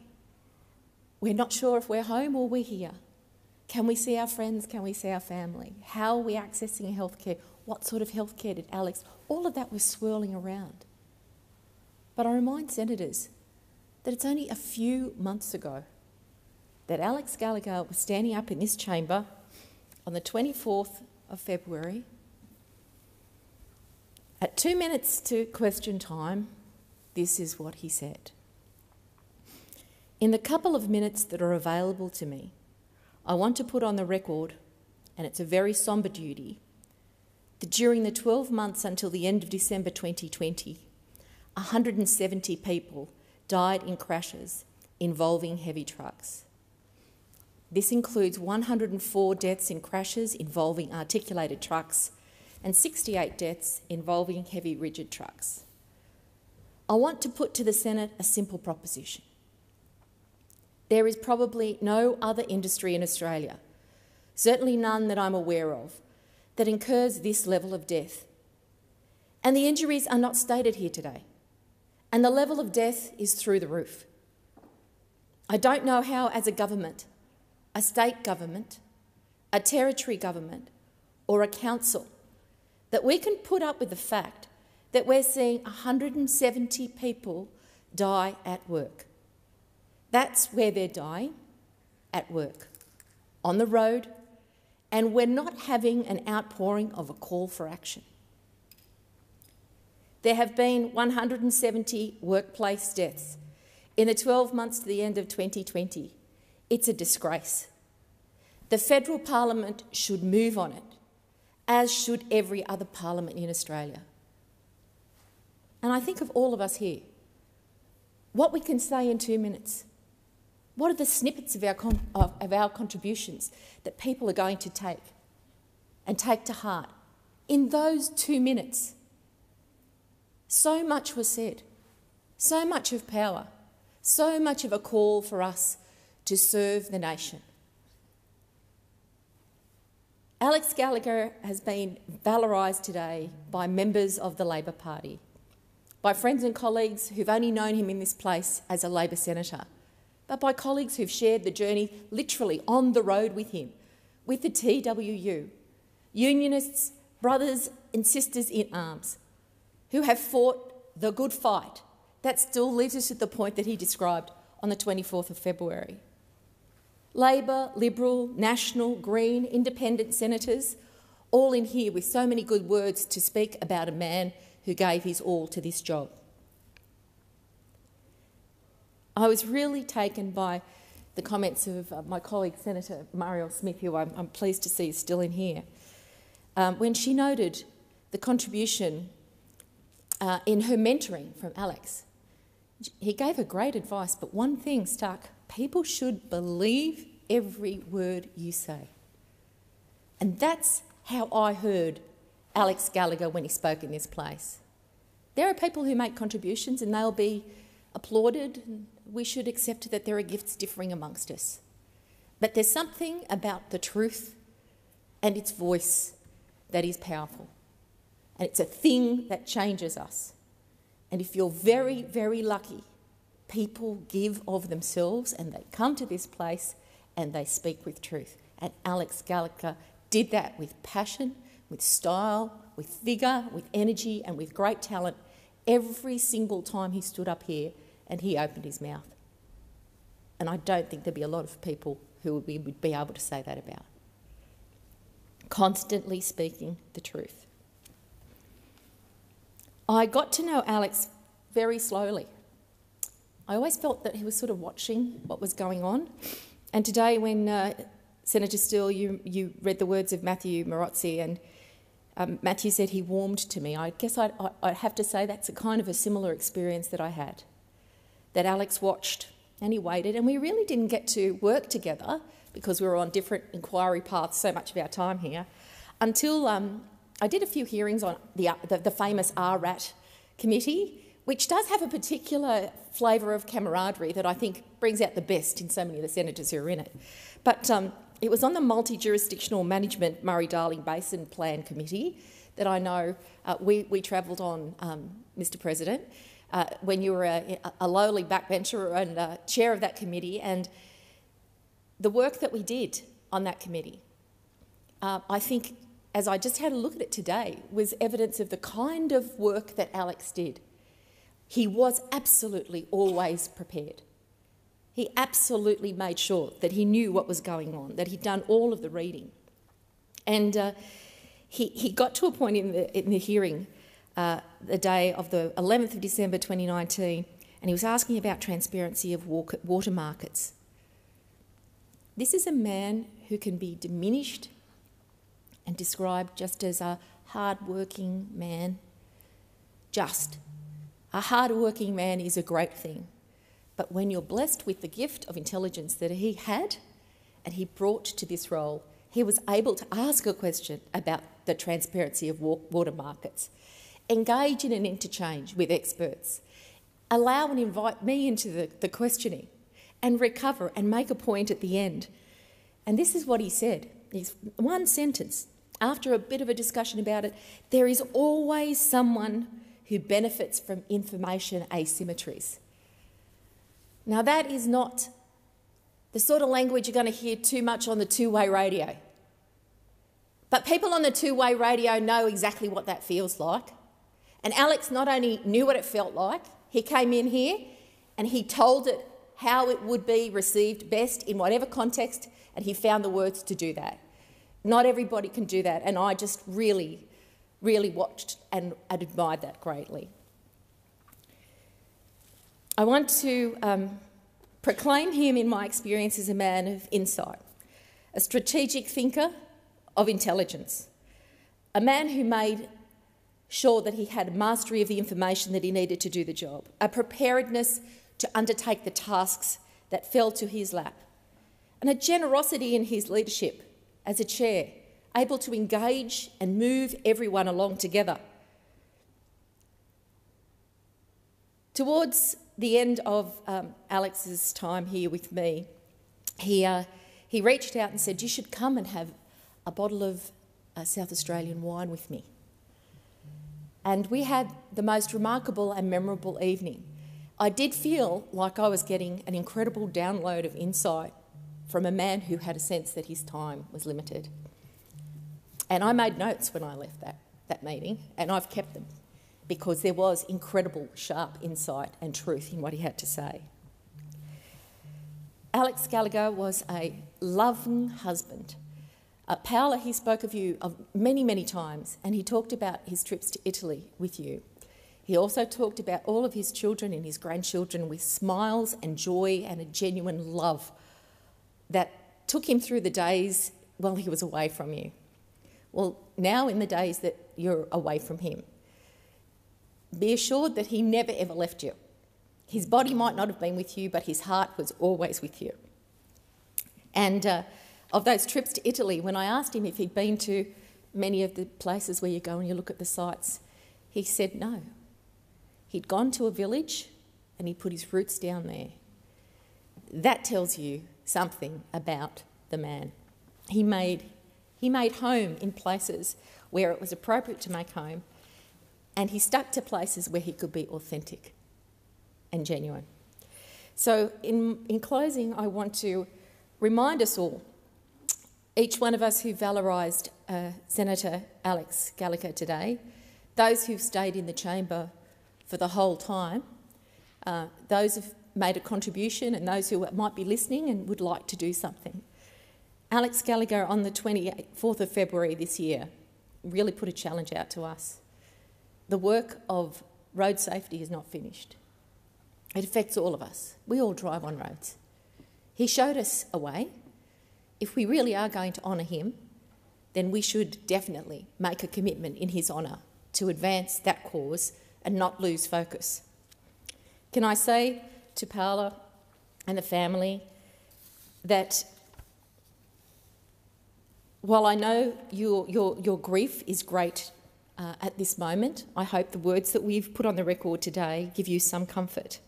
We're not sure if we're home or we're here. Can we see our friends? Can we see our family? How are we accessing healthcare? What sort of healthcare did Alex? All of that was swirling around. But I remind senators that it's only a few months ago that Alex Gallacher was standing up in this chamber on the 24th of February at two minutes to question time, this is what he said. In the couple of minutes that are available to me, I want to put on the record, and it's a very sombre duty, that during the 12 months until the end of December 2020, 170 people died in crashes involving heavy trucks. This includes 104 deaths in crashes involving articulated trucks and 68 deaths involving heavy rigid trucks. I want to put to the Senate a simple proposition. There is probably no other industry in Australia, certainly none that I'm aware of, that incurs this level of death. And the injuries are not stated here today. And the level of death is through the roof. I don't know how, as a government, a state government, a territory government, or a council, that we can put up with the fact that we're seeing 170 people die at work. That's where they're dying, at work, on the road, and we're not having an outpouring of a call for action. There have been 170 workplace deaths in the 12 months to the end of 2020. It's a disgrace. The federal parliament should move on it as should every other parliament in Australia. And I think of all of us here. What we can say in two minutes. What are the snippets of our, of, our contributions that people are going to take and take to heart in those two minutes? So much was said, so much of power, so much of a call for us to serve the nation. Alex Gallacher has been valorised today by members of the Labor Party, by friends and colleagues who've only known him in this place as a Labor senator, but by colleagues who've shared the journey literally on the road with him, with the TWU, unionists, brothers and sisters in arms, who have fought the good fight that still leaves us at the point that he described on the 24th of February. Labor, Liberal, National, Green, Independent senators, all in here with so many good words to speak about a man who gave his all to this job. I was really taken by the comments of uh, my colleague Senator Marielle Smith, who I'm, I'm, pleased to see is still in here, um, when she noted the contribution uh, in her mentoring from Alex. He gave her great advice, but one thing stuck people should believe every word you say. And that's how I heard Alex Gallacher when he spoke in this place. There are people who make contributions and they'll be applauded. And we should accept that there are gifts differing amongst us. But there's something about the truth and its voice that is powerful. And it's a thing that changes us. And if you're very, very lucky, people give of themselves and they come to this place and they speak with truth. And Alex Gallacher did that with passion, with style, with vigour, with energy, and with great talent every single time he stood up here and he opened his mouth. And I don't think there'd be a lot of people who would be, would be able to say that about. Constantly speaking the truth. I got to know Alex very slowly. I always felt that he was sort of watching what was going on. And today, when uh, Senator Sterle, you, you read the words of Matthew Morozzi, and um, Matthew said he warmed to me, I guess I'd, I'd have to say that's a kind of a similar experience that I had. That Alex watched and he waited, and we really didn't get to work together because we were on different inquiry paths so much of our time here until um, I did a few hearings on the, the, the famous RRAT committee, which does have a particular flavour of camaraderie that I think brings out the best in so many of the senators who are in it. But um, it was on the multi jurisdictional management Murray Darling Basin Plan Committee that I know uh, we, we travelled on, um, Mr. President, uh, when you were a, a lowly backbencher and uh, chair of that committee, and the work that we did on that committee. Uh, I think as I just had a look at it today, was evidence of the kind of work that Alex did. He was absolutely always prepared. He absolutely made sure that he knew what was going on, that he'd done all of the reading. And uh, he, he got to a point in the, in the hearing uh, the day of the 11th of December 2019, and he was asking about transparency of water markets. This is a man who can be diminished and described just as a hard-working man. Just. A hard-working man is a great thing. But when you're blessed with the gift of intelligence that he had and he brought to this role, he was able to ask a question about the transparency of water markets, engage in an interchange with experts, allow and invite me into the, the questioning, and recover and make a point at the end. And this is what he said. It's one sentence after a bit of a discussion about it, there is always someone who benefits from information asymmetries. Now, that is not the sort of language you're going to hear too much on the two way radio. But people on the two way radio know exactly what that feels like. And Alex not only knew what it felt like, he came in here and he told it how it would be received best in whatever context, and he found the words to do that. Not everybody can do that, and I just really, really watched and, admired that greatly. I want to um, proclaim him in my experience as a man of insight, a strategic thinker of intelligence, a man who made sure that he had mastery of the information that he needed to do the job, a preparedness to undertake the tasks that fell to his lap, and a generosity in his leadership as a chair, able to engage and move everyone along together. Towards the end of um, Alex's time here with me, he, uh, he reached out and said, You should come and have a bottle of uh, South Australian wine with me. And we had the most remarkable and memorable evening. I did feel like I was getting an incredible download of insight from a man who had a sense that his time was limited. And I made notes when I left that, that meeting, and I've kept them because there was incredible, sharp insight and truth in what he had to say. Alex Gallacher was a loving husband. Uh, Paola, he spoke of you of many, many times, and he talked about his trips to Italy with you. He also talked about all of his children and his grandchildren with smiles and joy and a genuine love that took him through the days while he was away from you. Well, now in the days that you're away from him, be assured that he never ever left you. His body might not have been with you, but his heart was always with you. And uh, of those trips to Italy, when I asked him if he'd been to many of the places where you go and you look at the sites, he said no. He'd gone to a village and he put his roots down there. That tells you something about the man. He made, he made home in places where it was appropriate to make home, and he stuck to places where he could be authentic and genuine. So, in, in closing, I want to remind us all, each one of us who valorised uh, Senator Alex Gallacher today, those who've stayed in the chamber for the whole time, uh, those who've made a contribution, and those who might be listening and would like to do something. Alex Gallacher, on the 24th of February this year, really put a challenge out to us. The work of road safety is not finished. It affects all of us. We all drive on roads. He showed us a way. If we really are going to honour him, then we should definitely make a commitment in his honour to advance that cause and not lose focus. Can I say to Paola and the family that while I know your, your, your grief is great uh, at this moment, I hope the words that we've put on the record today give you some comfort.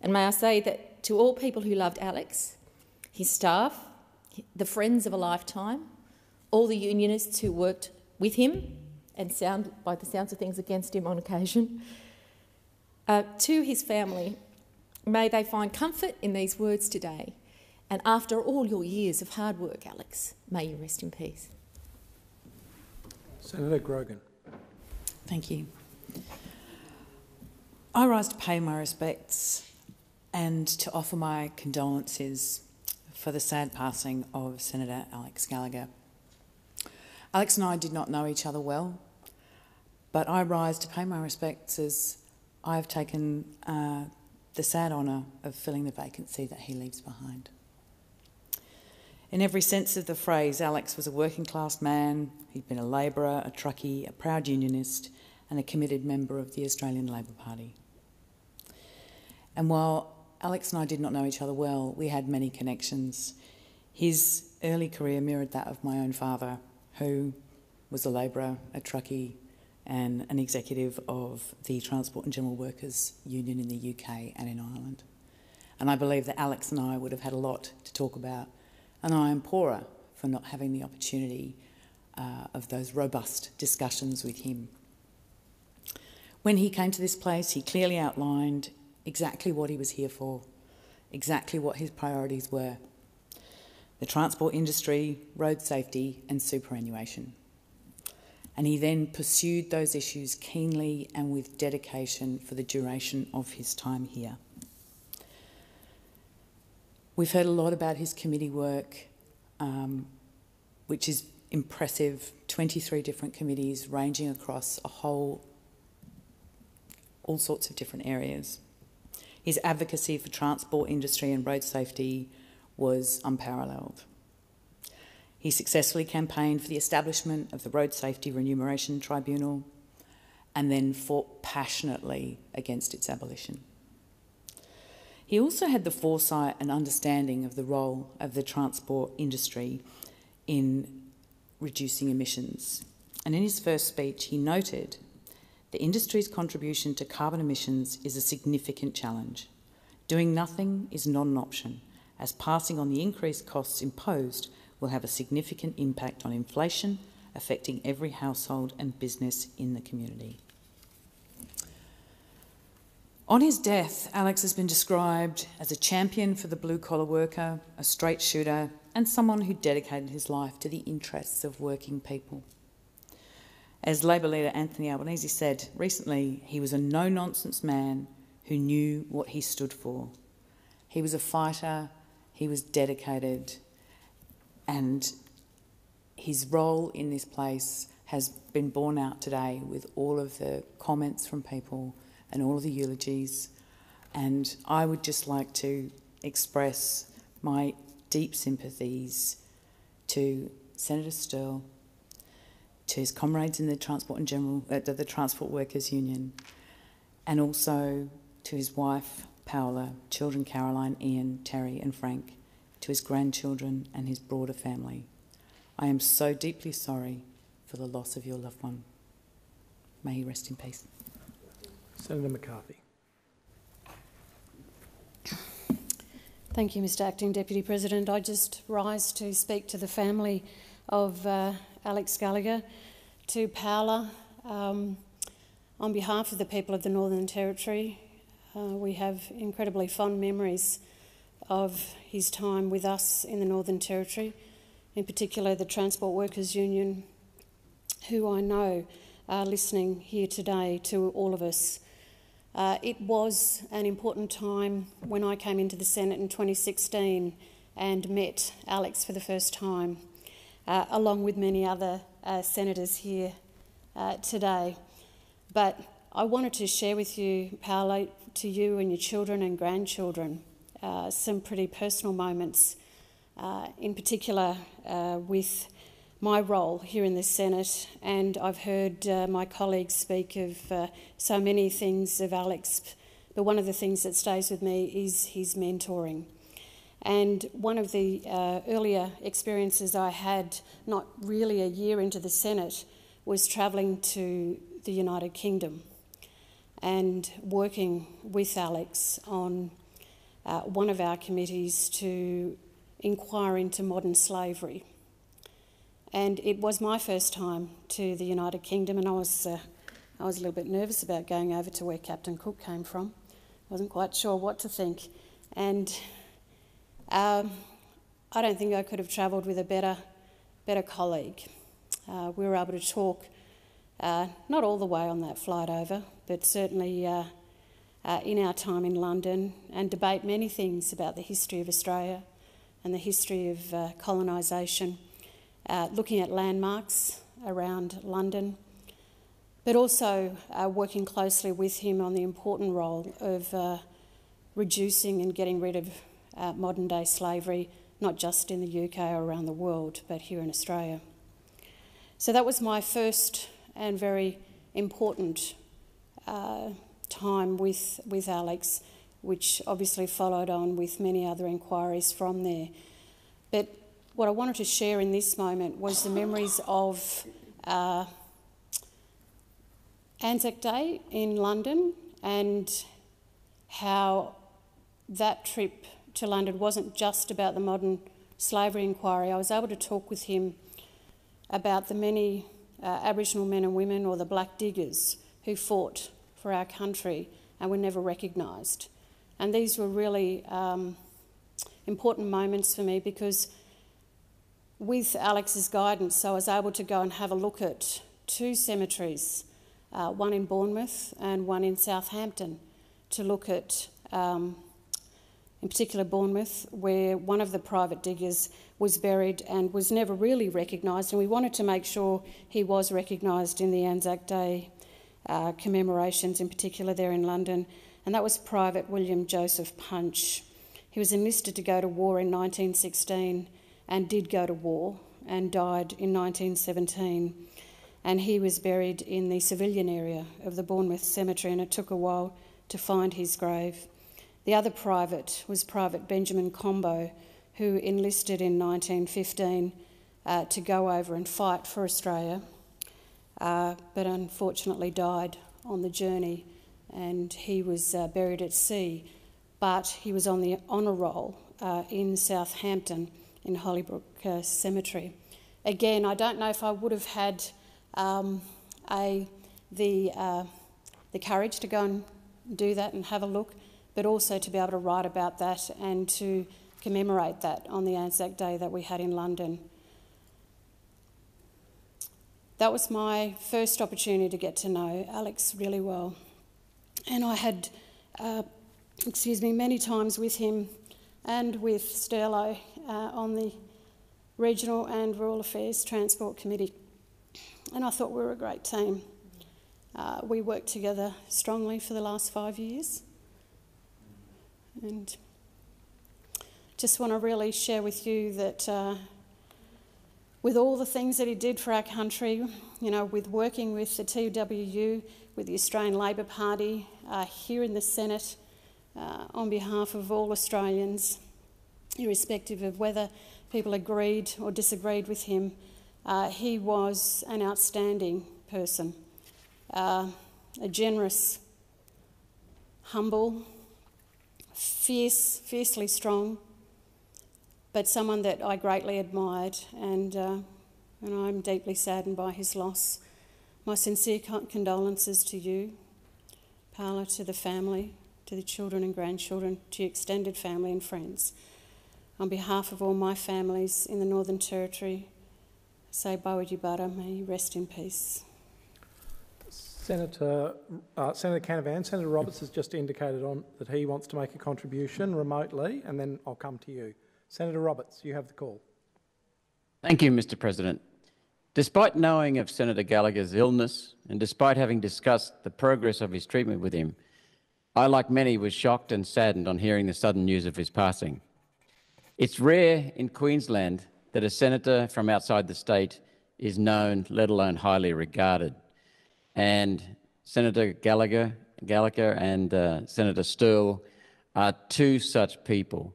And may I say that to all people who loved Alex, his staff, the friends of a lifetime, all the unionists who worked with him and sound, by the sounds of things against him on occasion, uh, to his family, may they find comfort in these words today. And after all your years of hard work, Alex, may you rest in peace. Senator Grogan. Thank you. I rise to pay my respects and to offer my condolences for the sad passing of Senator Alex Gallacher. Alex and I did not know each other well, but I rise to pay my respects as I have taken uh, the sad honour of filling the vacancy that he leaves behind. In every sense of the phrase, Alex was a working class man, he'd been a labourer, a truckie, a proud unionist, and a committed member of the Australian Labor Party. And while Alex and I did not know each other well, we had many connections. His early career mirrored that of my own father, who was a labourer, a truckie, and an executive of the Transport and General Workers Union in the UK and in Ireland. And I believe that Alex and I would have had a lot to talk about, and I am poorer for not having the opportunity uh, of those robust discussions with him. When he came to this place, he clearly outlined exactly what he was here for, exactly what his priorities were the transport industry, road safety, and superannuation and he then pursued those issues keenly and with dedication for the duration of his time here. We've heard a lot about his committee work, um, which is impressive 23 different committees ranging across a whole, all sorts of different areas. His advocacy for transport industry and road safety was unparalleled. He successfully campaigned for the establishment of the Road Safety Remuneration Tribunal and then fought passionately against its abolition. He also had the foresight and understanding of the role of the transport industry in reducing emissions. And in his first speech, he noted the industry's contribution to carbon emissions is a significant challenge. Doing nothing is not an option, as passing on the increased costs imposed will have a significant impact on inflation, affecting every household and business in the community. On his death, Alex has been described as a champion for the blue collar worker, a straight shooter, and someone who dedicated his life to the interests of working people. As Labor leader Anthony Albanese said recently, he was a no nonsense man who knew what he stood for. He was a fighter, he was dedicated, and his role in this place has been borne out today with all of the comments from people and all of the eulogies. And I would just like to express my deep sympathies to Senator Sterle, to his comrades in the Transport and General, uh, the Transport Workers Union, and also to his wife Paola, children Caroline, Ian, Terry, and Frank, to his grandchildren and his broader family. I am so deeply sorry for the loss of your loved one. May he rest in peace. Senator McCarthy. Thank you, Mr Acting Deputy President. I just rise to speak to the family of uh, Alex Gallacher, to Paola. Um, on behalf of the people of the Northern Territory, uh, we have incredibly fond memories of his time with us in the Northern Territory, in particular the Transport Workers Union, who I know are listening here today to all of us. Uh, it was an important time when I came into the Senate in 2016 and met Alex for the first time, uh, along with many other uh, senators here uh, today. But I wanted to share with you, Paola, to you and your children and grandchildren, uh, some pretty personal moments, uh, in particular with my role here in the Senate, and I've heard uh, my colleagues speak of uh, so many things of Alex, but one of the things that stays with me is his mentoring. And one of the uh, earlier experiences I had, not really a year into the Senate, was travelling to the United Kingdom and working with Alex on uh, one of our committees to inquire into modern slavery. And it was my first time to the United Kingdom, and I was, uh, I was a little bit nervous about going over to where Captain Cook came from. I wasn't quite sure what to think. And um, I don't think I could have travelled with a better, better colleague. Uh, we were able to talk, uh, not all the way on that flight over, but certainly uh, uh in our time in London, and debate many things about the history of Australia and the history of uh, colonisation uh, looking at landmarks around London, but also working closely with him on the important role of reducing and getting rid of uh, modern day slavery, not just in the UK or around the world, but here in Australia. So that was my first and very important uh, time with, with Alex, which obviously followed on with many other inquiries from there. But what I wanted to share in this moment was the memories of uh, Anzac Day in London and how that trip to London wasn't just about the modern slavery inquiry. I was able to talk with him about the many uh, Aboriginal men and women or the black diggers who fought for our country and were never recognised. And these were really um, important moments for me because with Alex's guidance, I was able to go and have a look at two cemeteries, uh, one in Bournemouth and one in Southampton, to look at, um, in particular, Bournemouth, where one of the private diggers was buried and was never really recognised, and we wanted to make sure he was recognised in the Anzac Day uh, commemorations, in particular there in London, and that was Private William Joseph Punch. He was enlisted to go to war in 1916 and did go to war and died in 1917. And he was buried in the civilian area of the Bournemouth Cemetery, and it took a while to find his grave. The other private was Private Benjamin Combo, who enlisted in 1915 uh, to go over and fight for Australia, uh, but unfortunately died on the journey, and he was uh, buried at sea. But he was on the honour roll uh, in Southampton in Hollybrook uh, Cemetery. Again, I don't know if I would have had um, a, the, uh, the courage to go and do that and have a look, but also to be able to write about that and to commemorate that on the Anzac Day that we had in London. That was my first opportunity to get to know Alex really well. And I had, uh, excuse me, many times with him and with Sterlo uh, on the Regional and Rural Affairs Transport Committee. And I thought we were a great team. Uh, we worked together strongly for the last five years. And just want to really share with you that uh, with all the things that he did for our country, you know, with working with the TWU, with the Australian Labor Party, uh, here in the Senate, uh, on behalf of all Australians, irrespective of whether people agreed or disagreed with him, uh, he was an outstanding person, uh, a generous, humble, fierce, fiercely strong, but someone that I greatly admired, and, uh, and I'm deeply saddened by his loss. My sincere condolences to you, Paola, to the family, to the children and grandchildren, to your extended family and friends. On behalf of all my families in the Northern Territory, say Bawiji Bara, may you rest in peace. Senator, uh, Senator Canavan, Senator Roberts has just indicated on that he wants to make a contribution remotely, and then I'll come to you. Senator Roberts, you have the call. Thank you, Mr President. Despite knowing of Senator Gallacher's illness and despite having discussed the progress of his treatment with him, I, like many, was shocked and saddened on hearing the sudden news of his passing. It's rare in Queensland that a senator from outside the state is known, let alone highly regarded. And Senator Gallacher, Gallacher and uh, Senator Sterle are two such people.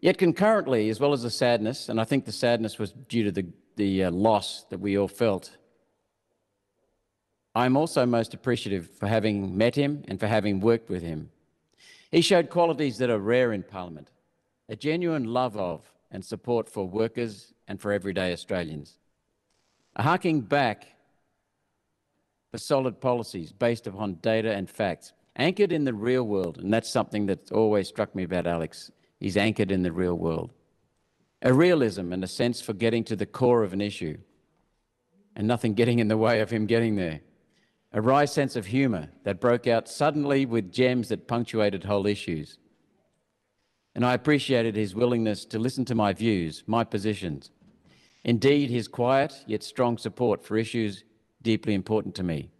Yet concurrently, as well as the sadness, and I think the sadness was due to the, the uh, loss that we all felt, I'm also most appreciative for having met him and for having worked with him. He showed qualities that are rare in Parliament a genuine love of and support for workers and for everyday Australians. Harking back for solid policies based upon data and facts, anchored in the real world, and that's something that's always struck me about Alex. He's anchored in the real world. A realism and a sense for getting to the core of an issue, and nothing getting in the way of him getting there. A wry sense of humour that broke out suddenly with gems that punctuated whole issues. And I appreciated his willingness to listen to my views, my positions. Indeed, his quiet yet strong support for issues deeply important to me.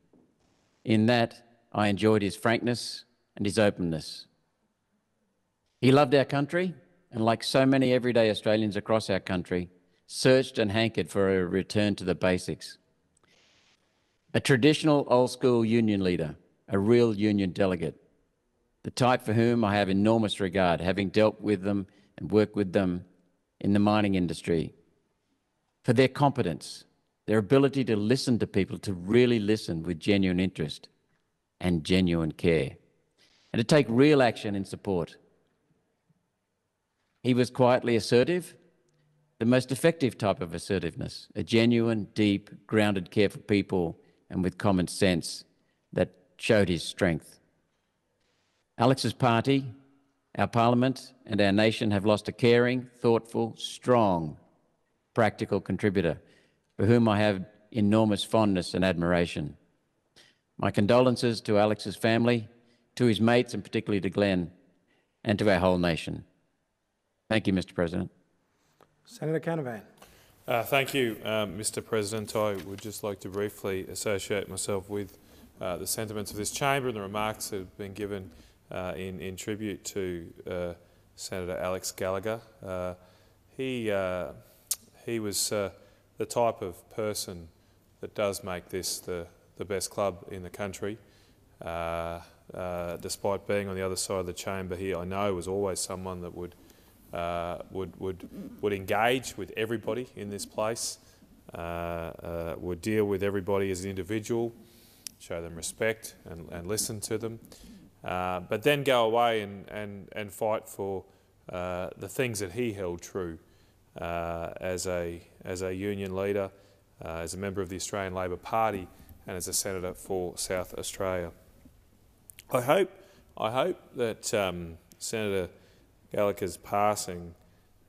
In that, I enjoyed his frankness and his openness. He loved our country, and like so many everyday Australians across our country, searched and hankered for a return to the basics. A traditional old school union leader, a real union delegate, the type for whom I have enormous regard, having dealt with them and worked with them in the mining industry, for their competence, their ability to listen to people, to really listen with genuine interest and genuine care, and to take real action in support. He was quietly assertive, the most effective type of assertiveness, a genuine, deep, grounded care for people and with common sense that showed his strength. Alex's party, our parliament, and our nation have lost a caring, thoughtful, strong, practical contributor for whom I have enormous fondness and admiration. My condolences to Alex's family, to his mates, and particularly to Glenn, and to our whole nation. Thank you, Mr President. Senator Canavan. Uh, thank you, um, Mr President. I would just like to briefly associate myself with uh, the sentiments of this chamber and the remarks that have been given uh, in, in, tribute to uh, Senator Alex Gallacher. Uh, he, uh, he was the type of person that does make this the, the best club in the country. despite being on the other side of the chamber, he, I know, was always someone that would uh, would, would, would engage with everybody in this place, uh, uh, would deal with everybody as an individual, show them respect and, and listen to them, uh, but then go away and, and, and fight for uh, the things that he held true uh, as, a, as a union leader, uh, as a member of the Australian Labor Party, and as a senator for South Australia. I hope, I hope that um, Senator Gallacher's passing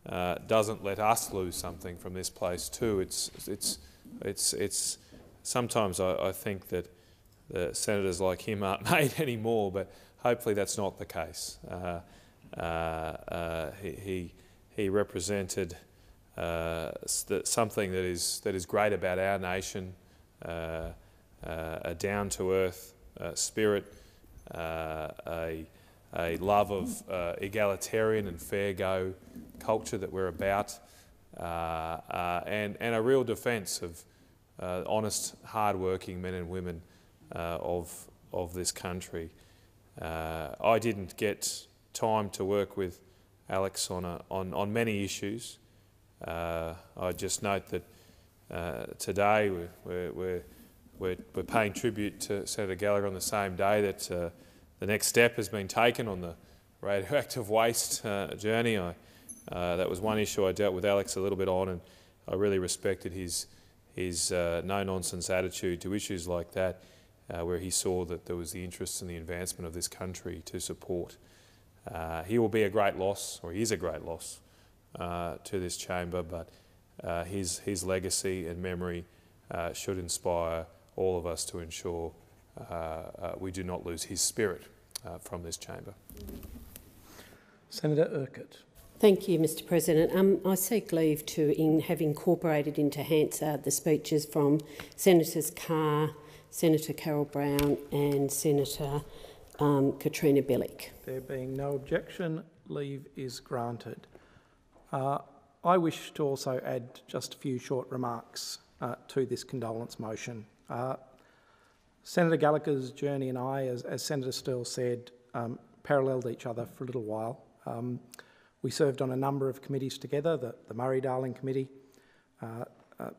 uh, doesn't let us lose something from this place too. It's, it's, it's, it's sometimes I, I think that the senators like him aren't made anymore, but hopefully that's not the case. Uh, uh, uh, he, he, he represented uh, something that is, that is great about our nation, uh, uh, a down-to-earth uh, spirit, uh, a, a love of uh, egalitarian and fair go culture that we're about, and, and a real defence of honest, hard-working men and women of, of this country. I didn't get time to work with Alex on, a, on, on many issues. Uh, I just note that uh, today we're, we're, we're, we're, paying tribute to Senator Gallacher on the same day that uh, the next step has been taken on the radioactive waste uh, journey. I, uh, that was one issue I dealt with Alex a little bit on, and I really respected his, his uh, no-nonsense attitude to issues like that, where he saw that there was the interest in the advancement of this country to support. Uh, he will be a great loss, or he is a great loss uh, to this chamber, but uh, his, his legacy and memory uh, should inspire all of us to ensure uh, uh, we do not lose his spirit from this chamber. Senator Urquhart. Thank you, Mr President. Um, I seek leave to in, have incorporated into Hansard the speeches from Senators Carr, Senator Carol Brown and Senator um, Katrina Bilyk. There being no objection, leave is granted. Uh, I wish to also add just a few short remarks uh, to this condolence motion. Uh, Senator Gallacher's journey and I, as, as Senator Sterle said, um, paralleled each other for a little while. Um, we served on a number of committees together, the, the Murray-Darling Committee, uh, uh,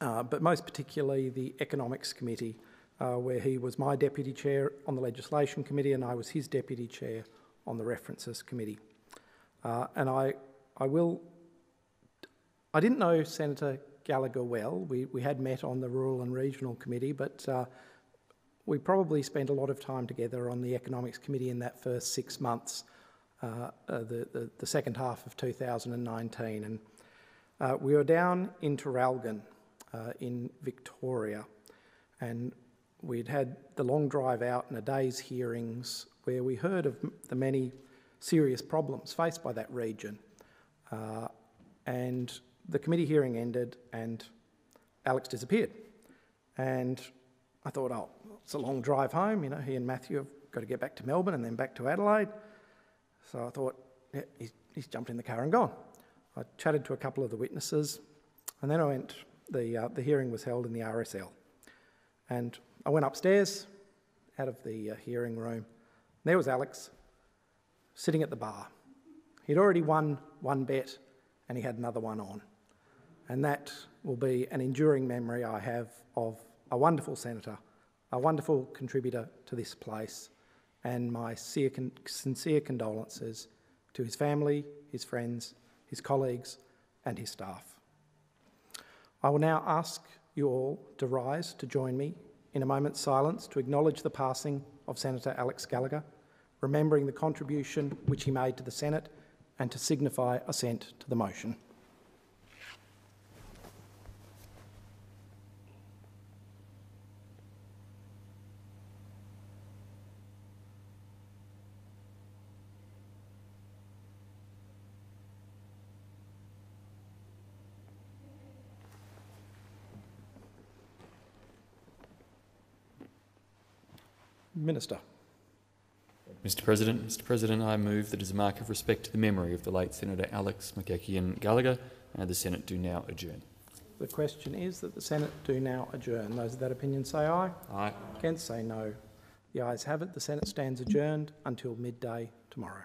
uh, but most particularly the Economics Committee, where he was my deputy chair on the legislation committee and I was his deputy chair on the references committee. And I, I will, I didn't know Senator Gallacher well. We, we had met on the rural and regional committee, but uh, we probably spent a lot of time together on the economics committee in that first six months, uh, uh, the, the, the, second half of 2019. And uh, we were down in Traralgon in Victoria and We'd had the long drive out and a day's hearings where we heard of the many serious problems faced by that region. Uh, and the committee hearing ended and Alex disappeared. And I thought, oh, it's a long drive home. You know, he and Matthew have got to get back to Melbourne and then back to Adelaide. So I thought, yeah, he's, he's jumped in the car and gone. I chatted to a couple of the witnesses, and then I went. The uh, the hearing was held in the RSL, and I went upstairs out of the uh, hearing room. There was Alex sitting at the bar. He'd already won one bet and he had another one on. And that will be an enduring memory I have of a wonderful senator, a wonderful contributor to this place, and my sincere condolences to his family, his friends, his colleagues, and his staff. I will now ask you all to rise to join me in a moment's silence to acknowledge the passing of Senator Alex Gallacher, remembering the contribution which he made to the Senate and to signify assent to the motion. Minister. Mr President, Mr President, I move that as a mark of respect to the memory of the late Senator Alex McEachen Gallacher, uh, the Senate do now adjourn. The question is that the Senate do now adjourn. Those of that opinion say aye. Aye. Against say no. The ayes have it. The Senate stands adjourned until midday tomorrow.